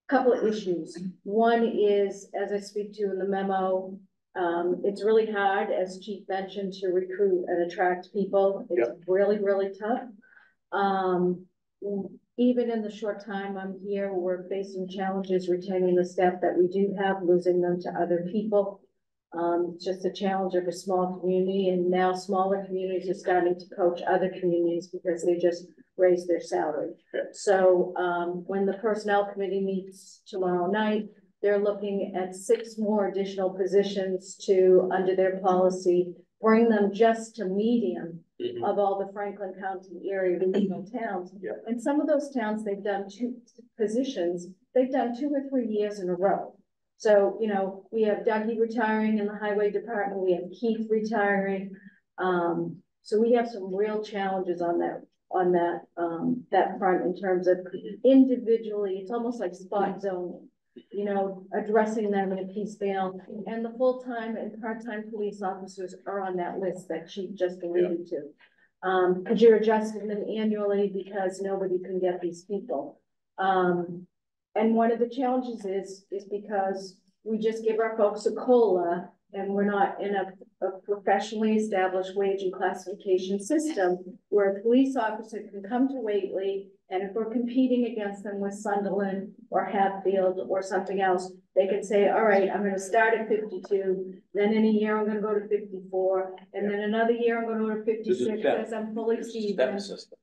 Speaker 9: couple of issues. One is, as I speak to in the memo, um, it's really hard, as Chief mentioned, to recruit and attract people. It's really, really tough. Um, even in the short time I'm here, we're facing challenges retaining the staff that we do have, losing them to other people. Um, it's just a challenge of a small community and now smaller communities are starting to coach other communities because they just raised their salary. So, um, when the personnel committee meets tomorrow night, they're looking at six more additional positions to, under their policy, bring them just to medium
Speaker 1: Mhm.
Speaker 9: of all the Franklin County area regional towns.
Speaker 1: Yeah.
Speaker 9: And some of those towns, they've done two positions, they've done two or three years in a row. So, you know, we have Dougie retiring in the highway department, we have Keith retiring. Um, so we have some real challenges on that, on that, um, that front in terms of individually, it's almost like spot zoning. You know, addressing them in a piecemeal, and the full-time and part-time police officers are on that list that she just alluded to. Um, cause you're adjusting them annually because nobody can get these people. Um, and one of the challenges is, is because we just give our folks a COLA and we're not in a, a professionally established wage and classification system where a police officer can come to Whately and if we're competing against them with Sunderland or Hatfield or something else, they can say, all right, I'm gonna start at fifty-two, then in a year I'm gonna go to fifty-four, and then another year I'm gonna go to fifty-six because I'm fully seasoned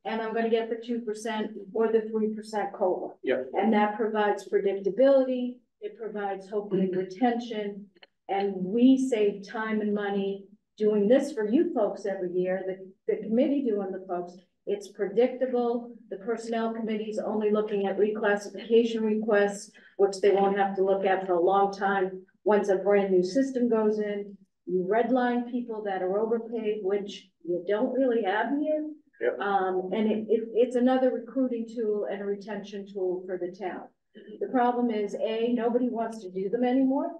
Speaker 9: and I'm gonna get the two percent or the three percent COLA.
Speaker 1: Yep.
Speaker 9: And that provides predictability, it provides hopefully retention, and we save time and money doing this for you folks every year, the, the committee doing the folks. It's predictable, the personnel committee is only looking at reclassification requests, which they won't have to look at for a long time. Once a brand new system goes in, you redline people that are overpaid, which you don't really have here.
Speaker 1: Yep.
Speaker 9: Um, and it, it, it's another recruiting tool and a retention tool for the town. The problem is, A, nobody wants to do them anymore,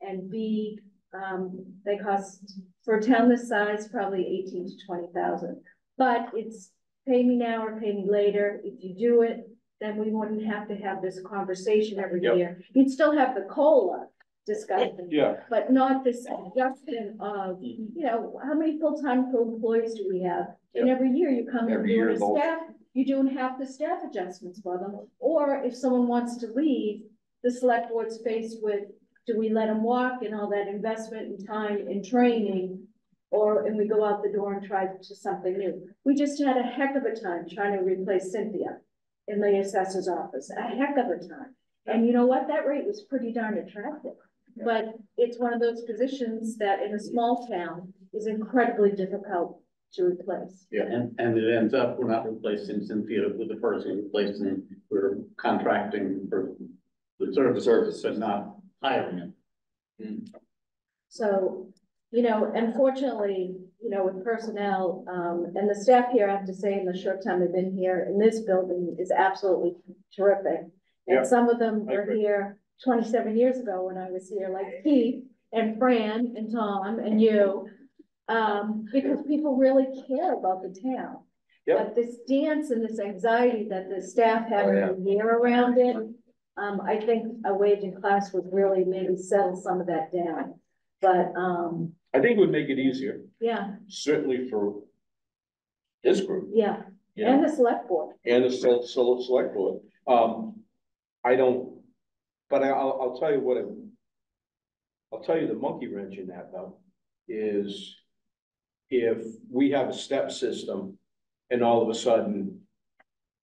Speaker 9: and B, um, they cost, for a town this size, probably eighteen to twenty thousand. But it's pay me now or pay me later. If you do it, then we wouldn't have to have this conversation every
Speaker 1: Yep.
Speaker 9: year. You'd still have the COLA discussion,
Speaker 1: Yeah,
Speaker 9: but not this adjustment of, you know, how many full-time employees do we have? And every year you come and
Speaker 2: Every
Speaker 9: doing
Speaker 2: year
Speaker 9: a staff, you're doing half the staff adjustments for them. Or if someone wants to leave, the select board's faced with, do we let them walk and all that investment and time in training? Or, and we go out the door and try to something new. We just had a heck of a time trying to replace Cynthia in the assessor's office, a heck of a time. And you know what? That rate was pretty darn attractive. But it's one of those positions that in a small town is incredibly difficult to replace.
Speaker 8: Yeah, And, and it ends up, we're not replacing Cynthia with the person replacing, we're contracting for the services, but not hiring them.
Speaker 9: So, you know, unfortunately, you know, with personnel, um, and the staff here, I have to say, in the short time I've been here in this building is absolutely terrific.
Speaker 1: Yeah,
Speaker 9: And some of them
Speaker 1: I
Speaker 9: were
Speaker 1: agree.
Speaker 9: here twenty-seven years ago when I was here, like Keith and Fran and Tom and you. Um, because people really care about the town.
Speaker 1: Yep.
Speaker 9: But this dance and this anxiety that the staff have
Speaker 2: Oh, yeah.
Speaker 9: every year around it, um, I think a wage and class would really maybe settle some of that down. But, um,
Speaker 1: I think it would make it easier,
Speaker 9: yeah,
Speaker 1: certainly for this group,
Speaker 9: yeah,
Speaker 1: you know,
Speaker 9: and the select board.
Speaker 1: and the sel- sel- select board. Um, I don't, but I- I'll, I'll tell you what, it- I'll tell you the monkey wrench in that though, is if we have a step system and all of a sudden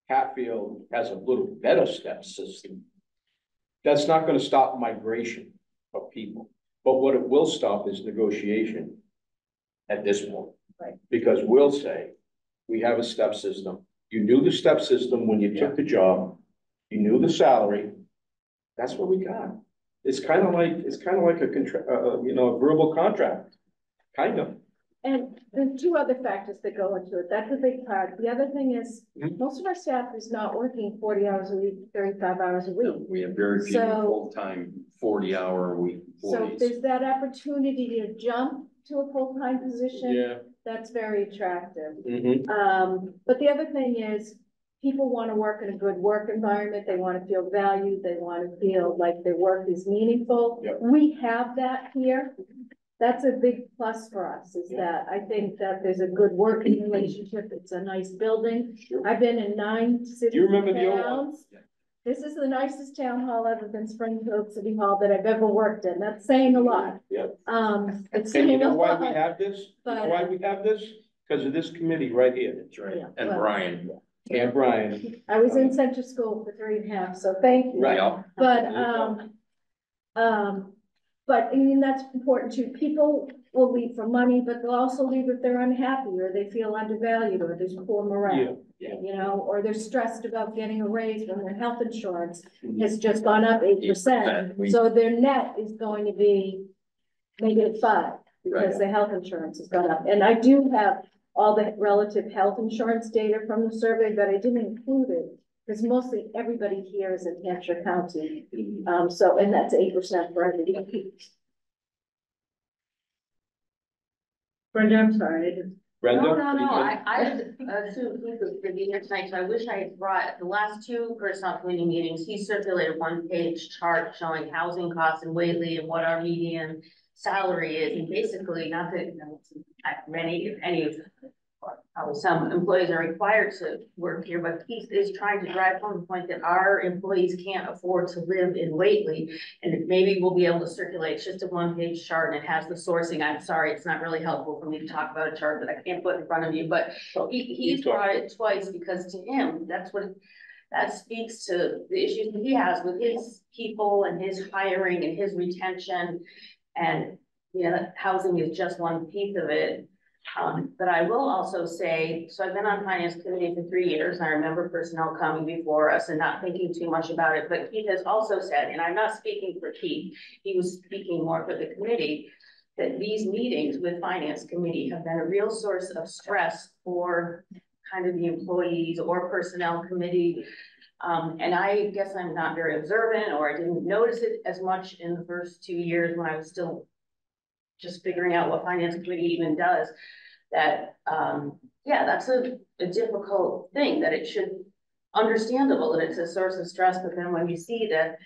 Speaker 1: Hatfield has a little better step system. That's not gonna stop migration of people, but what it will stop is negotiation at this point.
Speaker 9: Right.
Speaker 1: Because we'll say, we have a step system. You knew the step system when you took the job. You knew the salary. That's what we got. It's kind of like, it's kind of like a contra, uh, uh, you know, a verbal contract, kind of.
Speaker 9: And there's two other factors that go into it. That's a big part. The other thing is,
Speaker 1: Mhm.
Speaker 9: most of our staff is not working forty hours a week, thirty-five hours a week.
Speaker 2: We have very few
Speaker 9: So-
Speaker 2: full-time, forty-hour a week
Speaker 9: So if there's that opportunity to jump to a full-time position, Yeah. that's very attractive.
Speaker 1: Mhm.
Speaker 9: Um, but the other thing is, people want to work in a good work environment, they want to feel valued, they want to feel like their work is meaningful.
Speaker 1: Yep.
Speaker 9: We have that here. That's a big plus for us, is
Speaker 1: Yeah.
Speaker 9: that I think that there's a good working relationship, it's a nice building.
Speaker 1: Sure.
Speaker 9: I've been in nine cities
Speaker 1: You remember the old one?
Speaker 9: towns. This is the nicest town hall other than Springfield City Hall that I've ever worked in, that's saying a lot.
Speaker 1: Yep.
Speaker 9: Um, it's
Speaker 1: And you know why we have this? You know why we have this? Because of this committee right here.
Speaker 2: That's right.
Speaker 9: Yeah,
Speaker 2: And
Speaker 9: well-
Speaker 2: Brian.
Speaker 1: And Brian.
Speaker 9: I was in center school for three and a half, so thank you.
Speaker 1: Right.
Speaker 2: Yeah.
Speaker 9: But,
Speaker 1: There you go.
Speaker 9: um, um, but I mean, that's important too. People will leave for money, but they'll also leave if they're unhappy or they feel undervalued or there's poor morale.
Speaker 1: yeah.
Speaker 9: You know, or they're stressed about getting a raise when their health insurance
Speaker 1: Mhm.
Speaker 9: has just gone up eight percent.
Speaker 2: 8%. We-
Speaker 9: So their net is going to be negative five because the health insurance has gone up. And I do have all the relative health insurance data from the survey, but I didn't include it. Because mostly everybody here is in Hampshire County, um, so, and that's eight percent for everybody. Brenda, I'm sorry, I didn't.
Speaker 1: Brenda?
Speaker 16: No, no, no,
Speaker 1: what
Speaker 16: I,
Speaker 1: think?
Speaker 16: I assumed he was gonna be here tonight, so I wish I had brought, the last two personnel committee meetings, he circulated one page chart showing housing costs in Whately and what our median salary is, and basically, not that, you know, I- many, if any of Probably some employees are required to work here, but he is trying to drive home the point that our employees can't afford to live in Whately. And maybe we'll be able to circulate It's just a one-page chart and it has the sourcing. I'm sorry, it's not really helpful for me to talk about a chart that I can't put in front of you, but he, he's brought it twice because to him, that's what, that speaks to the issues that he has with his people and his hiring and his retention. And, you know, housing is just one piece of it. Um, but I will also say, so I've been on finance committee for three years, and I remember personnel coming before us and not thinking too much about it, but Keith has also said, and I'm not speaking for Keith, he was speaking more for the committee, that these meetings with finance committee have been a real source of stress for kind of the employees or personnel committee. Um, and I guess I'm not very observant, or I didn't notice it as much in the first two years when I was still just figuring out what finance committee even does, that, um, yeah, that's a, a difficult thing, that it should understandable that it's a source of stress, but then when you see that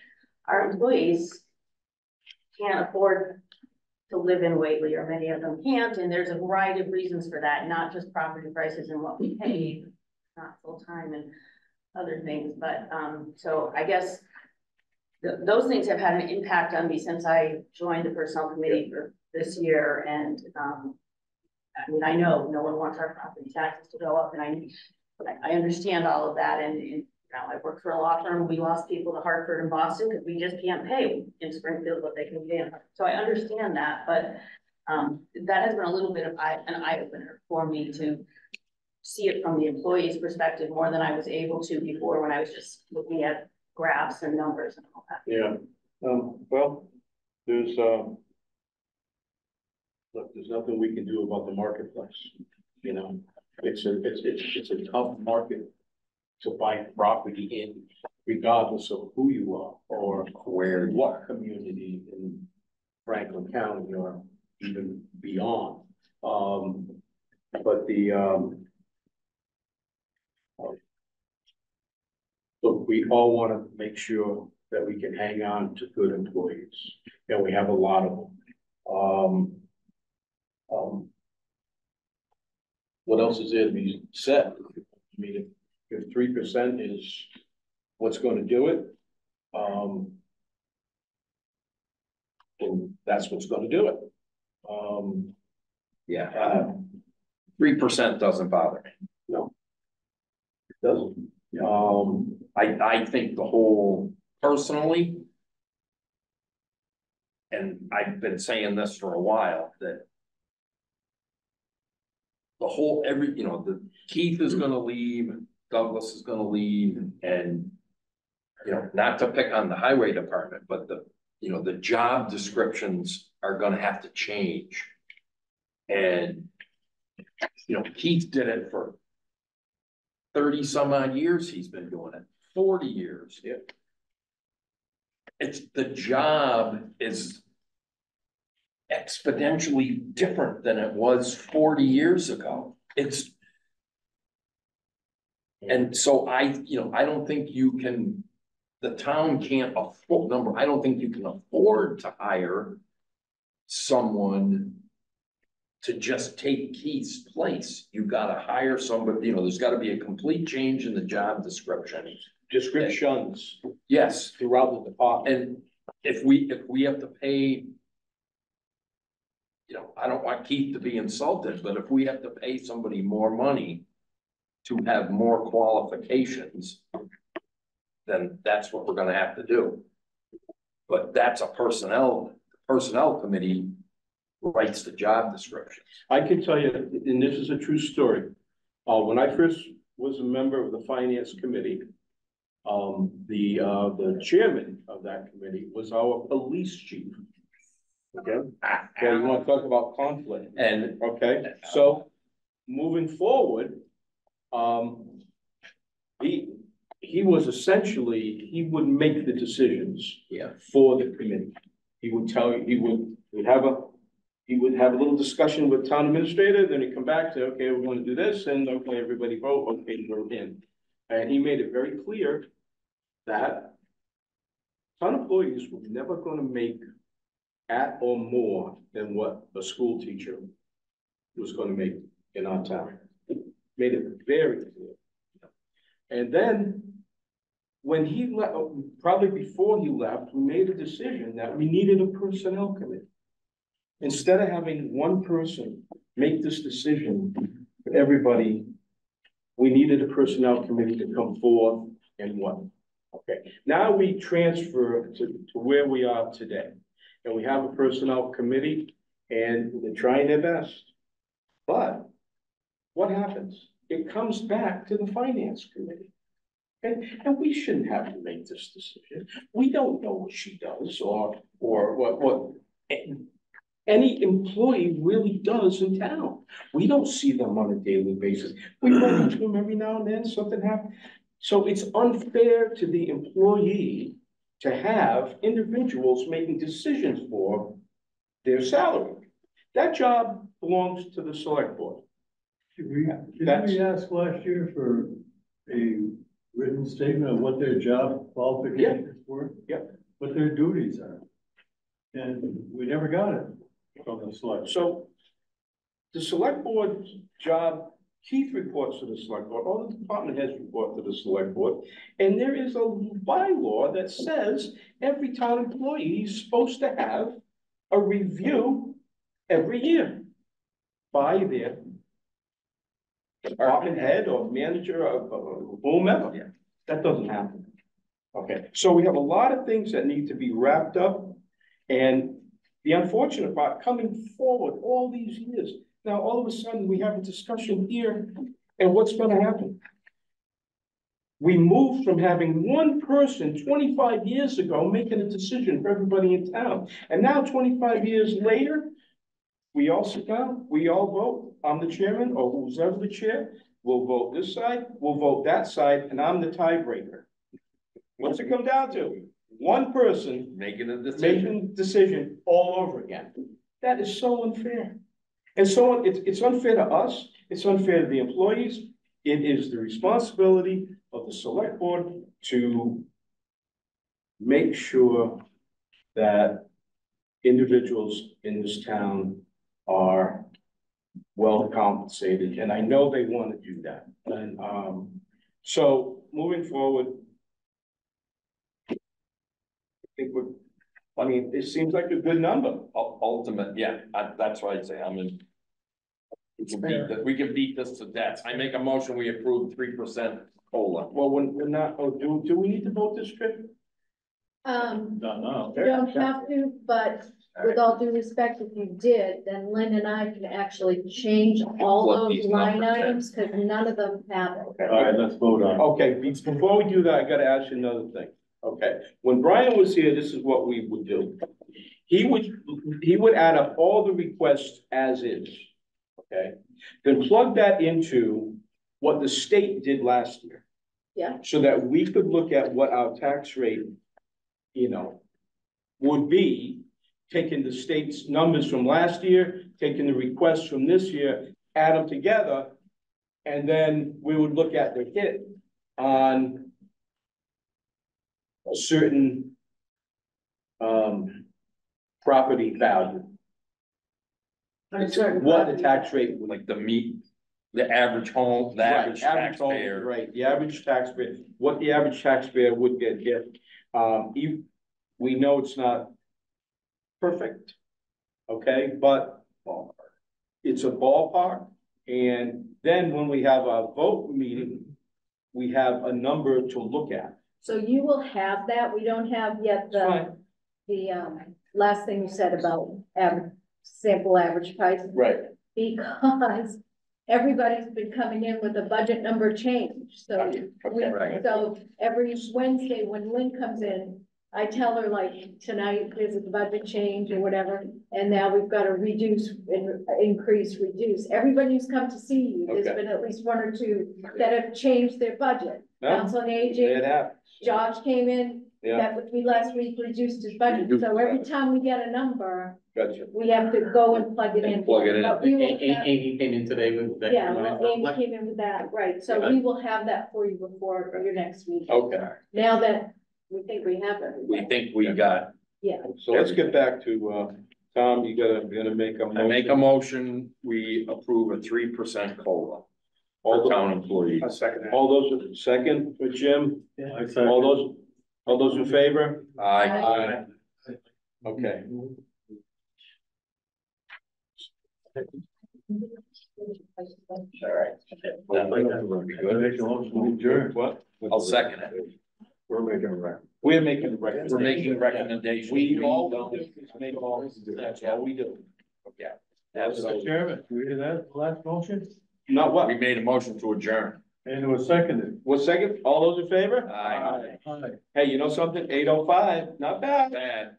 Speaker 16: our employees can't afford to live in Whately, or many of them can't, and there's a variety of reasons for that, not just property prices and what we pay, not full-time and other things, but, um, so I guess th- those things have had an impact on me since I joined the personnel committee for this year, and, um, I mean, I know no one wants our property taxes to go up, and I, I, understand all of that, and, and, you know, I work for a law firm, we lost people to Hartford and Boston, because we just can't pay in Springfield what they can pay in, so I understand that, but, um, that has been a little bit of eye, an eye opener for me to see it from the employee's perspective more than I was able to before, when I was just looking at graphs and numbers and all that.
Speaker 1: Yeah, um, well, there's, um. Look, there's nothing we can do about the marketplace, you know, it's a, it's, it's, it's a tough market. To buy property in regardless of who you are or
Speaker 2: Where,
Speaker 1: what community in Franklin County or even beyond. Um, but the, um. Look, we all want to make sure that we can hang on to good employees, and we have a lot of them. Um. Um, What else is there to be set? I mean, if, if three percent is what's gonna do it, um. Well, that's what's gonna do it. Um,
Speaker 2: yeah,
Speaker 1: uh,
Speaker 2: three percent doesn't bother me.
Speaker 1: no. It doesn't. Um,
Speaker 2: I, I think the whole, personally. And I've been saying this for a while, that. The whole, every, you know, the Keith is gonna leave, Douglas is gonna leave, and. You know, not to pick on the highway department, but the, you know, the job descriptions are gonna have to change. And. You know, Keith did it for thirty some odd years he's been doing it, forty years.
Speaker 1: Yeah.
Speaker 2: It's, the job is exponentially different than it was forty years ago. It's. And so I, you know, I don't think you can, the town can't afford, number, I don't think you can afford to hire someone to just take Keith's place. You've gotta hire somebody, you know, there's gotta be a complete change in the job description.
Speaker 1: descriptions
Speaker 2: Yes,
Speaker 1: throughout the department.
Speaker 2: and if we, if we have to pay. You know, I don't want Keith to be insulted, but if we have to pay somebody more money. To have more qualifications. Then that's what we're gonna have to do. But that's a personnel, personnel committee. Writes the job descriptions.
Speaker 1: I can tell you, and this is a true story. Uh, when I first was a member of the finance committee. Um, the, uh, the chairman of that committee was our police chief. Okay, okay, you wanna talk about conflict?
Speaker 2: And
Speaker 1: Okay, so moving forward, um. He, he was essentially, he would make the decisions
Speaker 2: Yeah.
Speaker 1: for the committee. He would tell you, he would, would have a, he would have a little discussion with town administrator, then he'd come back to, okay, we're gonna do this, and okay, everybody vote, okay, we're in. And he made it very clear that town employees were never gonna make at or more than what a school teacher was gonna make in our town. Made it very clear. And then, when he left, probably before he left, we made a decision that we needed a personnel committee. Instead of having one person make this decision for everybody, we needed a personnel committee to come forth and what? Okay, now we transfer to, to where we are today. And we have a personnel committee and they're trying their best. But what happens? It comes back to the finance committee. And, and we shouldn't have to make this decision. We don't know what she does or, or what, what any employee really does in town. We don't see them on a daily basis. We run into them every now and then, something happens. So it's unfair to the employee to have individuals making decisions for their salary. That job belongs to the select board.
Speaker 13: Did we, did we ask last year for a written statement of what their job qualifications were?
Speaker 1: Yep.
Speaker 13: What their duties are? And we never got it from the select.
Speaker 1: So the select board's job, Keith reports to the select board, all the department heads report to the select board. And there is a bylaw that says every town employee is supposed to have a review every year by their department head or manager of of whomever.
Speaker 2: Yeah.
Speaker 1: That doesn't happen. Okay, so we have a lot of things that need to be wrapped up. And the unfortunate part, coming forward all these years, now all of a sudden we have a discussion here, and what's gonna happen? We moved from having one person twenty-five years ago making a decision for everybody in town, and now twenty-five years later. We all sit down, we all vote, I'm the chairman, or who's ever the chair, we'll vote this side, we'll vote that side, and I'm the tiebreaker. What's it come down to? One person
Speaker 2: Making a decision.
Speaker 1: making decision all over again. That is so unfair. And so it's, it's unfair to us, it's unfair to the employees. It is the responsibility of the select board to make sure that individuals in this town are well compensated, and I know they want to do that. And, um, so moving forward, I think we're, I mean, it seems like a good number.
Speaker 2: U- Ultimate, yeah, I, that's why I say I'm in. We can beat, th- we can beat this to death. I make a motion, we approve three percent COLA.
Speaker 1: Well, we're, we're not, oh, do, do we need to vote this trip?
Speaker 9: Um,
Speaker 13: Not now.
Speaker 9: you don't have to, but with all due respect, if you did, then Lynn and I can actually change all
Speaker 2: What
Speaker 9: those
Speaker 2: these
Speaker 9: line
Speaker 2: numbers are.
Speaker 9: items, cause none of them have it.
Speaker 13: All right, let's vote on. it.
Speaker 1: Okay, be- before we do that, I gotta ask you another thing. Okay, when Brian was here, this is what we would do. He would, he would add up all the requests as is, okay? Then plug that into what the state did last year.
Speaker 9: Yeah.
Speaker 1: So that we could look at what our tax rate, you know, would be, taking the state's numbers from last year, taking the requests from this year, add them together. And then we would look at the hit on certain um, property value,
Speaker 9: On
Speaker 1: what the tax rate would.
Speaker 2: Like the meat, the average home, the
Speaker 1: Right,
Speaker 2: average
Speaker 1: average home,
Speaker 2: taxpayer.
Speaker 1: Right, the average taxpayer, what the average taxpayer would get hit. Um, you, we know it's not perfect, okay, but it's a ballpark. And then when we have a vote meeting, we have a number to look at.
Speaker 9: So you will have that, we don't have yet the,
Speaker 1: Fine.
Speaker 9: the, um, last thing you said about average, sample average price.
Speaker 1: Right.
Speaker 9: Because everybody's been coming in with a budget number change, so. we-
Speaker 2: Right.
Speaker 9: So every Wednesday when Lynn comes in, I tell her like, tonight there's a budget change or whatever. And now we've got to reduce, in- increase, reduce. Everybody who's come to see you, there's
Speaker 1: Okay.
Speaker 9: been at least one or two that have changed their budget.
Speaker 1: No,
Speaker 9: Council on Aging,
Speaker 1: It happens.
Speaker 9: Josh came in,
Speaker 1: Yeah,
Speaker 9: that would be last week, reduced his budget,
Speaker 2: Reduced
Speaker 9: so every
Speaker 2: his
Speaker 9: time we get a number,
Speaker 1: gotcha.
Speaker 9: we have to go and plug it in.
Speaker 2: And plug it in.
Speaker 9: But we will
Speaker 8: Amy,
Speaker 9: have-
Speaker 8: Amy came in today with that.
Speaker 9: Yeah, well, Amy came in with that, right, so we will have that for you before your next meeting.
Speaker 1: Okay,
Speaker 9: Now that we think we have it.
Speaker 2: We think we got,
Speaker 9: Yeah,
Speaker 1: so let's get back to, uh, Tom, you gotta, you gotta make a
Speaker 2: I make a
Speaker 1: motion.
Speaker 2: motion, we approve a three percent COLA.
Speaker 1: All
Speaker 2: for town employees.
Speaker 12: second
Speaker 1: All those, second for Jim,
Speaker 13: I
Speaker 1: all those, all those in favor?
Speaker 2: Aye.
Speaker 1: Aye. Okay. What?
Speaker 2: I'll second it.
Speaker 1: We're making a rec. We're making a recommendation.
Speaker 2: We're making a recommendation.
Speaker 1: We all
Speaker 2: don't-
Speaker 1: is make all, that's all we do.
Speaker 2: Yeah.
Speaker 13: Mr.
Speaker 2: Absolutely.
Speaker 13: Chairman, we did that last motion,
Speaker 1: Not what?
Speaker 2: We made a motion to adjourn.
Speaker 13: and it was seconded.
Speaker 1: What second? All those in favor?
Speaker 2: Aye.
Speaker 13: Aye.
Speaker 1: Hey, you know something? Eight oh five, not bad.
Speaker 2: Bad.